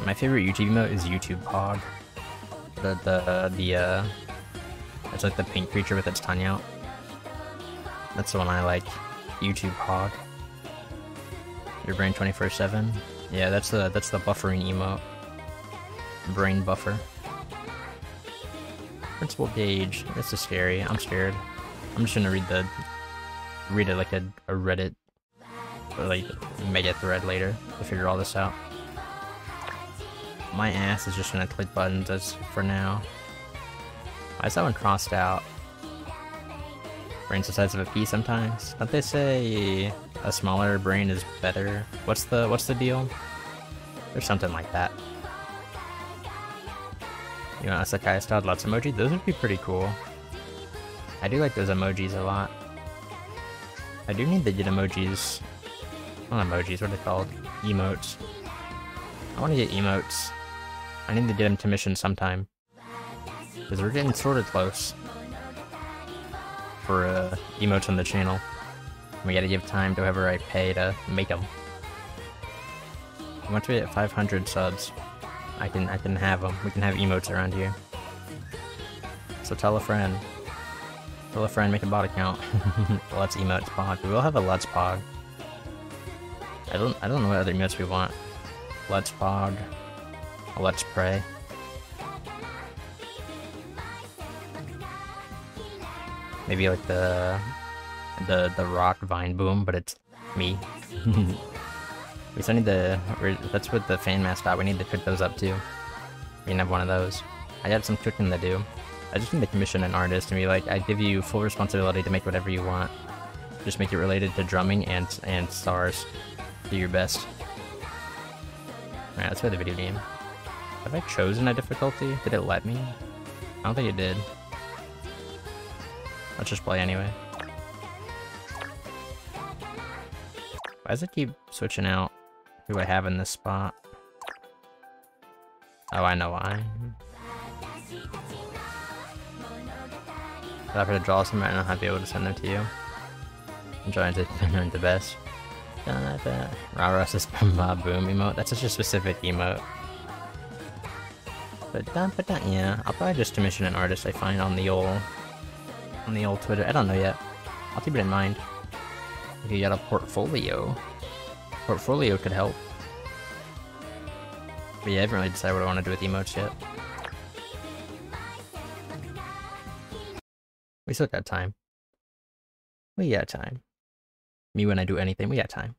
Speaker 1: My favorite YouTube emote is YouTube Pog. The, the, the, uh, it's like the pink creature with its tongue out. That's the one I like. YouTube Hog. Your brain 24-7. Yeah, that's the that's the buffering emote. Brain buffer. Principal gauge. This is scary. I'm scared. I'm just gonna read the read it like a, a Reddit or like mega thread later to figure all this out. My ass is just gonna click buttons as for now. Why is that one crossed out? Brain's the size of a pea sometimes. Don't they say a smaller brain is better? What's the what's the deal? There's something like that. You want a Sekai styled lots emoji? Those would be pretty cool. I do like those emojis a lot. I do need to get emojis. Not emojis, what are they called? Emotes. I want to get emotes. I need to get him to mission sometime. Because we're getting sort of close. For uh, emotes on the channel. We gotta give time to whoever I pay to make them. Once we hit 500 subs, I can I can have them. We can have emotes around here. So tell a friend. Tell a friend, make a bot account. Let's emotes pod. We will have a Let's pod. I don't I don't know what other emotes we want. Let's pod. Let's pray. Maybe like the the the rock vine boom, but it's me. we still need the that's what the fan mask got. We need to cook those up too. We can have one of those. I got some cooking to do. I just need to commission an artist and be like, I give you full responsibility to make whatever you want. Just make it related to drumming and and stars. Do your best. Alright, let's play the video game. Have I chosen a difficulty? Did it let me? I don't think it did. Let's just play anyway. Why does it keep switching out who I have in this spot? Oh, I know why. If I have to draw some right now, I'd be able to send them to you. I'm trying to learn the best. Rara says boom emote. That's such a specific emote. But but yeah, I'll probably just commission an artist I find on the old on the old Twitter. I don't know yet. I'll keep it in mind. If you got a portfolio, portfolio could help. But yeah, I haven't really decided what I want to do with emotes yet. We still got time. We got time. Me when I do anything, we got time.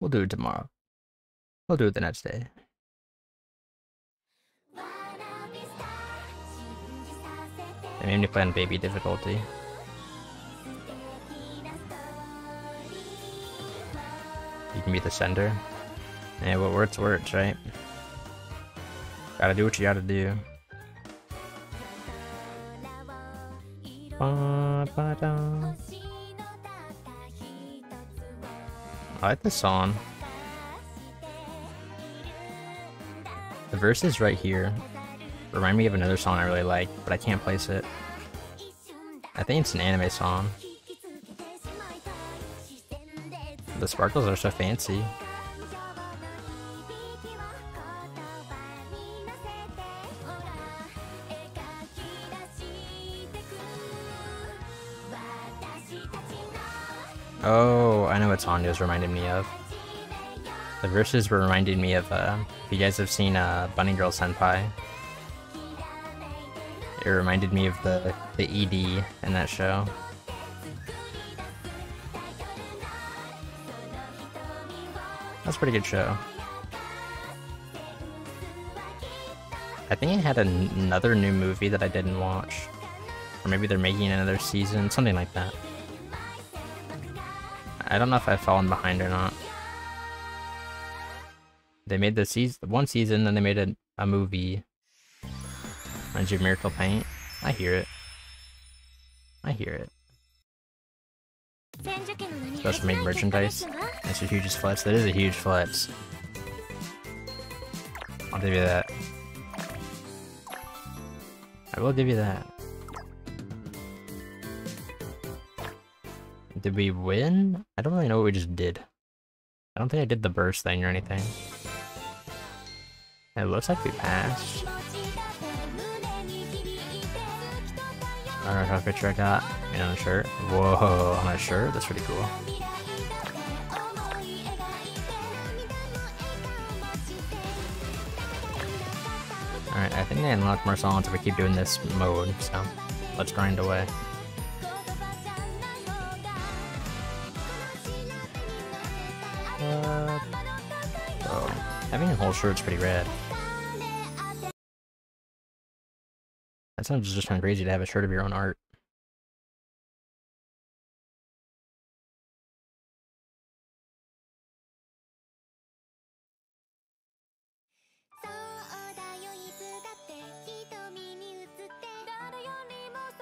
Speaker 1: We'll do it tomorrow. We'll do it the next day. They made me play on baby difficulty. You can be the sender. Yeah, what works works, right? Gotta do what you gotta do. I like this song. The verses right here. remind me of another song I really like, but I can't place it. I think it's an anime song. The sparkles are so fancy. Oh, I know what song reminding me of. The verses were reminding me of, uh, if you guys have seen uh, Bunny Girl Senpai, it reminded me of the, the ED in that show. That's a pretty good show. I think it had an another new movie that I didn't watch. Or maybe they're making another season, something like that. I don't know if I've fallen behind or not. They made the season, one season, then they made a, a movie. Reminds you Miracle Paint? I hear it. I hear it. Special made merchandise. That's a huge flex. That is a huge flex. I'll give you that. I will give you that. Did we win? I don't really know what we just did. I don't think I did the burst thing or anything. It looks like we passed. Alright, how picture I got. On a shirt. Whoa, on a shirt? That's pretty cool. Alright, I think I unlock more songs if we keep doing this mode, so let's grind away. Uh, oh, having a whole shirt's pretty rad. That sounds just kind of crazy to have a shirt of your own art.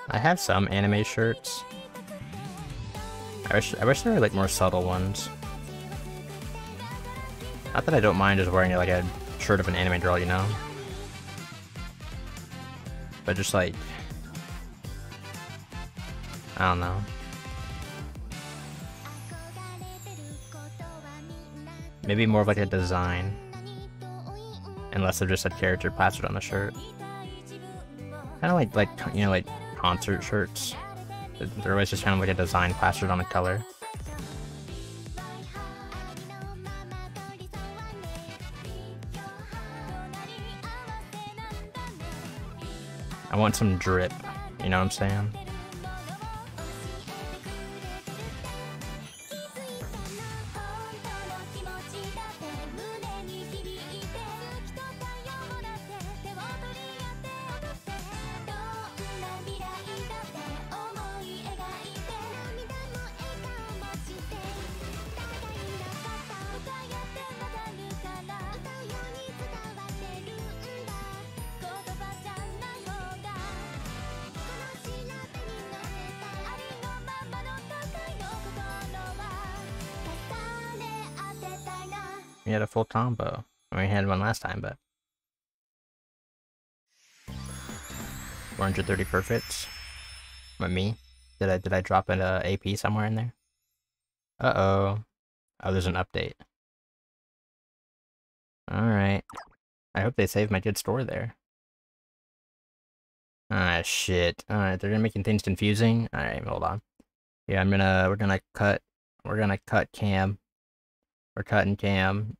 Speaker 1: I have some anime shirts. I wish I wish there were like more subtle ones. Not that I don't mind just wearing like a shirt of an anime girl, you know? But just like I don't know. Maybe more of like a design. Unless they're just a character plastered on the shirt. Kinda like like you know like concert shirts. They're always just kind of like a design plastered on a color. I want some drip, you know what I'm saying? We had a full combo. We had one last time, but 430 perfects. But me? Did I did I drop an uh, AP somewhere in there? Uh oh. Oh, there's an update. Alright. I hope they saved my good store there. Ah, shit. Alright, they're making things confusing. Alright, hold on. Yeah, I'm gonna, we're gonna cut, we're gonna cut cam. We're cutting cam.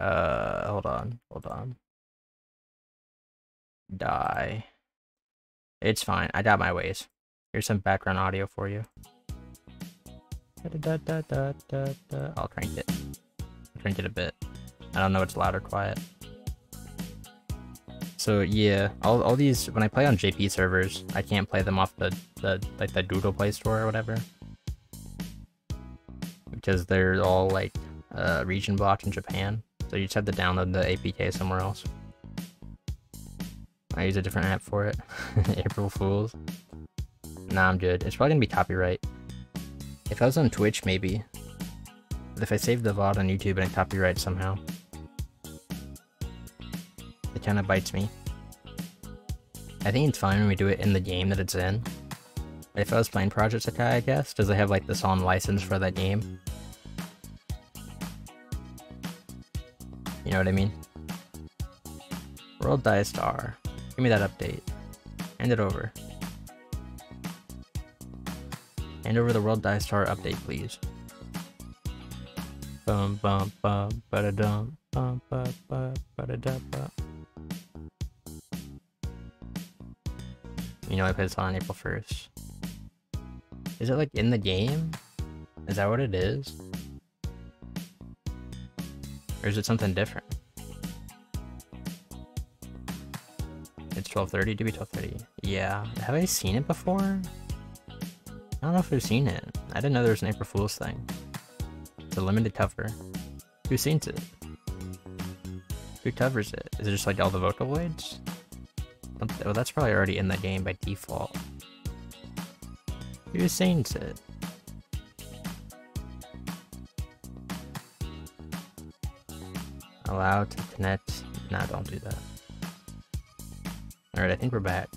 Speaker 1: Uh, hold on, hold on. Die. It's fine, I got my ways. Here's some background audio for you. Da, da, da, I'll crank it. I'll Crank it a bit. I don't know it's loud or quiet. So yeah, all, all these, when I play on JP servers, I can't play them off the, the like the Google Play Store or whatever. Because they're all like uh, region blocked in Japan. So you just have to download the APK somewhere else. I use a different app for it. April Fools. Nah, I'm good. It's probably gonna be copyright. If I was on Twitch, maybe. But if I save the VOD on YouTube and I copyright somehow, it kind of bites me. I think it's fine when we do it in the game that it's in. If I was playing Project Sekai, I guess, does it have like the song license for that game? You know what I mean? World Dai Star. Give me that update. Hand it over. Hand over the World Dai Star update, please. Bum bum bum ba da dum bum ba ba ba da da ba. You know I put this on April 1st. Is it like in the game? Is that what it is? Or is it something different? It's 12.30, to be 12.30. Yeah, have I seen it before? I don't know if I've seen it. I didn't know there was an April Fool's thing. It's a limited cover. Who seen it? Who covers it? Is it just like all the Vocaloids? Well, that's probably already in the game by default. Who sings it? Allowed to connect. Nah, don't do that. Alright, I think we're back.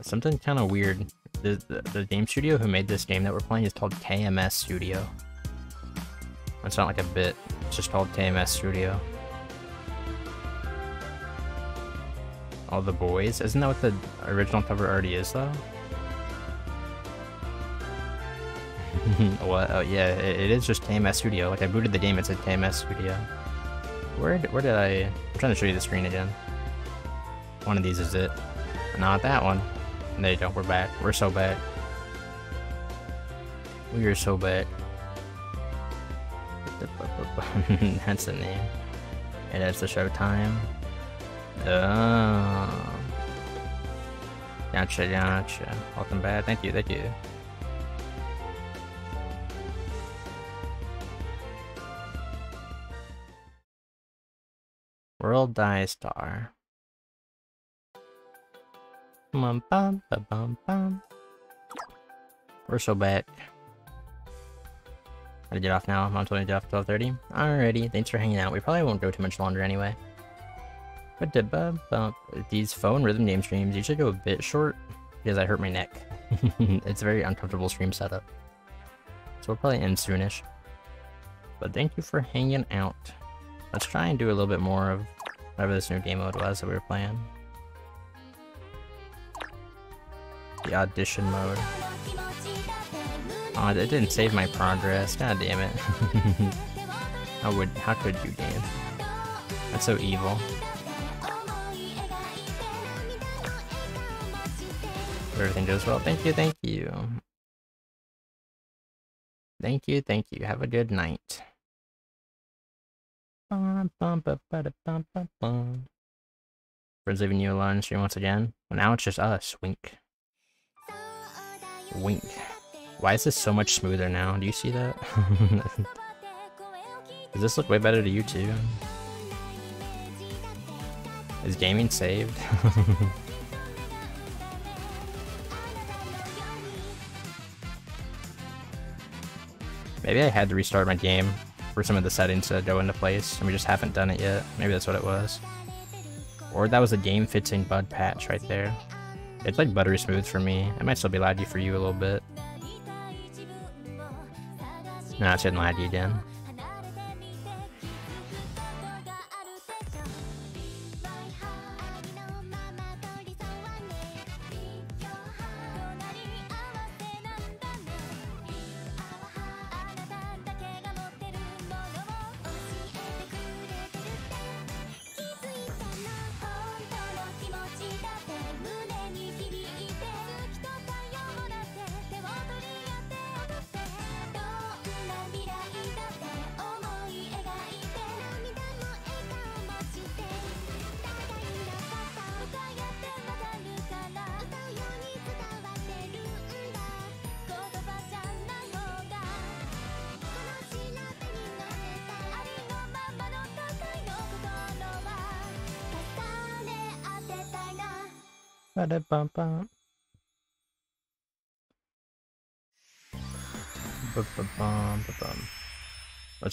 Speaker 1: Something kind of weird. The, the, the game studio who made this game that we're playing is called KMS Studio. It's not like a bit, it's just called KMS Studio. All the boys? Isn't that what the original cover already is though? what? Oh uh, yeah, it, it is just KMS Studio. Like I booted the game, it said KMS Studio. Where where did I? I'm trying to show you the screen again. One of these is it. Not that one. There you go. We're back. We're so back. We are so back. that's the name. And that's the show time. Oh. Gotcha, gotcha. Welcome back. Thank you, thank you. World Dai Star. Bum, bum, bum, bum, bum. We're so back. Gotta get off now. I'm on 20 to off 12.30. Alrighty, thanks for hanging out. We probably won't go too much longer anyway. But the bum, bum. These phone rhythm game streams usually go a bit short because I hurt my neck. it's a very uncomfortable stream setup. So we'll probably end soonish. But thank you for hanging out. Let's try and do a little bit more of whatever this new game mode was that we were playing. The audition mode. Oh, it didn't save my progress. God damn it. how would how could you game? That's so evil. Everything goes well. Thank you, thank you. Thank you, thank you. Have a good night. Friends leaving you alone stream once again. Well, now it's just us. Wink. Wink. Why is this so much smoother now? Do you see that? Does this look way better to you too? Is gaming saved? Maybe I had to restart my game for some of the settings to go into place, and we just haven't done it yet. Maybe that's what it was. Or that was a game fixing bug patch right there. It's like buttery smooth for me. It might still be laggy for you a little bit. Nah, it's getting laggy again.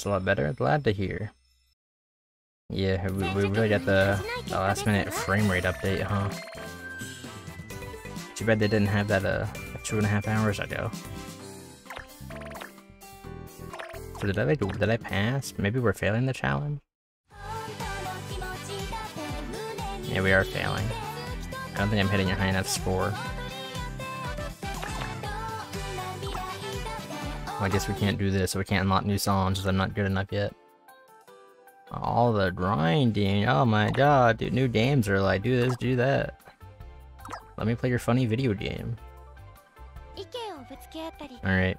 Speaker 1: A lot better. Glad to hear. Yeah, we, we really got the, the last minute frame rate update, huh? Too bad they didn't have that uh two and a half hours ago. So did I like, did I pass? Maybe we're failing the challenge. Yeah, we are failing. I don't think I'm hitting a high enough score. Well, I guess we can't do this, so we can't unlock new songs, because I'm not good enough yet. All the grinding, oh my god, dude, new games are like, do this, do that. Let me play your funny video game. Alright.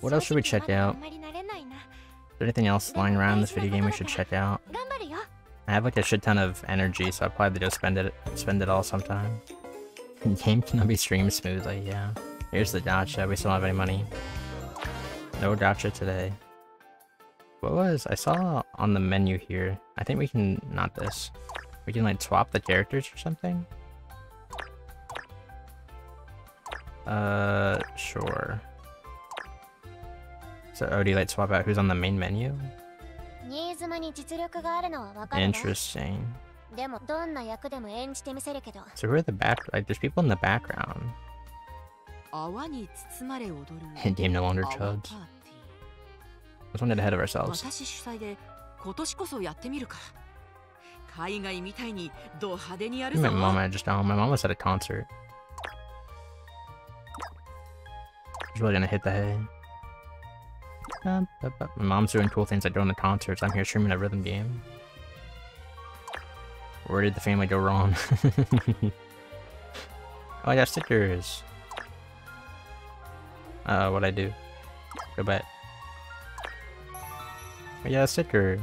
Speaker 1: What else should we check out? Is there anything else lying around this video game we should check out? I have like a shit ton of energy, so I'll probably just spend it spend it all sometime. Game cannot be streamed smoothly, yeah. Here's the gacha, we still don't have any money. No gacha today. What was... I saw on the menu here. I think we can... Not this. We can, like, swap the characters or something? Uh, sure. So, oh, do you, like, swap out who's on the main menu? Interesting. So who are the back... Like, there's people in the background.
Speaker 4: 泡に包まれ踊る
Speaker 1: Game no longer
Speaker 4: 泡
Speaker 1: chuds.
Speaker 4: パーティー
Speaker 1: Let's one get ahead of ourselves.
Speaker 4: 私主催で今年こそやってみるか海外みたいにド派手にやる
Speaker 1: My
Speaker 4: ぞ
Speaker 1: mom, I just know. My mom was at a concert. She's really gonna hit the hay. Um, bu- bu- My mom's doing cool things like going to concerts. I'm here streaming a rhythm game. Where did the family go wrong? oh, I got stickers. Uh, what'd I do? Go back. I got a sticker.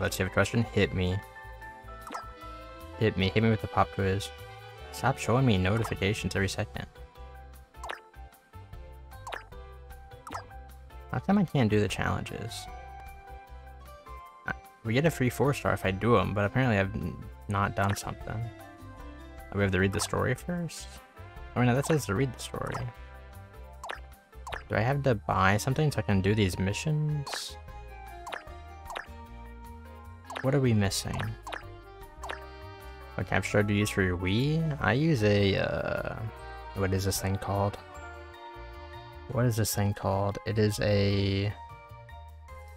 Speaker 1: Let's have a question. Hit me. Hit me. Hit me with the pop quiz. Stop showing me notifications every second. How come I can't do the challenges? Uh, We get a free 4 star if I do them, but apparently I've not done something. We have to read the story first? Oh no, that says to read the story. Do I have to buy something so I can do these missions? What are we missing? What capture do you use for your Wii? I use a, uh, what is this thing called? What is this thing called? It is a,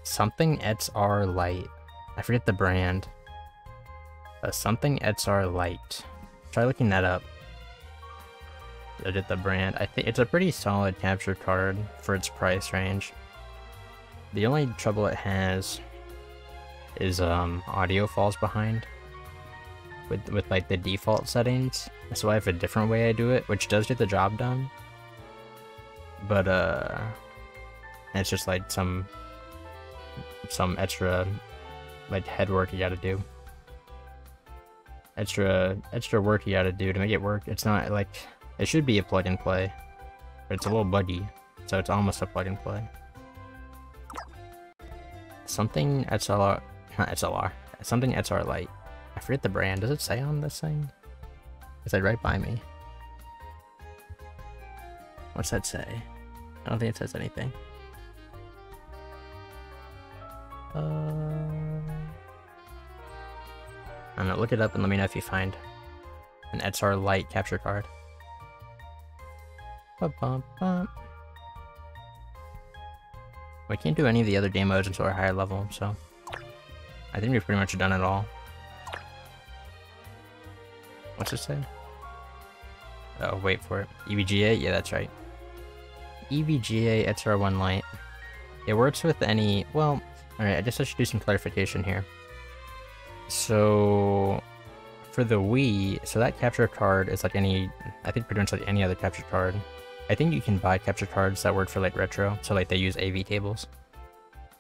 Speaker 1: something XR Lite. I forget the brand. A something XR Lite. Try looking that up. I did the brand. I think it's a pretty solid capture card for its price range. The only trouble it has is um audio falls behind with with like the default settings. So I have a different way I do it, which does get the job done. But uh it's just like some some extra like head work you gotta do. Extra extra work you gotta do to make it work. It's not like it should be a plug and play. But it's a little buggy, so it's almost a plug and play. Something XLR not XLR. Something XR Lite. I forget the brand. Does it say on this thing? Is it right by me? What's that say? I don't think it says anything. Uh, I don't know. Look it up and let me know if you find an XR Lite capture card. Ba-bum-bum. We can't do any of the other modes until we're higher level, so I think we've pretty much done it all. What's it say? Oh, wait for it. EVGA? Yeah, that's right. EVGA XR1 Lite. It works with any... Well, alright, I guess I should do some clarification here. So, for the Wii, so that capture card is like any... I think pretty much like any other capture card. I think you can buy capture cards that work for like retro, so like they use AV cables.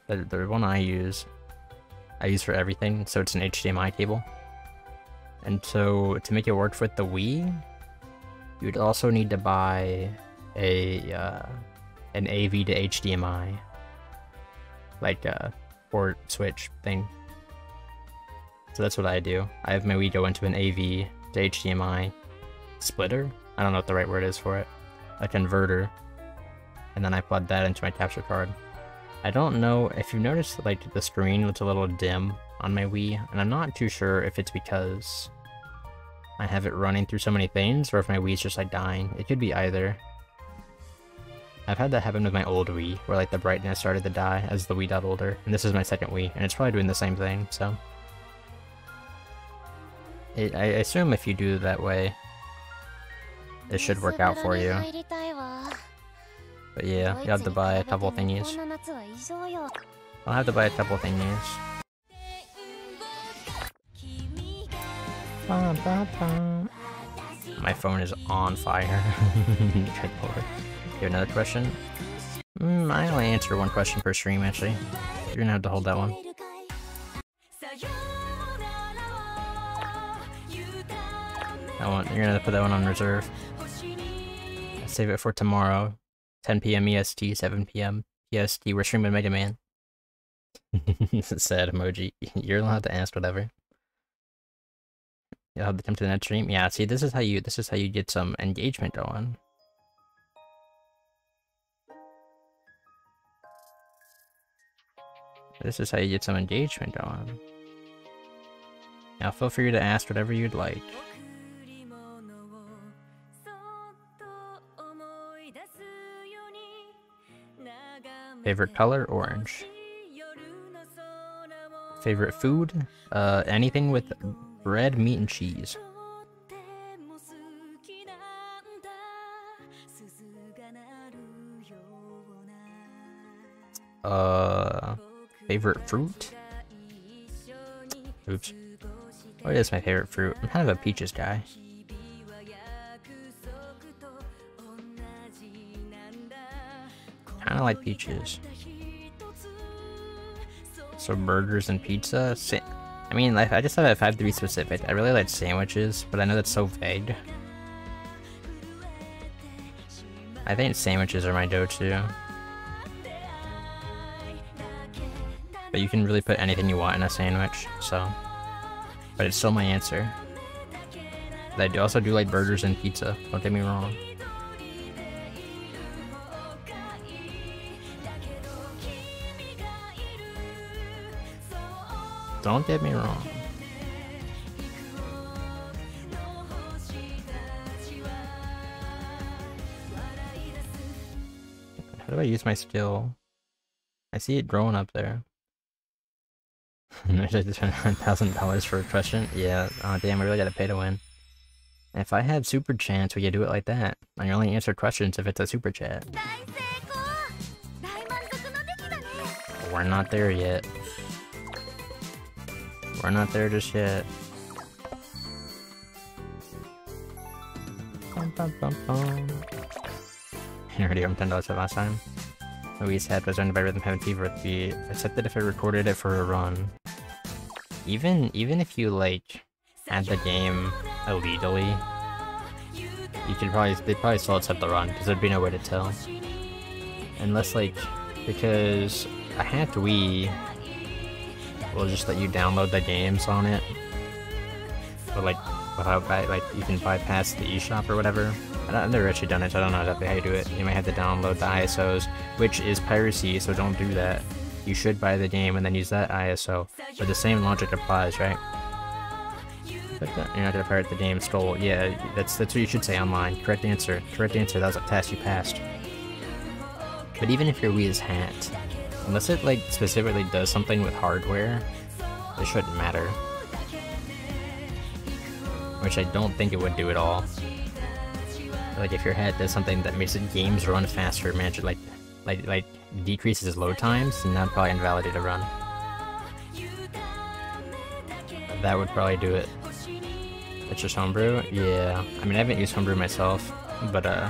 Speaker 1: The, the one I use, I use for everything, so it's an HDMI cable. And so to make it work with the Wii, you'd also need to buy a uh, an AV to HDMI, like a port switch thing. So that's what I do. I have my Wii go into an AV to HDMI splitter. I don't know what the right word is for it. A converter. and then I plug that into my capture card. I don't know if you've noticed like the screen looks a little dim on my Wii, and I'm not too sure if it's because I have it running through so many things, or if my Wii's just like dying. It could be either. I've had that happen with my old Wii, where like the brightness started to die as the Wii got older, and this is my second Wii, and it's probably doing the same thing, so... It, I assume if you do that way, it should work out for you. But yeah, you have to buy a couple thingies. I'll have to buy a couple thingies. Ba, ba, ba. My phone is on fire. Check over. You have another question? Mm, I only answer one question per stream, actually. You're gonna have to hold that one. That one, you're gonna put that one on reserve. Save it for tomorrow. 10 p.m. EST, 7 p.m. EST. We're streaming Mega Man. Sad emoji. You're allowed to ask whatever. You'll have to come to the next stream. Yeah, see, this is how you this is how you get some engagement going. This is how you get some engagement going. Now feel free to ask whatever you'd like. Favorite color? Orange. Favorite food? Uh, anything with bread, meat, and cheese. Uh, favorite fruit? Oops. What is my favorite fruit? I'm kind of a peaches guy. Kind of like peaches. So burgers and pizza? Sa I mean, I just thought if I have to be specific, I really like sandwiches, but I know that's so vague. I think sandwiches are my go-to. But you can really put anything you want in a sandwich, so... But it's still my answer. But I do also do like burgers and pizza, don't get me wrong. Don't get me wrong. How do I use my skill? I see it growing up there. I just spend $1,000 for a question? Yeah, oh damn, I really gotta pay to win. If I had super chance, we could do it like that. I can only answer questions if it's a super chat. We're not there yet. We're not there just yet. Bum, bum, bum, bum. You already earned ten dollars last time. Louise had was earned by Rhythm Heaven Fever with the accepted if I recorded it for a run. Even even if you like add the game illegally, you could probably they probably still accept the run because there'd be no way to tell. Unless like because I hacked Wii will just let you download the games on it. But like without like you can bypass the eShop or whatever. I've never actually done it, so I don't know exactly how you do it. You might have to download the ISOs, which is piracy, so don't do that. You should buy the game and then use that ISO. But the same logic applies, right? Uh, you're not gonna pirate the game stole. Yeah, that's that's what you should say online. Correct answer. Correct answer. That was a test you passed. But even if your Wii is hacked, unless it like specifically does something with hardware, it shouldn't matter. Which I don't think it would do at all. Like if your head does something that makes it games run faster, manage like like like decreases load times, then that'd probably invalidate a run. That would probably do it. It's just homebrew? Yeah. I mean I haven't used homebrew myself, but uh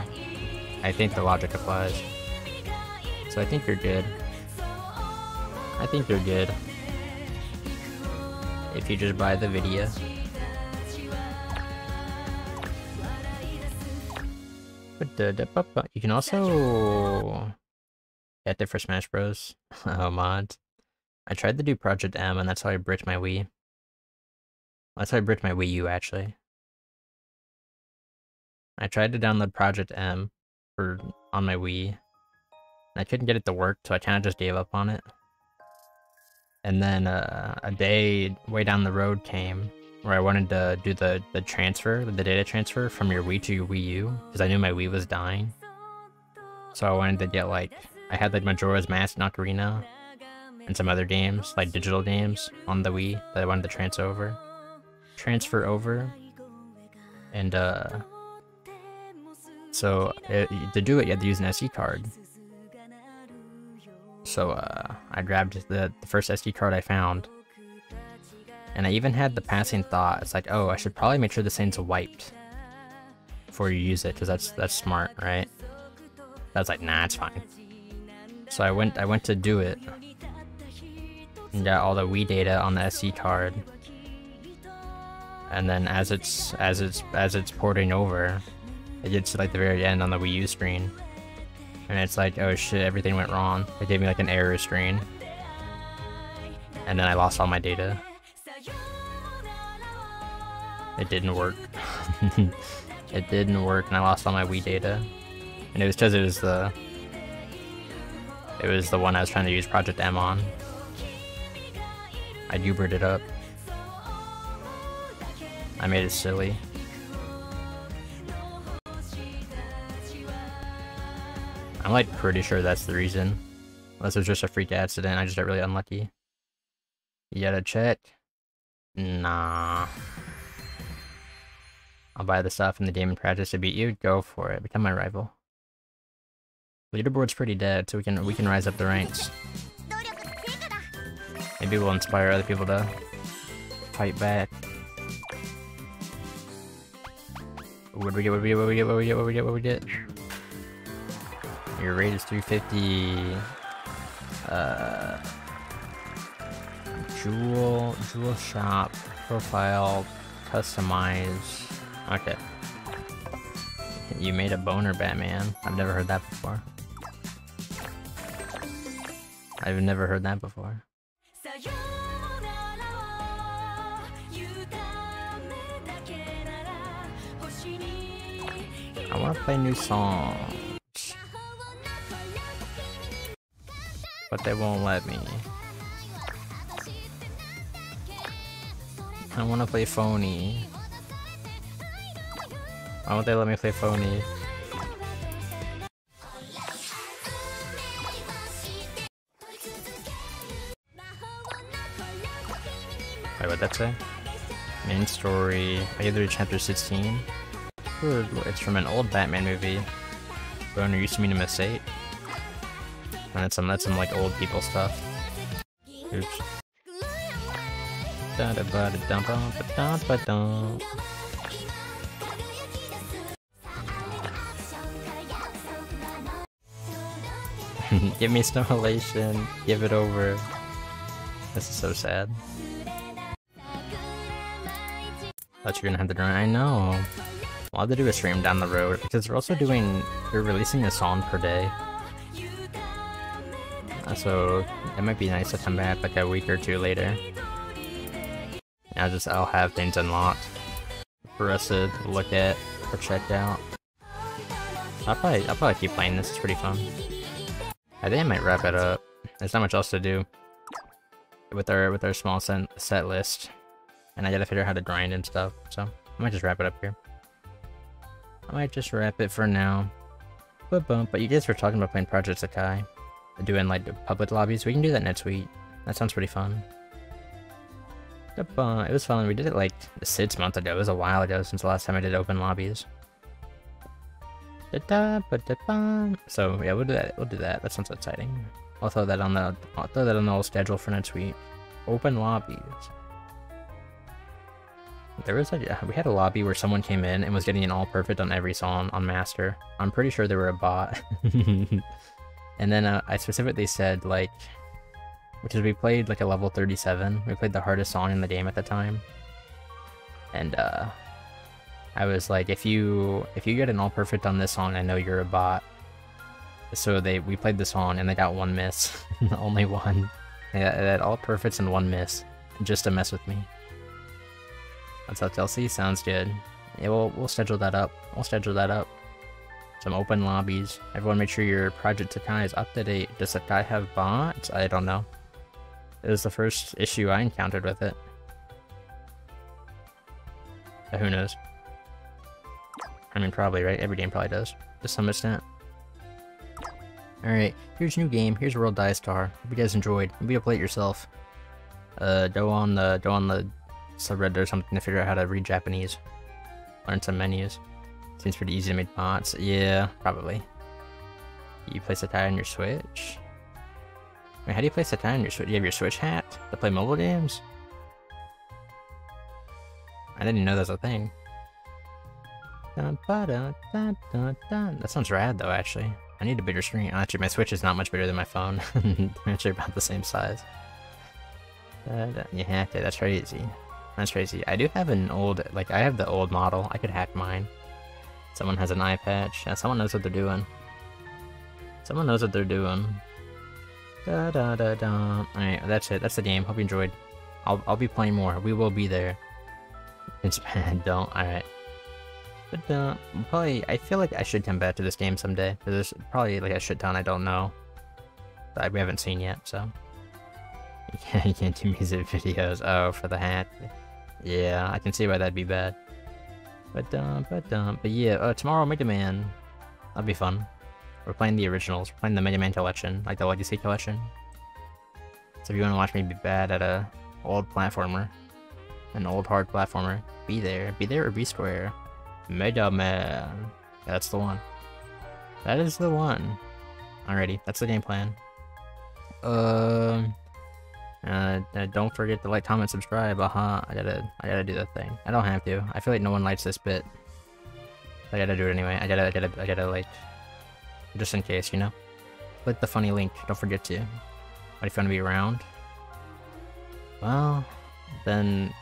Speaker 1: I think the logic applies. So I think you're good. I think you're good. If you just buy the video. You can also get it for Smash Bros. oh, mod. I tried to do Project M, and that's how I bricked my Wii. That's how I bricked my Wii U, actually. I tried to download Project M for on my Wii, And I couldn't get it to work, so I kind of just gave up on it. And then uh, a day way down the road came where I wanted to do the, the transfer, the data transfer from your Wii to your Wii U, because I knew my Wii was dying. So I wanted to get like, I had like Majora's Mask and Ocarina, and some other games, like digital games, on the Wii that I wanted to transfer over. Transfer over. And uh, so it, to do it, you had to use an SD card. So uh, I grabbed the, the first SD card I found. And I even had the passing thought, it's like, oh, I should probably make sure this thing's wiped before you use it, because that's that's smart, right? I was like, nah, it's fine. So I went I went to do it. And got all the Wii data on the SD card. And then as it's as it's as it's porting over, it gets to like the very end on the Wii U screen. And it's like, oh shit, everything went wrong. It gave me like an error screen. And then I lost all my data. It didn't work. it didn't work and I lost all my Wii data. And it was because it was the... It was the one I was trying to use Project M on. I Ubered it up. I made it silly. I'm like pretty sure that's the reason. Unless it was just a freak accident, I just got really unlucky. You gotta check? Nah. I'll buy the stuff in the game and practice to beat you. Go for it. Become my rival. Leaderboard's pretty dead, so we can we can rise up the ranks. Maybe we'll inspire other people to fight back. What do we get? What we get? What we get? What we get? What we get? What we get? Your rate is 350. Uh, jewel, jewel shop, profile, customize. Okay. You made a boner Batman. I've never heard that before. I've never heard that before. I want to play new songs. But they won't let me. I want to play phony. Why won't they let me play phony? Wait, what'd that say? Main story, I either chapter 16. Ooh, it's from an old Batman movie. Boner used to him at 8. And that's some that's some like old people stuff. Oops. Da da ba da da ba da da. Give me elation. Give it over. This is so sad. Thought you were gonna have to run. I know. I'll have to do a stream down the road because they're also doing. They're releasing a song per day. Uh, so it might be nice to come back like a week or two later. I'll just I'll have things unlocked for us to look at or check out. I'll probably I'll probably keep playing this. It's pretty fun. I think I might wrap it up. There's not much else to do with our with our small set, set list, and I gotta figure out how to grind and stuff. So I might just wrap it up here. I might just wrap it for now. But but you guys were talking about playing Project Sekai, doing like public lobbies. We can do that next week. That sounds pretty fun. Uh, it was fun. We did it like six months ago. It was a while ago since the last time I did open lobbies. So yeah, we'll do that. We'll do that. That sounds exciting. I'll throw that on the I'll throw that on the schedule for next week. Open lobbies. There was a we had a lobby where someone came in and was getting an all perfect on every song on master. I'm pretty sure they were a bot. and then uh, I specifically said like, because we played like a level 37. We played the hardest song in the game at the time. And uh, I was like, if you if you get an all perfect on this song, I know you're a bot. So they we played the song and they got one miss, only one. They had all perfects and one miss, just to mess with me. That's how Chelsea sounds good. Yeah, we'll we'll schedule that up. We'll schedule that up. Some open lobbies. Everyone make sure your Project Sekai is up to date. Does Sekai have bots? I don't know. It was the first issue I encountered with it. Who knows? I mean, probably, right? Every game probably does, to some extent. Alright, here's a new game. Here's World Dai Star. Hope you guys enjoyed. Maybe you'll play it yourself. Uh, go on the, go on the subreddit or something to figure out how to read Japanese. Learn some menus. Seems pretty easy to make bots. Yeah, probably. You place a tie on your Switch? How do you place a tie on your Switch? You have your Switch hat to play mobile games? I didn't know that was a thing. Dun, dun, dun. That sounds rad though, actually. I need a bigger screen. Actually, my Switch is not much bigger than my phone. They're actually about the same size. You hacked it, that's crazy. That's crazy. I do have an old, like, I have the old model. I could hack mine. Someone has an eye patch. Yeah, someone knows what they're doing. Someone knows what they're doing. Da da da da. Alright, that's it. That's the game. Hope you enjoyed. I'll, I'll be playing more. We will be there. It's bad, don't. Alright. But, uh, probably, I feel like I should come back to this game someday. There's probably like a shit ton I don't know. That we haven't seen yet, so. Yeah, you can't do music videos. Oh, for the hat. Yeah, I can see why that'd be bad. But, uh, but, uh, but yeah, uh, tomorrow Mega Man. That'd be fun. We're playing the originals. We're playing the Mega Man collection, like the Legacy collection. So if you want to watch me be bad at a old platformer, an old hard platformer, be there. Be there or be square. Mega Man. That's the one. That is the one. Alrighty, that's the game plan. Um. Uh, uh, don't forget to like, comment, subscribe. Uh huh. I gotta, I gotta do that thing. I don't have to. I feel like no one likes this bit. I gotta do it anyway. I gotta, I gotta, I gotta like, just in case, you know. Click the funny link. Don't forget to. But if you want to be around, well, then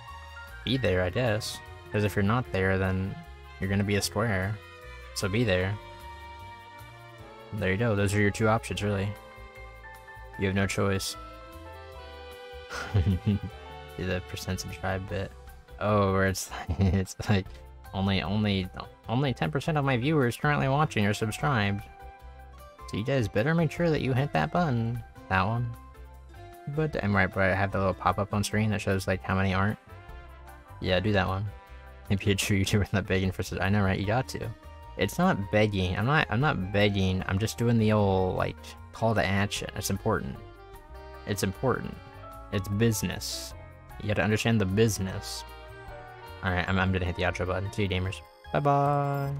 Speaker 1: be there, I guess. Because if you're not there, then you're gonna be a square. So be there. There you go. Those are your two options, really. You have no choice. Do the percent subscribe bit. Oh, where it's it's like only only only 10% of my viewers currently watching are subscribed. So you guys better make sure that you hit that button. That one. But I'm right, but I have the little pop-up on screen that shows like how many aren't. Yeah, do that one. Maybe a true YouTuber not begging for I know, right? You got to. It's not begging. I'm not. I'm not begging. I'm just doing the old like call to action. It's important. It's important. It's business. You gotta understand the business. Alright, I'm, I'm gonna hit the outro button. See you gamers. Bye bye.